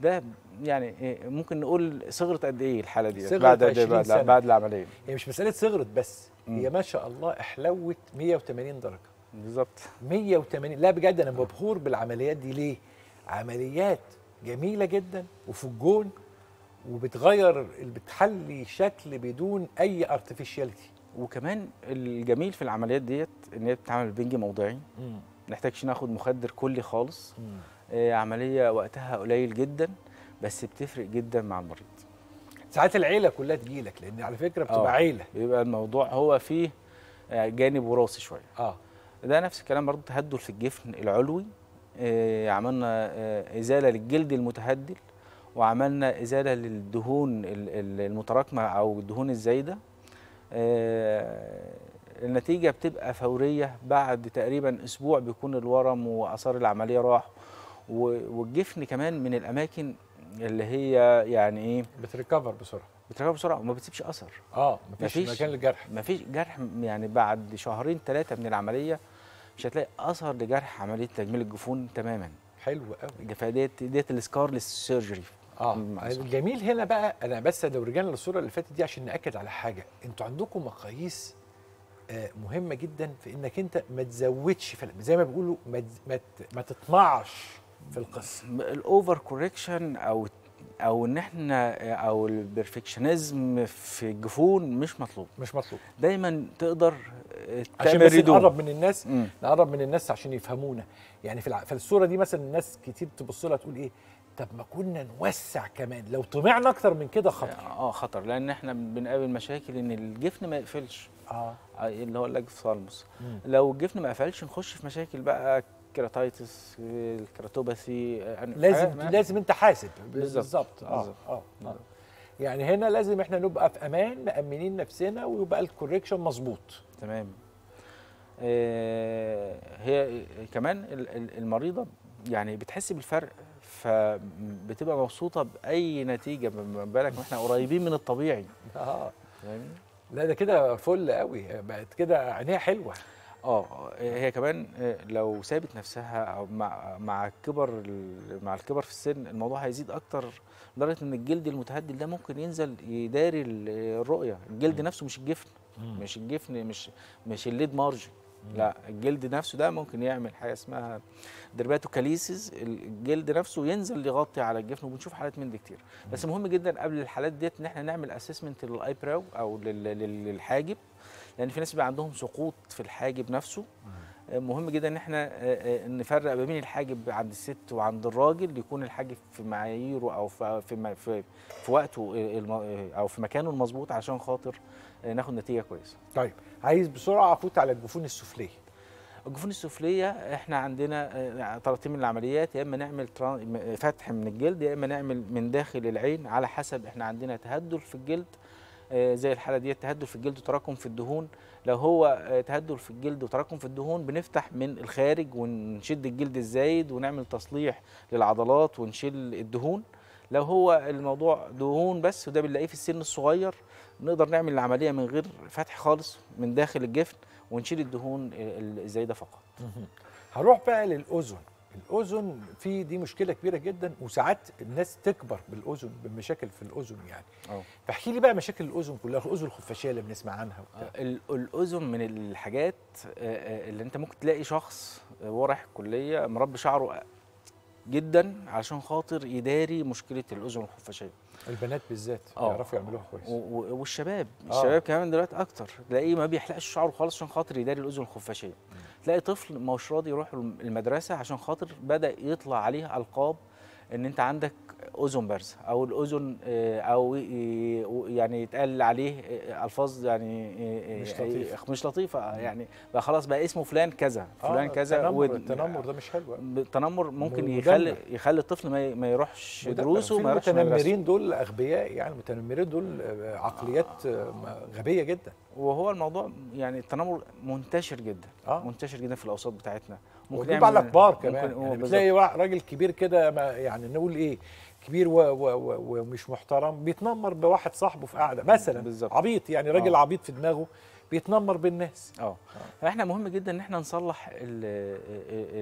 ده يعني إيه، ممكن نقول صغرت قد إيه الحالة دي بعد 20 بعد, سنة. بعد العملية. هي مش مسألة صغرت بس مم. هي ما شاء الله احلوت 180 درجة. بالظبط. 180 لا بجد أنا مبهور بالعمليات دي. ليه؟ عمليات جميلة جدا وفي الجون وبتغير بتحلي شكل بدون أي artificiality وكمان الجميل في العمليات ديت إن هي بتتعمل بنج موضعي. ما نحتاجش ناخد مخدر كلي خالص. آه عملية وقتها قليل جدا بس بتفرق جدا مع المريض. ساعات العيلة كلها تجيلك لأن على فكرة بتبقى آه، عيلة. بيبقى الموضوع هو فيه آه، جانب وراثي شوية. آه. ده نفس الكلام برضه تهدل في الجفن العلوي. آه، عملنا آه، إزالة للجلد المتهدل وعملنا إزالة للدهون ال- ال- المتراكمة أو الدهون الزايدة. آه، النتيجة بتبقى فورية. بعد تقريبا أسبوع بيكون الورم وآثار العملية راح و- والجفن كمان من الأماكن اللي هي يعني إيه؟ بتريكفر بسرعة. بترجع بسرعة. وما بتسيبش أثر. آه مفيش. مكان للجرح. مفيش جرح يعني بعد شهرين ثلاثة من العملية مش هتلاقي أثر لجرح عملية تجميل الجفون تماما. حلو قوي. فديت ديت السكارلس سيرجري آه الجميل هنا بقى أنا بس لو رجعنا للصورة اللي فاتت دي عشان نأكد على حاجة. أنتوا عندكم مقاييس آه، مهمة جدا في إنك أنت ما تزودش في زي ما بيقولوا ما تطمعش. في القصة ال over correction أو أو إن إحنا أو ال perfectionism في الجفون مش مطلوب. مش مطلوب. دايما تقدر آه، عشان بس redone. نقرب من الناس مم. نقرب من الناس عشان يفهمونا. يعني في الع... في الصورة دي مثلا الناس كتير تبص لها تقول إيه؟ طب ما كنا نوسع كمان. لو طمعنا أكتر من كده خطر. آه خطر. لأن إحنا بنقابل مشاكل إن الجفن ما يقفلش. آه. اللي هو ال lagophthalmos مم. لو الجفن ما قفلش نخش في مشاكل بقى keratitis ال keratopathy يعني لازم لازم انت حاسب. بالظبط. بالظبط. آه. آه آه. يعني هنا لازم إحنا نبقى في أمان مأمنين نفسنا ويبقى ال correction مظبوط. تمام. آه، هي كمان ال- ال- المريضة يعني بتحس بالفرق فبتبقى مبسوطة بأي نتيجة ما بالك إحنا قريبين من الطبيعي. آه. لا ده كده فل قوي بقت كده عينيها حلوة. آه هي كمان آه، لو سابت نفسها أو مع مع الكبر ال- مع الكبر في السن الموضوع هيزيد أكتر لدرجة إن الجلد المتهدل ده ممكن ينزل يداري ال- الرؤية. الجلد نفسه مش الجفن. مش الجفن مش مش ال lid margin. لا الجلد نفسه ده ممكن يعمل حاجة اسمها dermatochalasis. الجلد نفسه ينزل يغطي على الجفن وبنشوف حالات من دي كتير. بس مهم جدا قبل الحالات ديت إن إحنا نعمل assessment لل eyebrow أو لل- لل- للحاجب. لأن في ناس بيبقى عندهم سقوط في الحاجب نفسه. آه، مهم جدا ان إحنا آه، آه، نفرق ما بين الحاجب عند الست وعند الراجل يكون الحاجب في معاييره أو في في في, وقته أو في مكانه المظبوط عشان خاطر ناخد نتيجة كويسة. طيب عايز بسرعة أفوت على الجفون السفلية. الجفون السفلية إحنا عندنا طريقتين من العمليات يا إما نعمل فتح من الجلد يا إما نعمل من داخل العين على حسب إحنا عندنا تهدل في الجلد زي الحالة دي تهدل في الجلد وتراكم في الدهون. لو هو آه، تهدل في الجلد وتراكم في الدهون بنفتح من الخارج ونشد الجلد الزايد ونعمل تصليح للعضلات ونشيل الدهون. لو هو الموضوع دهون بس وده بنلاقيه في السن الصغير نقدر نعمل العملية من غير فتح خالص من داخل الجفن ونشيل الدهون ال- الزايدة فقط. هروح بقى للأذن. الأذن في دي مشكلة كبيرة جدا وساعات الناس تكبر بالأذن بمشاكل في الأذن يعني. فاحكي لي بقى مشاكل الأذن كلها الأذن الخفاشية اللي بنسمع عنها ال- الأذن من الحاجات آه، آه، اللي انت ممكن تلاقي شخص آه، رايح الكلية مربي شعره جدا علشان خاطر يداري مشكلة الأذن الخفاشية. البنات بالذات آه. يعرفوا يعملوها كويس. والشباب آه. الشباب كمان دلوقتي أكتر تلاقيه ما بيحلقش شعره خالص عشان خاطر يداري الأذن الخفاشية. تلاقي طفل مش راضي يروح المدرسة عشان خاطر بدأ يطلع عليه ألقاب إن أنت عندك أذن بارزه أو الأذن آه، أو ي- يعني يتقال عليه آه، ألفاظ يعني آه، مش آه، لطيفة. مش لطيفة آه، يعني بقى خلاص بقى اسمه فلان كذا فلان آه، كذا التنمر ود- التنمر ده مش حلو التنمر ممكن. يخلي يخلي الطفل ما يروحش دروسه ما يروحش. المتنمرين دول أغبياء يعني المتنمرين دول آه، عقليات آه، غبية جدا وهو الموضوع يعني التنمر منتشر جدا آه. منتشر جدا في الأوساط بتاعتنا وبيبقى على كبار ممكن- كمان يعني. بتلاقي راجل كبير كده يعني نقول إيه كبير و- و- و- ومش محترم بيتنمر بواحد صاحبه في قعده مثلا بالظبط. عبيط يعني راجل آه. عبيط في دماغه بيتنمر بالناس آه فاحنا مهم جدا إن إحنا نصلح ال-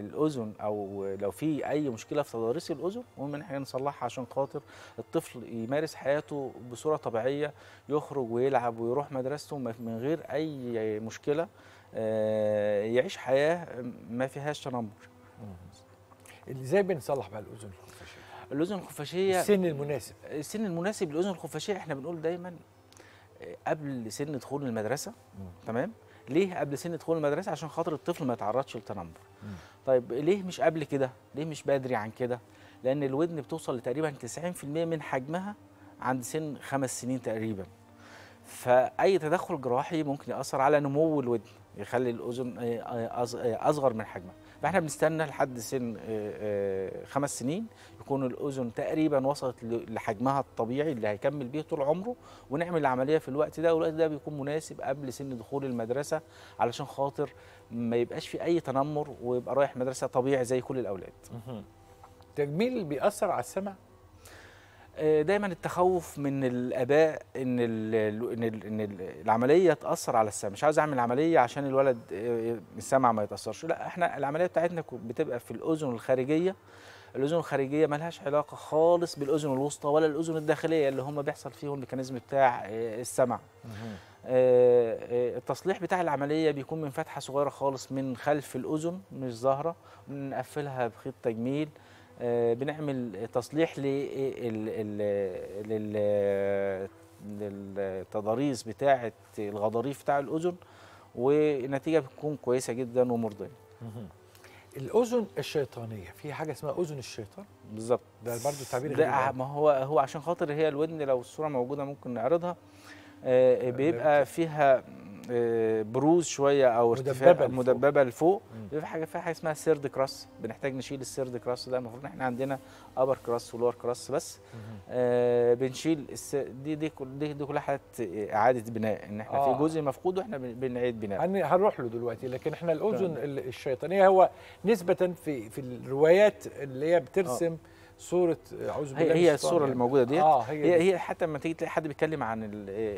الأذن أو لو في أي مشكلة في تضاريس الأذن مهم إن إحنا نصلحها عشان خاطر الطفل يمارس حياته بصورة طبيعية يخرج ويلعب ويروح مدرسته من غير أي مشكلة آه، يعيش حياة ما فيهاش تنمر. إزاي بنصلح بقى الأذن الخفاشية؟ الأذن الخفاشية السن المناسب. السن المناسب للأذن الخفاشية إحنا بنقول دايما آه، قبل سن دخول المدرسة تمام؟ ليه قبل سن دخول المدرسة؟ عشان خاطر الطفل ما يتعرضش للتنمر طيب ليه مش قبل كده؟ ليه مش بدري عن كده؟ لأن الودن بتوصل لتقريبا 90% من حجمها عند سن خمس سنين تقريبا. فأي تدخل جراحي ممكن يأثر على نمو الودن. يخلي الأذن آه، آه، آه، أصغر من حجمها فإحنا بنستنى لحد سن خمس سنين يكون الأذن تقريبا وصلت لحجمها الطبيعي اللي هيكمل بيه طول عمره ونعمل العملية في الوقت ده. والوقت ده بيكون مناسب قبل سن دخول المدرسة علشان خاطر ما يبقاش في أي تنمر ويبقى رايح مدرسة طبيعي زي كل الأولاد. التجميل بيأثر على السمع؟ دايما التخوف من الاباء إن ال إن, ال إن ال العملية تأثر على السمع. مش عاوز أعمل عملية عشان الولد آه، السمع ما يتأثرش. لا إحنا العملية بتاعتنا بتبقى في الأذن الخارجية. الأذن الخارجية ملهاش علاقة خالص بالأذن الوسطى ولا الأذن الداخلية اللي هم بيحصل فيهم الميكانيزم بتاع آه، السمع. آه، آه، التصليح بتاع العملية بيكون من فتحة صغيرة خالص من خلف الأذن مش ظاهرة. بنقفلها بخيط تجميل. آه، بنعمل تصليح للتضاريس بتاعه الغضاريف بتاع الأذن والنتيجة بتكون كويسة جدا ومرضية. الأذن الشيطانية في حاجة اسمها أذن الشيطان؟ بالظبط. ده برضه تعبير ده. ما هو هو عشان خاطر هي الودن لو الصورة موجودة ممكن نعرضها. آه، بيبقى فيها آه، بروز شوية أو ارتفاع. مدببة لفوق. بيبقى حاجة فيها حاجة اسمها third crus. بنحتاج نشيل ال third crus ده. المفروض إن إحنا عندنا upper crus و lower crus بس. آه بنشيل الس... دي دي كل- دي, دي كلها حالات إعادة بناء. إن إحنا آه. في جزء مفقود وإحنا بن- بنعيد بناء. هن- هنروح له دلوقتي. لكن إحنا الأذن ال- الشيطانية هو نسبة في في الروايات اللي هي بترسم صورة أعوذ بالله هي هي الصورة يعني. اللي موجوده ديت آه هي هي, دي. هي حتى لما تيجي تلاقي حد بيتكلم عن ال-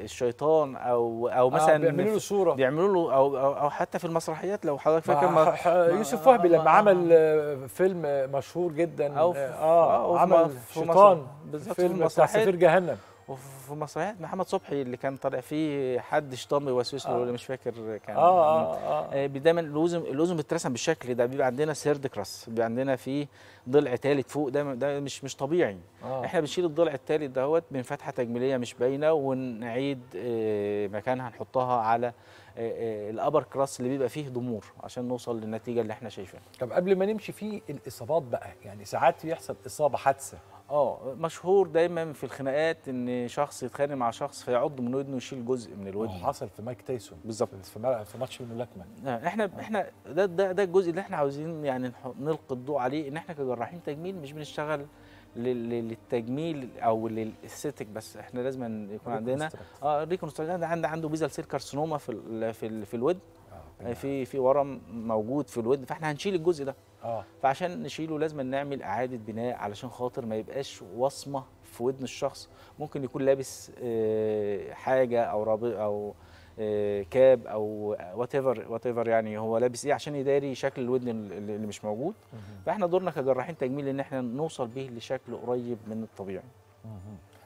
الشيطان أو أو آه، مثلا بيعملوا له صورة. بيعملوا له أو أو, أو حتى في المسرحيات لو حضرتك فاكر ما- يوسف وهبي لما عمل آه، فيلم آه، مشهور جدا أو في- آه أو في عمل في شيطان بالظبط في فيلم المسرحيات. سفير جهنم وفي مسرحيات محمد صبحي اللي كان طالع فيه حد شيطان بيوسوس له آه. ولا مش فاكر كان آه، آه، آه. آه، دايما الاذن الاذن بتترسم بالشكل ده بيبقى عندنا سيرد كراس بيبقى عندنا فيه ضلع ثالث فوق ده ده مش مش طبيعي آه. إحنا بنشيل الضلع الثالث دهوت من فتحة تجميلية مش باينة ونعيد آه، مكانها نحطها على آه، الأبر كراس اللي بيبقى فيه ضمور عشان نوصل للنتيجة اللي إحنا شايفينها طب قبل ما نمشي في الإصابات بقى يعني ساعات يحصل إصابة حادثة آه مشهور دايما في الخناقات إن شخص يتخانق مع شخص فيعض من ودنه ويشيل جزء من الودن. حصل في مايك تايسون بالظبط. في في ماتش الملاكمه آه، إحنا إحنا ده ده ده الجزء اللي إحنا عاوزين يعني نلقي الضوء عليه إن إحنا كجراحين تجميل مش بنشتغل لل- لل- للتجميل أو لل aesthetic بس. إحنا لازم يكون عندنا آه reconstruction ده عنده عنده basal cell carcinoma في ال في ال في الودن. آه في في ورم موجود في الودن. فإحنا هنشيل الجزء ده. آه. فعشان نشيله لازم نعمل إعادة بناء علشان خاطر ما يبقاش وصمة في ودن الشخص. ممكن يكون لابس آه، حاجة أو رابط أو آه، cap أو whatever whatever يعني هو لابس إيه عشان يداري شكل الودن اللي اللي مش موجود. فإحنا دورنا كجراحين تجميل إن إحنا نوصل به لشكل قريب من الطبيعي.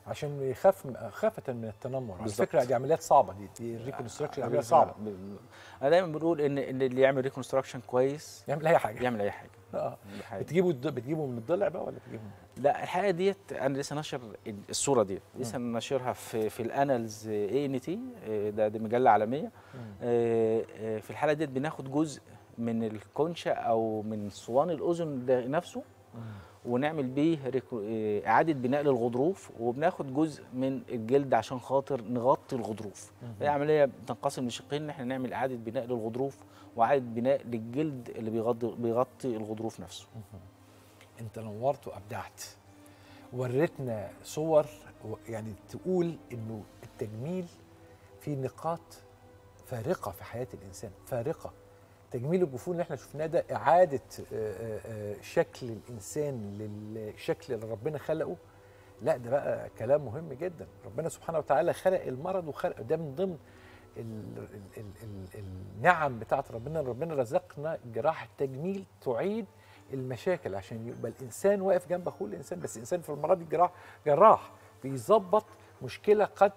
عشان يخاف خافه من التنمر. على. فكرة دي عمليات صعبة دي دي ال reconstruction عملية صعبة. أنا دايما بنقول ان اللي يعمل reconstruction كويس يعمل أي حاجة. يعمل أي حاجة. آه. بتجيبوا بتجيبوا من الضلع بقى ولا بتجيبوا لا الحقيقة ديت أنا لسه ناشر الصورة ديت. لسه ناشرها في في ال Annals ENT ده دي مجلة عالمية. آه، آه، في الحالة ديت بناخد جزء من الكونشا أو من صوان الأذن نفسه. ونعمل بيه آه، إعادة بناء للغضروف وبناخد جزء من الجلد عشان خاطر نغطي الغضروف. هي عملية بتنقسم لشقين إن إحنا نعمل إعادة بناء للغضروف وإعادة بناء للجلد اللي بيغطي بيغطي الغضروف نفسه. أنت نورت وأبدعت. وريتنا صور يعني تقول إنه التجميل في نقاط فارقة في حياة الإنسان فارقة. تجميل الجفون اللي إحنا شفناه ده إعادة آه، آه، آه، شكل الإنسان للشكل اللي ربنا خلقه. لا ده بقى كلام مهم جدا. ربنا سبحانه وتعالى خلق المرض وخلق ده من ضمن ال ال ال ال النعم بتاعت ربنا ربنا رزقنا جراحة تجميل تعيد المشاكل عشان يبقى الإنسان واقف جنب أخوه الإنسان. بس الإنسان في المره دي جراح جراح بيظبط مشكلة قد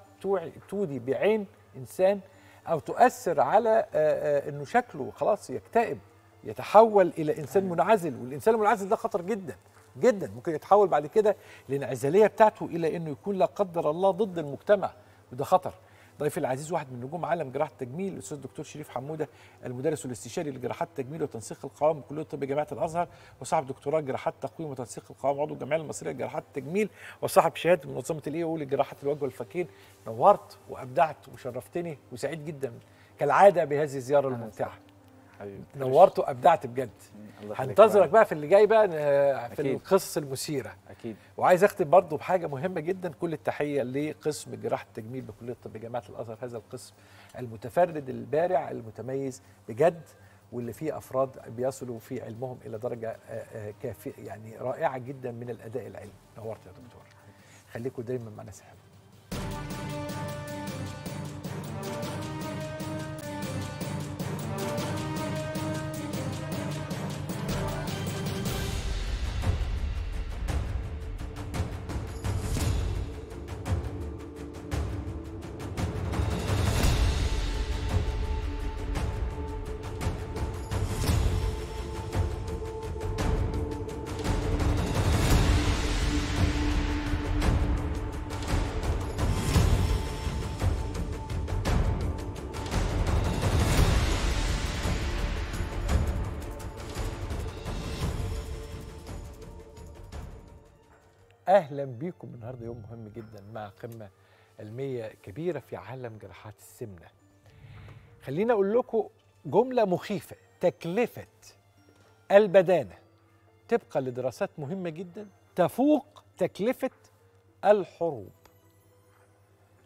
تودي بعين إنسان أو تؤثر على آه، آه، إنه شكله خلاص يكتئب يتحول إلى إنسان منعزل والإنسان المنعزل ده خطر جدا جدا. ممكن يتحول بعد كده الانعزاليه بتاعته إلى إنه يكون لا قدر الله ضد المجتمع وده خطر. ضيفي العزيز واحد من نجوم عالم جراحة التجميل الأستاذ الدكتور شريف حمودة المدرس والاستشاري لجراحات التجميل وتنسيق القوام بكلية الطب جامعة الأزهر وصاحب دكتوراه جراحات تقويم وتنسيق القوام عضو الجمعية المصرية لجراحات التجميل وصاحب شهادة منظمة الاي أو لجراحات الوجه والفكين نورت وأبدعت وشرفتني وسعيد جدا كالعادة بهذه الزيارة الممتعة. نورت وأبدعت بجد. هنتظرك. بقى في اللي جاي بقى آه، في أكيد. القصص المثيرة. أكيد. وعايز أختم برضه بحاجة مهمة جدا كل التحية لقسم جراحة التجميل بكلية الطب جامعة الأزهر. هذا القسم المتفرد البارع المتميز بجد واللي فيه أفراد بيصلوا في علمهم إلى درجة آه، آه، كافية يعني رائعة جدا من الأداء العلمي. نورت يا دكتور. خليكم دايما معنا سهل أهلا بيكم. النهارده يوم مهم جدا مع قمة علمية كبيرة في عالم جراحات السمنة. خليني أقول لكم جملة مخيفة. تكلفة البدانة طبقا لدراسات مهمة جدا. تفوق تكلفة الحروب.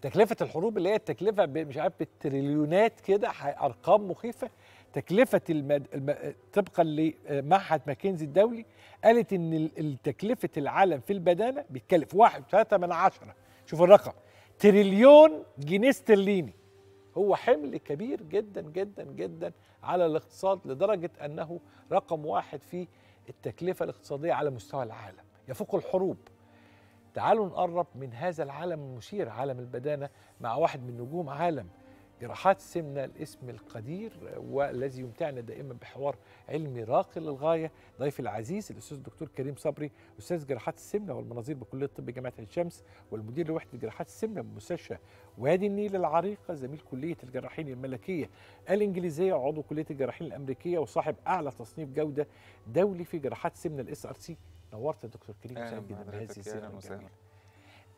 تكلفة الحروب اللي هي التكلفة ب- مش عارف بالتريليونات كده ح- أرقام تكلفة المد... الم... طبقا لمعهد ماكنزي الدولي قالت ال- تكلفة العالم في البدانة بيتكلف واحد ثلاثة من عشرة. شوف الرقم. تريليون جنيه استرليني هو حمل كبير جدا جدا جدا على الاقتصاد لدرجة أنه رقم واحد في التكلفة الاقتصادية على مستوى العالم. يفوق الحروب. تعالوا نقرب من هذا العالم المثير عالم البدانة مع واحد من نجوم عالم. جراحات السمنة الاسم القدير والذي يمتعنا دائما بحوار علمي راقي للغاية. ضيفي العزيز الأستاذ الدكتور كريم صبري أستاذ جراحات السمنة والمناظير بكلية الطب جامعة عين شمس والمدير لوحدة جراحات السمنة بمستشفى وادي النيل العريقة زميل كلية الجراحين الملكية الإنجليزية وعضو كلية الجراحين الأمريكية وصاحب أعلى تصنيف جودة دولي في جراحات السمنة ال SRC نورت يا دكتور كريم سعيد جدا بهذه الزيارة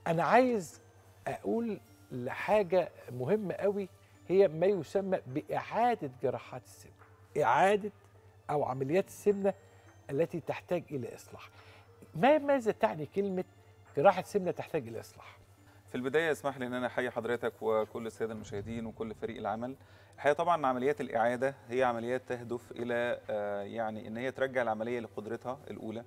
أنا عايز أقول لحاجة مهمة قوي. هي ما يسمى بإعادة جراحات السمنة إعادة أو عمليات السمنة التي تحتاج إلى إصلاح. ما ماذا تعني كلمة جراحة سمنه تحتاج إلى إصلاح؟ في البداية اسمح لي إن أنا أحيي حضرتك وكل السادة المشاهدين وكل فريق العمل. الحقيقة طبعا عمليات الإعادة هي عمليات تهدف إلى آه، يعني إن هي ترجع العملية لقدرتها الأولى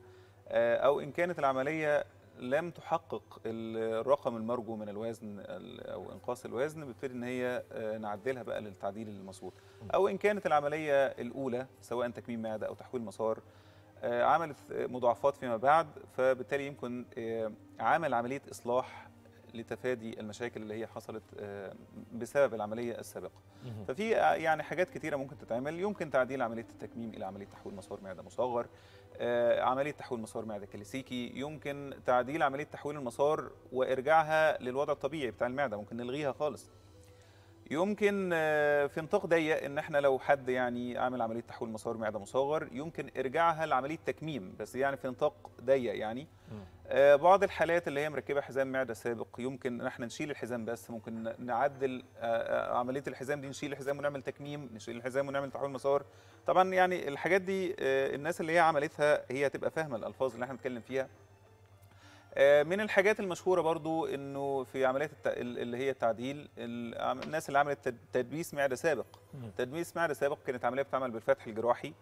آه، أو إن كانت العملية لم تحقق الرقم المرجو من الوزن ال- أو إنقاص الوزن بنبتدي إن هي آه، نعدلها بقى للتعديل المظبوط. أو إن كانت العملية الأولى سواء تكميم معده أو تحويل مسار آه، عملت مضاعفات فيما بعد فبالتالي يمكن آه، عمل عملية إصلاح لتفادي المشاكل اللي هي حصلت بسبب العملية السابقة. ففي يعني حاجات كتيرة ممكن تتعمل. يمكن تعديل عملية التكميم إلى عملية تحويل مسار معده مصغر. عملية تحويل مسار معدة كلاسيكي يمكن تعديل عملية تحويل المسار وإرجاعها للوضع الطبيعي بتاع المعدة ممكن نلغيها خالص. يمكن آه، في نطاق ضيق إن إحنا لو حد يعني عامل عملية تحويل مسار معدة مصغر يمكن إرجاعها لعملية تكميم بس يعني في نطاق ضيق يعني. آه، بعض الحالات اللي هي مركبة حزام معدة سابق يمكن إن إحنا نشيل الحزام بس ممكن نعدل آه، آه، عملية الحزام دي نشيل الحزام ونعمل تكميم نشيل الحزام ونعمل تحويل مسار. طبعا يعني الحاجات دي آه، الناس اللي هي عملتها هي هتبقى فاهمة الألفاظ اللي إحنا بنتكلم فيها. آه، من الحاجات المشهورة برضو إنه في عمليات الت... اللي هي التعديل الناس اللي عملت تد- تدبيس معدة سابق. تدبيس معدة سابق كانت عملية بتعمل بالفتح الجراحي. آه،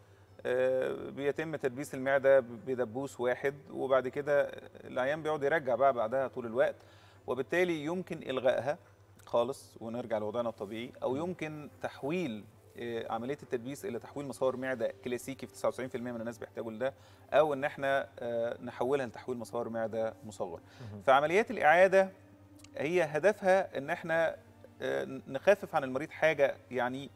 بيتم تدبيس المعدة بدبوس واحد وبعد كده العيان بيقعد يرجع بقى بعدها طول الوقت وبالتالي يمكن إلغائها خالص ونرجع لوضعنا الطبيعي أو يمكن تحويل آه، عملية التدبيس إلى تحويل مسار معدة كلاسيكي في 99% من الناس بيحتاجوا لده أو إن إحنا آه، نحولها لتحويل مسار معدة مصغر. فعمليات الإعادة هي هدفها إن إحنا آه، نخفف عن المريض حاجة يعني آه،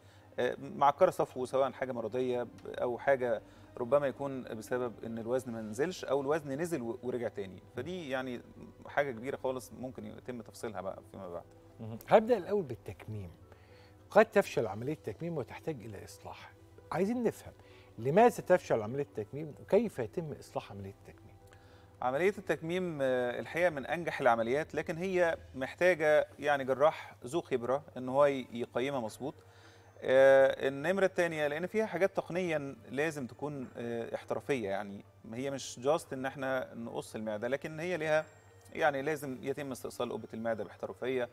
معكره صفو سواء حاجة مرضية أو حاجة ربما يكون بسبب إن الوزن ما نزلش أو الوزن نزل ورجع تاني. فدي يعني حاجة كبيرة خالص ممكن يتم تفصيلها بقى فيما بعد. هبدأ الأول بالتكميم. قد تفشل عملية التكميم وتحتاج إلى إصلاح. عايزين نفهم لماذا تفشل عملية التكميم وكيف يتم إصلاح عملية التكميم؟ عملية التكميم آه، الحقيقة من أنجح العمليات لكن هي محتاجة يعني جراح ذو خبرة إن هو يقيمها مظبوط. آه، النمرة الثانية لأن فيها حاجات تقنيا لازم تكون آه، احترافية يعني. هي مش جاست إن إحنا نقص المعدة لكن هي ليها يعني لازم يتم استئصال قبة المعدة باحترافية.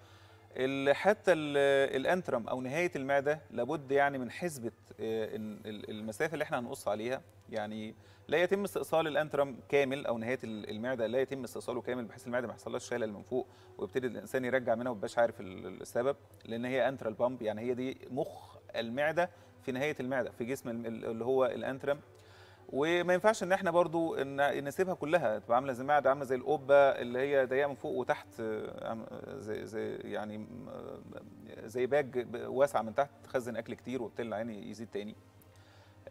ال- حتى ال- الأنترم أو نهاية المعدة لابد يعني من حسبة آه، المسافة اللي إحنا هنقص عليها. يعني لا يتم استئصال الأنترم كامل أو نهاية ال- المعدة لا يتم استئصاله كامل بحيث المعدة ما يحصلهاش شلل من فوق ويبتدي الإنسان يرجع منها ومبقاش عارف ال- السبب لأن هي أنترال بامب. يعني هي دي مخ المعدة في نهاية المعدة في جسم اللي هو الأنترم. وما ينفعش إن إحنا برضو ان نسيبها كلها تبقى عاملة زي المعدة عاملة زي القبة اللي هي ضيقه من فوق وتحت زي زي يعني زي باج واسعة من تحت تخزن أكل كتير وبالتالي العين يزيد تاني.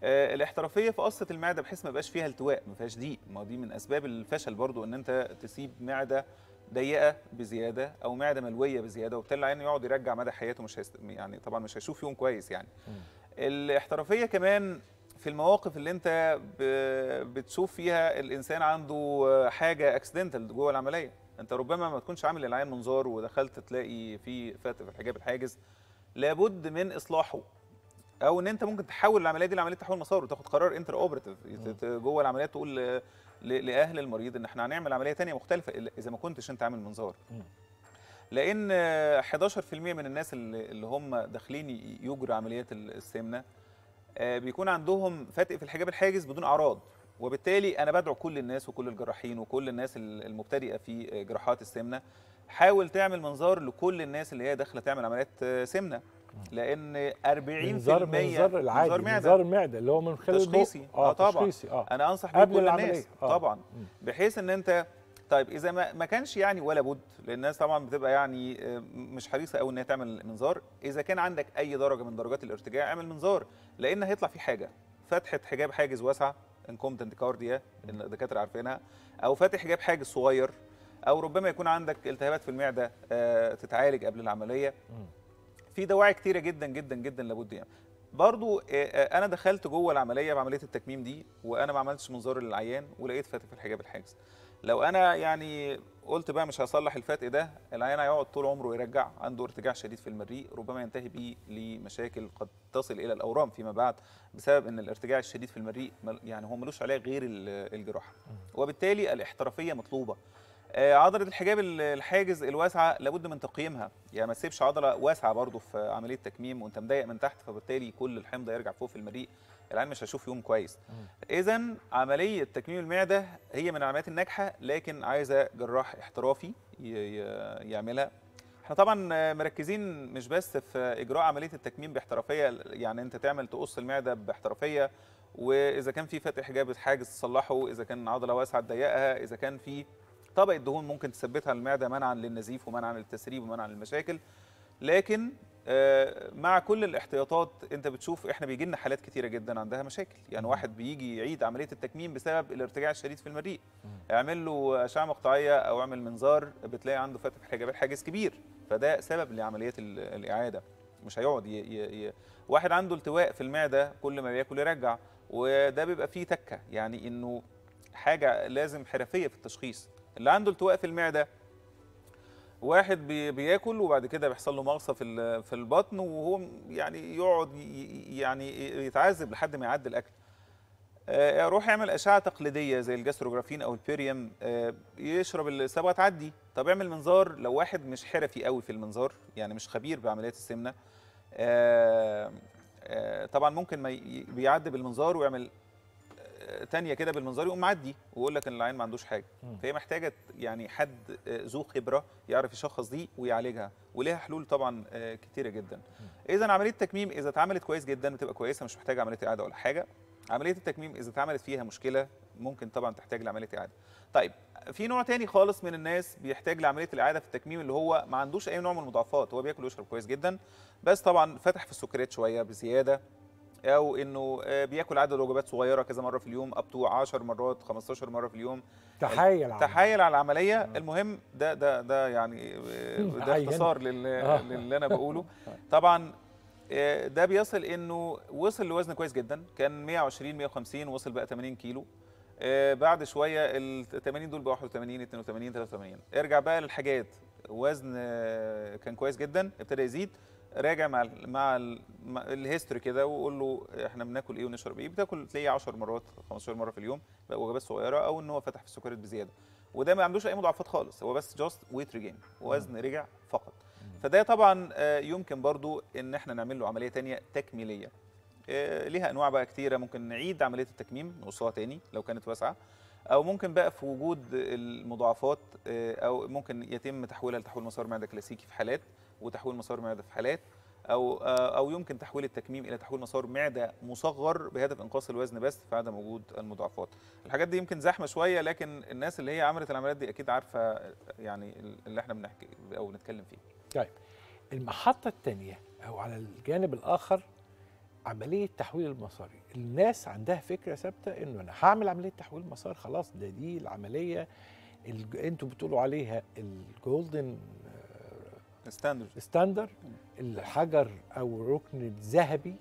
آه، الاحترافية في قصة المعدة بحيث ما يبقاش فيها التواء ما فيهاش ضيق ما دي من أسباب الفشل برضو إن أنت تسيب معدة ضيقة بزيادة أو معدة ملوية بزيادة وبالتالي العين يقعد يرجع مدى حياته مش هيست... يعني طبعا مش هيشوف يوم كويس يعني. الاحترافية كمان في المواقف اللي أنت ب- بتشوف فيها الإنسان عنده حاجة accidental جوه العملية. أنت ربما ما تكونش عامل للعيان منظار ودخلت تلاقي في فتق في الحجاب الحاجز لابد من إصلاحه. أو إن أنت ممكن تحول العملية دي لعملية تحويل مسار وتاخد قرار intraoperative جوه العمليات تقول لأهل المريض إن إحنا هنعمل عملية تانية مختلفة إذا ما كنتش أنت عامل منظار. لأن آه، 11% من الناس اللي اللي هم داخلين ي- يجروا عمليات ال- السمنة آه، بيكون عندهم فتق في الحجاب الحاجز بدون أعراض. وبالتالي أنا بدعو كل الناس وكل الجراحين وكل الناس ال- المبتدئة في آه، جراحات السمنة. حاول تعمل منظار لكل الناس اللي هي داخلة تعمل عمليات آه، سمنة. لأن 40% منظار منظار العادي منظار المعده اللي هو من خلال. تشخيصي. آه طبعا. تشخيصي آه. أنا أنصح بيه قبل كل. الناس آه. طبعا. بحيث إن انت طيب إذا ما ما كانش يعني ولا بد لأن الناس طبعا بتبقى يعني آه، مش حريصة قوي ان هي تعمل منظار. إذا كان عندك أي درجة من درجات الارتجاع اعمل منظار لأن هيطلع فيه حاجة. فتحة حجاب حاجز واسعة incompetent cardia الدكاترة عارفينها. أو فتق حجاب حاجز صغير أو ربما يكون عندك التهابات في المعدة آه، تتعالج قبل العملية. في دواعي كتيرة جدا جدا جدا لابد يعني. برضو أنا دخلت جوه العملية بعملية التكميم دي وأنا ما عملتش منظار للعيان ولقيت فتق في الحجاب الحاجز. لو أنا يعني قلت بقى مش هصلح الفتق ده العيان هيقعد طول عمره يرجع عنده ارتجاع شديد في المريء ربما ينتهي بيه لمشاكل قد تصل إلى الأورام فيما بعد بسبب إن الارتجاع الشديد في المريء يعني هو ملوش علاج غير ال- الجراحة. وبالتالي الاحترافية مطلوبة. عضلة الحجاب ال- الحاجز الواسعة لابد من تقييمها. يعني ما تسيبش عضلة واسعة برضو في عملية تكميم وانت مضايق من تحت فبالتالي كل الحمض يرجع فوق في المريء. العين مش هيشوف يوم كويس. اذا عملية تكميم المعدة هي من العمليات الناجحة لكن عايزة جراح احترافي يعملها. إحنا طبعا مركزين مش بس في إجراء عملية التكميم باحترافية يعني أنت تعمل تقص المعدة باحترافية وإذا كان في فتح حجاب حاجز تصلحه إذا كان عضلة واسعة تضيقها إذا كان في طبقه دهون ممكن تثبتها المعدة منعا للنزيف ومنعا للتسريب ومنعا للمشاكل. لكن آه، مع كل الاحتياطات انت بتشوف إحنا بيجي لنا حالات كتيرة جدا عندها مشاكل. يعني واحد بيجي يعيد عملية التكميم بسبب الارتجاع الشديد في المريء. اعمل له أشعة مقطعية أو اعمل منظار بتلاقي عنده فتح حجاب حاجز كبير. فده سبب لعمليات ال- الإعادة. مش هيقعد ي... ي... ي... واحد عنده التواء في المعدة كل ما بياكل يرجع وده بيبقى فيه تكة. يعني إنه حاجة لازم حرفية في التشخيص. اللي عنده التواء في المعدة واحد بي بياكل وبعد كده بيحصل له مغصة في في البطن وهو يعني يقعد يعني يتعذب لحد ما يعدي الأكل. آه، روح يعمل أشعة تقليدية زي ال Gastrografin أو البيريم آه، يشرب الصبغه تعدي طب اعمل منظار لو واحد مش حرفي قوي في المنظار يعني مش خبير بعمليات السمنة آه، طبعا ممكن ما بيعدي بالمنظار ويعمل تانية كده بالمنظار يقوم معدي ويقول لك إن العين ما عندوش حاجة. فهي محتاجة يعني حد آه، ذو خبرة يعرف يشخص دي ويعالجها وليها حلول طبعا آه، كتيرة جدا. اذا عملية التكميم إذا اتعملت كويس جدا بتبقى كويسة مش محتاجة عملية إعادة ولا حاجة. عملية التكميم إذا اتعملت فيها مشكلة ممكن طبعا تحتاج لعملية إعادة. طيب في نوع تاني خالص من الناس بيحتاج لعملية الإعادة في التكميم اللي هو ما عندوش أي نوع من المضاعفات. هو بياكل ويشرب كويس جدا بس طبعا فتح في السكريات شوية بزيادة. أو إنه آه، بياكل عدد وجبات صغيرة كذا مرة في اليوم up to 10 مرات 15 مرة في اليوم. تحايل على تحايل على العملية. المهم ده ده ده يعني آه، *laughs* ده. اختصار آه. للي أنا بقوله. *laughs* طبعا آه، ده بيصل إنه وصل لوزن كويس جدا. كان 120 150 وصل بقى 80 كيلو. آه، بعد شوية ال 80 دول بقى 81 82 83 ارجع بقى للحاجات. وزن آه، كان كويس جدا ابتدى يزيد. راجع مع ال مع, ال مع ال history كده وقول له إحنا بناكل إيه ونشرب إيه؟ بتاكل تلاقيه 10 مرات 15 مرة في اليوم وجبات صغيرة أو إن هو فتح في السكريات بزيادة. وده ما عندوش أي مضاعفات خالص هو بس just weight regain وزن رجع فقط. فده طبعا آه، يمكن برضو إن إحنا نعمل له عملية تانية تكميلية. آه، ليها أنواع بقى كتيرة ممكن نعيد عملية التكميم نقصها تاني لو كانت واسعة أو ممكن بقى في وجود المضاعفات آه، أو ممكن يتم تحويلها لتحويل مسار معدة كلاسيكي في حالات وتحويل مسار معدة في حالات أو آه، أو يمكن تحويل التكميم إلى تحويل مسار معدة مصغر بهدف إنقاص الوزن بس في عدم وجود المضاعفات. الحاجات دي يمكن زحمة شوية لكن الناس اللي هي عملت العمليات دي أكيد عارفة يعني اللي إحنا بنحكي أو نتكلم فيه. طيب المحطة الثانية أو على الجانب الآخر عملية تحويل المساري الناس عندها فكرة ثابتة إنه أنا هعمل عملية تحويل مسار خلاص ده دي العملية الج... أنتوا بتقولوا عليها ال golden standard standard الحجر أو الركن الذهبي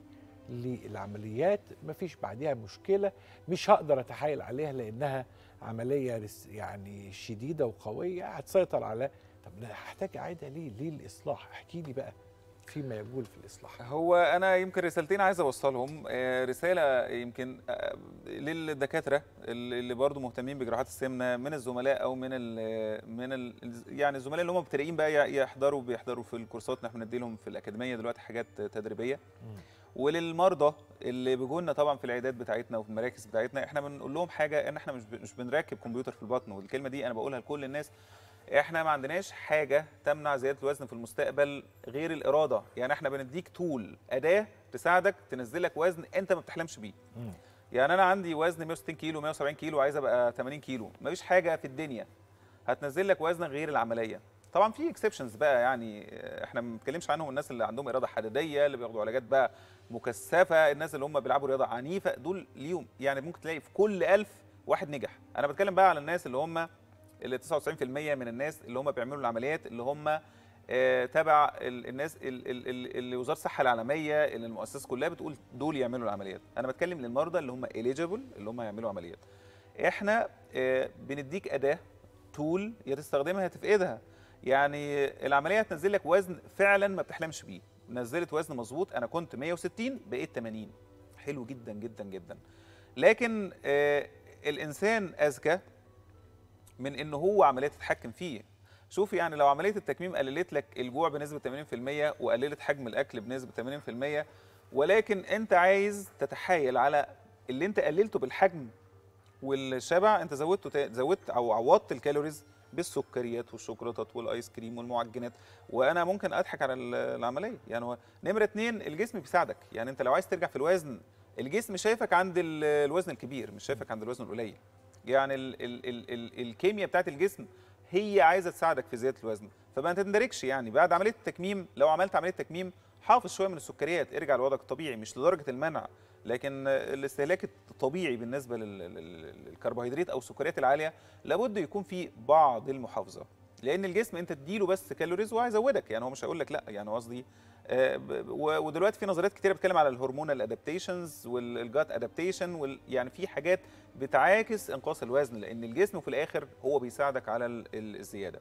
للعمليات. مفيش بعديها مشكلة. مش هقدر أتحايل عليها لأنها عملية رس- يعني شديدة وقوية. هتسيطر على طب هحتاج أعيدها ليه؟ ليه الإصلاح؟ احكي لي بقى. فيما يقول في الإصلاح. هو أنا يمكن رسالتين عايز أوصلهم. آه، رسالة يمكن آه، للدكاترة اللي برضو مهتمين بجراحات السمنة من الزملاء أو من ال من ال يعني الزملاء اللي هم مبتدئين بقى يحضروا بيحضروا في الكورسات. اللي إحنا بندي لهم في الأكاديمية دلوقتي حاجات تدريبية. وللمرضى اللي بيجوا طبعا في العيادات بتاعتنا وفي المراكز بتاعتنا إحنا بنقول لهم حاجة إن إحنا مش مش بنركب كمبيوتر في البطن. والكلمة دي أنا بقولها لكل الناس. إحنا ما عندناش حاجة تمنع زيادة الوزن في المستقبل غير الإرادة. يعني إحنا بنديك تول أداة تساعدك تنزلك وزن أنت ما بتحلمش بيه. يعني أنا عندي وزن 160 كيلو 170 كيلو عايز أبقى 80 كيلو. مفيش حاجة في الدنيا هتنزل لك وزن غير العملية. طبعا في اكسبشنز بقى يعني إحنا ما بنتكلمش عنهم الناس اللي عندهم اراده حديدية اللي بياخدوا علاجات بقى مكثفة الناس اللي هم بيلعبوا رياضة عنيفة دول ليهم. يعني ممكن تلاقي في كل ألف واحد نجح. أنا بتكلم بقى على الناس اللي هم اللي 99% من الناس اللي هم بيعملوا العمليات اللي هم آه، تبع ال- الناس ال- ال- ال- اللي وزارة الصحة العالمية اللي المؤسسات كلها بتقول دول يعملوا العمليات. أنا بتكلم للمرضى اللي هم اليجيبل اللي هم يعملوا عمليات. إحنا آه، بنديك أداة تول يا تستخدمها يا تفقدها يعني العملية هتنزل لك وزن فعلا ما بتحلمش بيه. نزلت وزن مظبوط أنا كنت 160 بقيت 80 حلو جدا جدا جدا. لكن آه، الإنسان اذكى من إن هو عملية تتحكم فيه. شوف يعني لو عملية التكميم قللت لك الجوع بنسبة 80% وقللت حجم الأكل بنسبة 80% ولكن أنت عايز تتحايل على اللي أنت قللته بالحجم والشبع أنت زودته زودت أو عوضت ال calories بالسكريات والشوكولاتات والآيس كريم والمعجنات. وأنا ممكن أضحك على ال- العملية. يعني هو نمرة اتنين الجسم بيساعدك. يعني أنت لو عايز ترجع في الوزن الجسم شايفك عند ال- الوزن الكبير مش شايفك عند الوزن القليل. يعني ال ال ال ال الكيمياء بتاعت الجسم هي عايزة تساعدك في زيادة الوزن. فما تندركش يعني. بعد عملية التكميم لو عملت عملية تكميم حافظ شوية من السكريات ارجع لوضعك الطبيعي مش لدرجة المنع. لكن الاستهلاك الطبيعي بالنسبة لل- لل- للكربوهيدرات أو السكريات العالية لابد يكون في بعض المحافظة. لأن الجسم أنت تديله بس calories وهيزودك. يعني هو مش هيقول لك لأ يعني قصدي آه، ودلوقتي في نظريات كتيرة بتتكلم على ال hormonal adaptations وال gut adaptation يعني في حاجات بتعاكس إنقاص الوزن لأن الجسم في الآخر هو بيساعدك على ال- ال- الزيادة.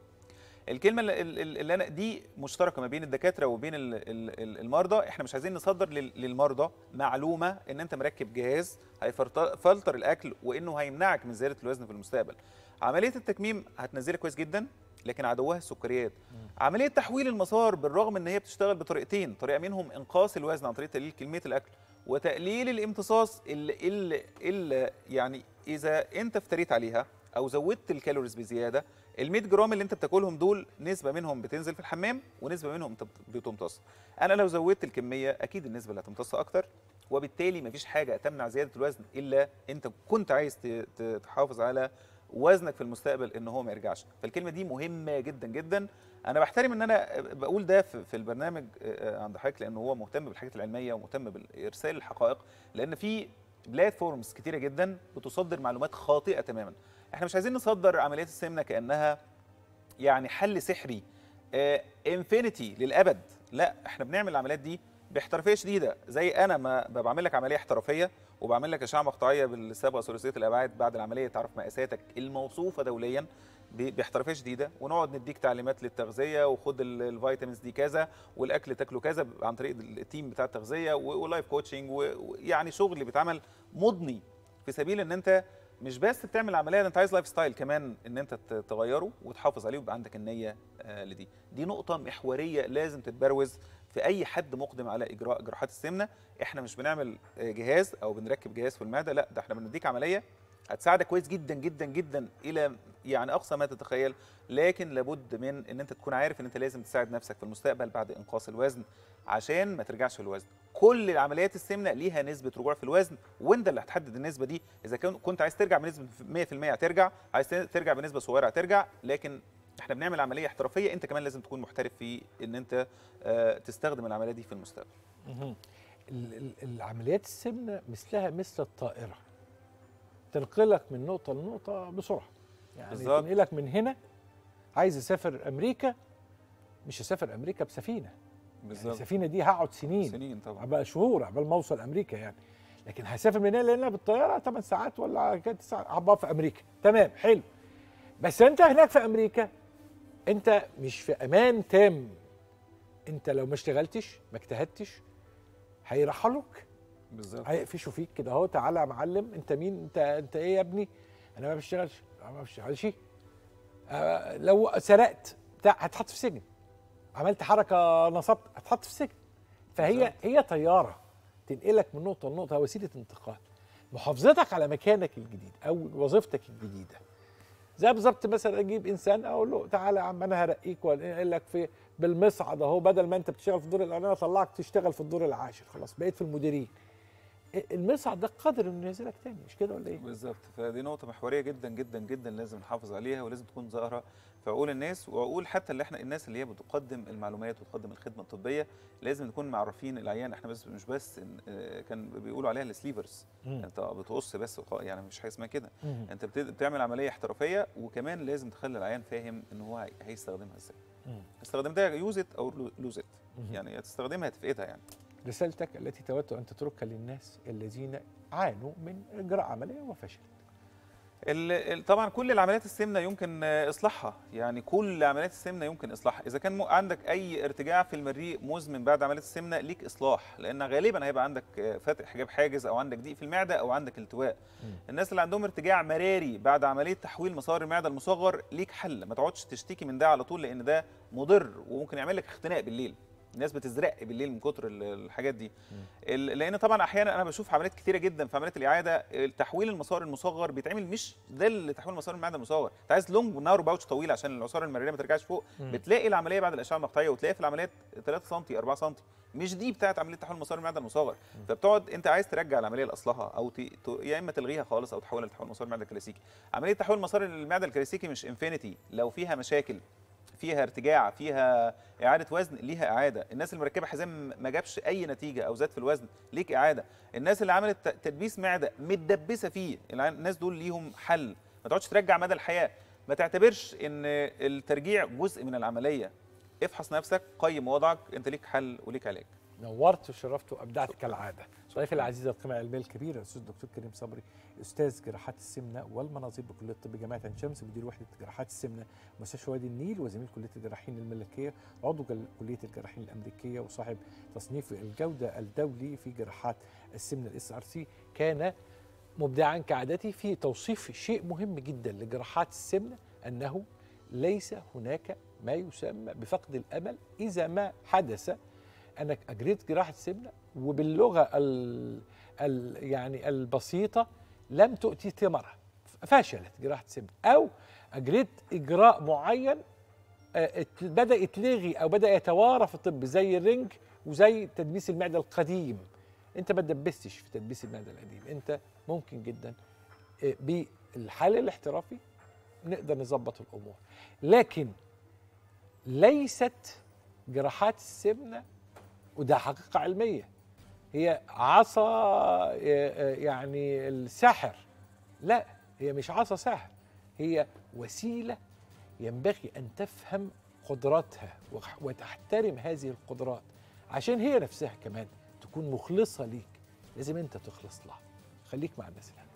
الكلمة اللي- أنا دي مشتركة ما بين الدكاترة وبين ال- ال- ال- المرضى. إحنا مش عايزين نصدر لل- للمرضى معلومة إن أنت مركب جهاز هيفلتر الأكل وإنه هيمنعك من زيادة الوزن في المستقبل. عملية التكميم هتنزلك كويس جدا. لكن عدوها السكريات عملية تحويل المسار بالرغم إن هي بتشتغل بطريقتين طريقة منهم إنقاص الوزن عن طريق تقليل كمية الأكل وتقليل الامتصاص اللي, اللي, اللي يعني إذا أنت افتريت عليها أو زودت الكالوريز بزيادة ال 100 جرام اللي أنت بتاكلهم دول نسبة منهم بتنزل في الحمام ونسبة منهم بت- بتمتص. أنا لو زودت الكمية أكيد النسبة اللي هتمتص أكتر وبالتالي مفيش حاجة تمنع زيادة الوزن إلا أنت كنت عايز تحافظ على وزنك في المستقبل إن هو ما يرجعش. فالكلمة دي مهمة جدا جدا. أنا بحترم إن أنا بقول ده في البرنامج آه، عند حضرتك لأنه هو مهتم بالحاجات العلمية ومهتم بارسال الحقائق لأن في platforms كتيرة جدا بتصدر معلومات خاطئة تماما. إحنا مش عايزين نصدر عمليات السمنة كأنها يعني حل سحري infinity للأبد. لا إحنا بنعمل العمليات دي باحترافيه شديدة. زي أنا ما بعمل لك عملية احترافية وبعمل لك أشعة مقطعية بالصبغه ثلاثيه الأبعاد بعد العملية تعرف مقاساتك الموصوفة دوليا باحترافيه شديدة. ونقعد نديك تعليمات للتغذية وخد ال- الفيتامينز دي كذا والأكل تاكله كذا عن طريق ال team بتاع التغذية و life coaching ويعني شغل بيتعمل مضني. في سبيل إن أنت مش بس بتعمل عملية أنت عايز lifestyle كمان إن أنت تغيره وتحافظ عليه ويبقى عندك النية آه، لدي. دي نقطة محورية لازم تتبروز في أي حد مقدم على إجراء جراحات السمنة إحنا مش بنعمل آه، جهاز أو بنركب جهاز في المعدة لأ ده إحنا بنديك عملية هتساعدك كويس جدا جدا جدا إلى يعني أقصى ما تتخيل لكن لابد من إن أنت تكون عارف إن أنت لازم تساعد نفسك في المستقبل بعد إنقاص الوزن عشان ما ترجعش في الوزن كل العمليات السمنة ليها نسبة رجوع في الوزن وأنت اللي هتحدد النسبة دي. إذا كنت عايز ترجع بنسبة 100% هترجع عايز ترجع بنسبة صغيرة هترجع لكن إحنا بنعمل عملية احترافية انت كمان لازم تكون محترف في ان انت آه، تستخدم العملية دي في المستقبل. ال- ال- العمليات السمنة مثلها مثل الطائرة. تنقلك من نقطة لنقطة بسرعة. يعني بالظبط. تنقلك من هنا عايز اسافر أمريكا مش هسافر أمريكا بسفينة. يعني بالظبط. السفينة دي هقعد سنين. سنين طبعا. بقى شهور عبال ما أوصل أمريكا يعني. لكن هسافر من هنا لهنا بالطيارة 8 ساعات ولا كده 9 هبقى في أمريكا. تمام حلو. بس أنت هناك في أمريكا انت مش في أمان تام. انت لو ما اشتغلتش ما اجتهدتش هيرحلوك. بالظبط. هيقفشوا فيك كده. اهو تعالى يا معلم. انت مين؟ انت انت إيه يا ابني؟ أنا ما بشتغلش. أنا ما بشتغلش. آه لو سرقت بتاع هتحط في سجن. عملت حركة نصبت هتحط في سجن. فهي بالظبط. هي طيارة تنقلك من نقطة لنقطة وسيلة انتقال. محافظتك على مكانك الجديد أو وظيفتك الجديدة. زي بالظبط مثلا أجيب انسان أقول له تعالى يا عم أنا هرقيك وانقل لك في بالمصعد اهو بدل ما انت بتشتغل في الدور الاولاني اطلعك تشتغل في الدور العاشر خلاص بقيت في المديرين. المصعد ده قادر إنه ينزلك تاني مش كده ولا إيه؟ بالظبط فدي نقطة محورية جدا جدا جدا لازم نحافظ عليها ولازم تكون ظاهرة في عقول الناس وعقول حتى اللي إحنا الناس اللي هي بتقدم المعلومات وتقدم الخدمة الطبية لازم نكون معرفين العيان إحنا بس مش بس آه، كان بيقولوا عليها السليفرز. أنت بتقص بس يعني مش حاجة اسمها كده. أنت بت- بتعمل عملية احترافية وكمان لازم تخلي العيان فاهم إن هو هي- هيستخدمها إزاي. استخدمتها يوزت أو لوزت. يعني يا تستخدمها تفقدها يعني رسالتك التي تود أن تتركها للناس الذين عانوا من إجراء عملية وفشلت. طبعا كل العمليات السمنة يمكن إصلاحها. يعني كل عمليات السمنة يمكن إصلاحها. إذا كان عندك أي ارتجاع في المريء مزمن بعد عملية السمنة ليك إصلاح. لأن غالبا هيبقى عندك فتح حجاب حاجز أو عندك ضيق في المعدة أو عندك التواء. الناس اللي عندهم ارتجاع مراري بعد عملية تحويل مسار المعدة المصغر ليك حل. ما تقعدش تشتكي من ده على طول لأن ده مضر وممكن يعمل لك اختناق بالليل. الناس بتزرق بالليل من كتر ال- الحاجات دي. لأن طبعا أحيانا أنا بشوف عمليات كتيرة جدا في عمليات الإعادة تحويل المسار المصغر بيتعمل مش ده اللي تحويل مسار المعدة المصغر. أنت عايز لونج ونارو باوتش طويل عشان العصارة المراريه ما ترجعش فوق. بتلاقي العملية بعد الإشعة المقطعية وتلاقي في العمليات 3 سم 4 سم مش دي بتاعت عملية تحويل مسار المعدة المصغر. فبتقعد أنت عايز ترجع العملية لأصلها أو ت... ت... يا إما تلغيها خالص أو تحولها لتحويل مسار المعدة الكلاسيكي. عملية تحويل مسار المعدة الكلاسيكي مش infinity لو فيها مشاكل فيها ارتجاع فيها إعادة وزن ليها إعادة. الناس اللي مركبة حزام ما جابش أي نتيجة أو زاد في الوزن ليك إعادة. الناس اللي عملت تدبيس معدة متدبسة فيه الناس دول ليهم حل. ما تقعدش ترجع مدى الحياة. ما تعتبرش إن الترجيع جزء من العملية. افحص نفسك قيم وضعك أنت ليك حل وليك علاج. نورت وشرفت وأبدعت كالعادة. ضيفي العزيز القيمه العلميه الكبيره الأستاذ الدكتور كريم صبري أستاذ جراحات السمنة والمناظير بكلية الطب جامعة عين شمس مدير وحدة جراحات السمنة مستشفى وادي النيل وزميل كلية الجراحين الملكية عضو كلية الجراحين الأمريكية وصاحب تصنيف الجودة الدولي في جراحات السمنة. ال SRC كان مبدعا كعادتي في توصيف شيء مهم جدا لجراحات السمنة أنه ليس هناك ما يسمى بفقد الأمل إذا ما حدث انك اجريت جراحه سمنه وباللغة ال ال يعني البسيطة لم تؤتي ثمرها. فشلت جراحه سمنه أو أجريت إجراء معين آه، بدأ يتلغي أو بدأ يتوارى في الطب زي الرنج وزي تدبيس المعدة القديم. أنت ما تدبستش في تدبيس المعدة القديم. أنت ممكن جدا آه، بالحل الاحترافي نقدر نظبط الأمور. لكن ليست جراحات السمنة وده حقيقة علمية. هي عصا آه، آه، يعني الساحر. لا هي مش عصا ساحر. هي وسيلة ينبغي أن تفهم قدراتها وتحترم هذه القدرات. عشان هي نفسها كمان تكون مخلصة ليك لازم أنت تخلص لها. خليك مع الناس الحلوه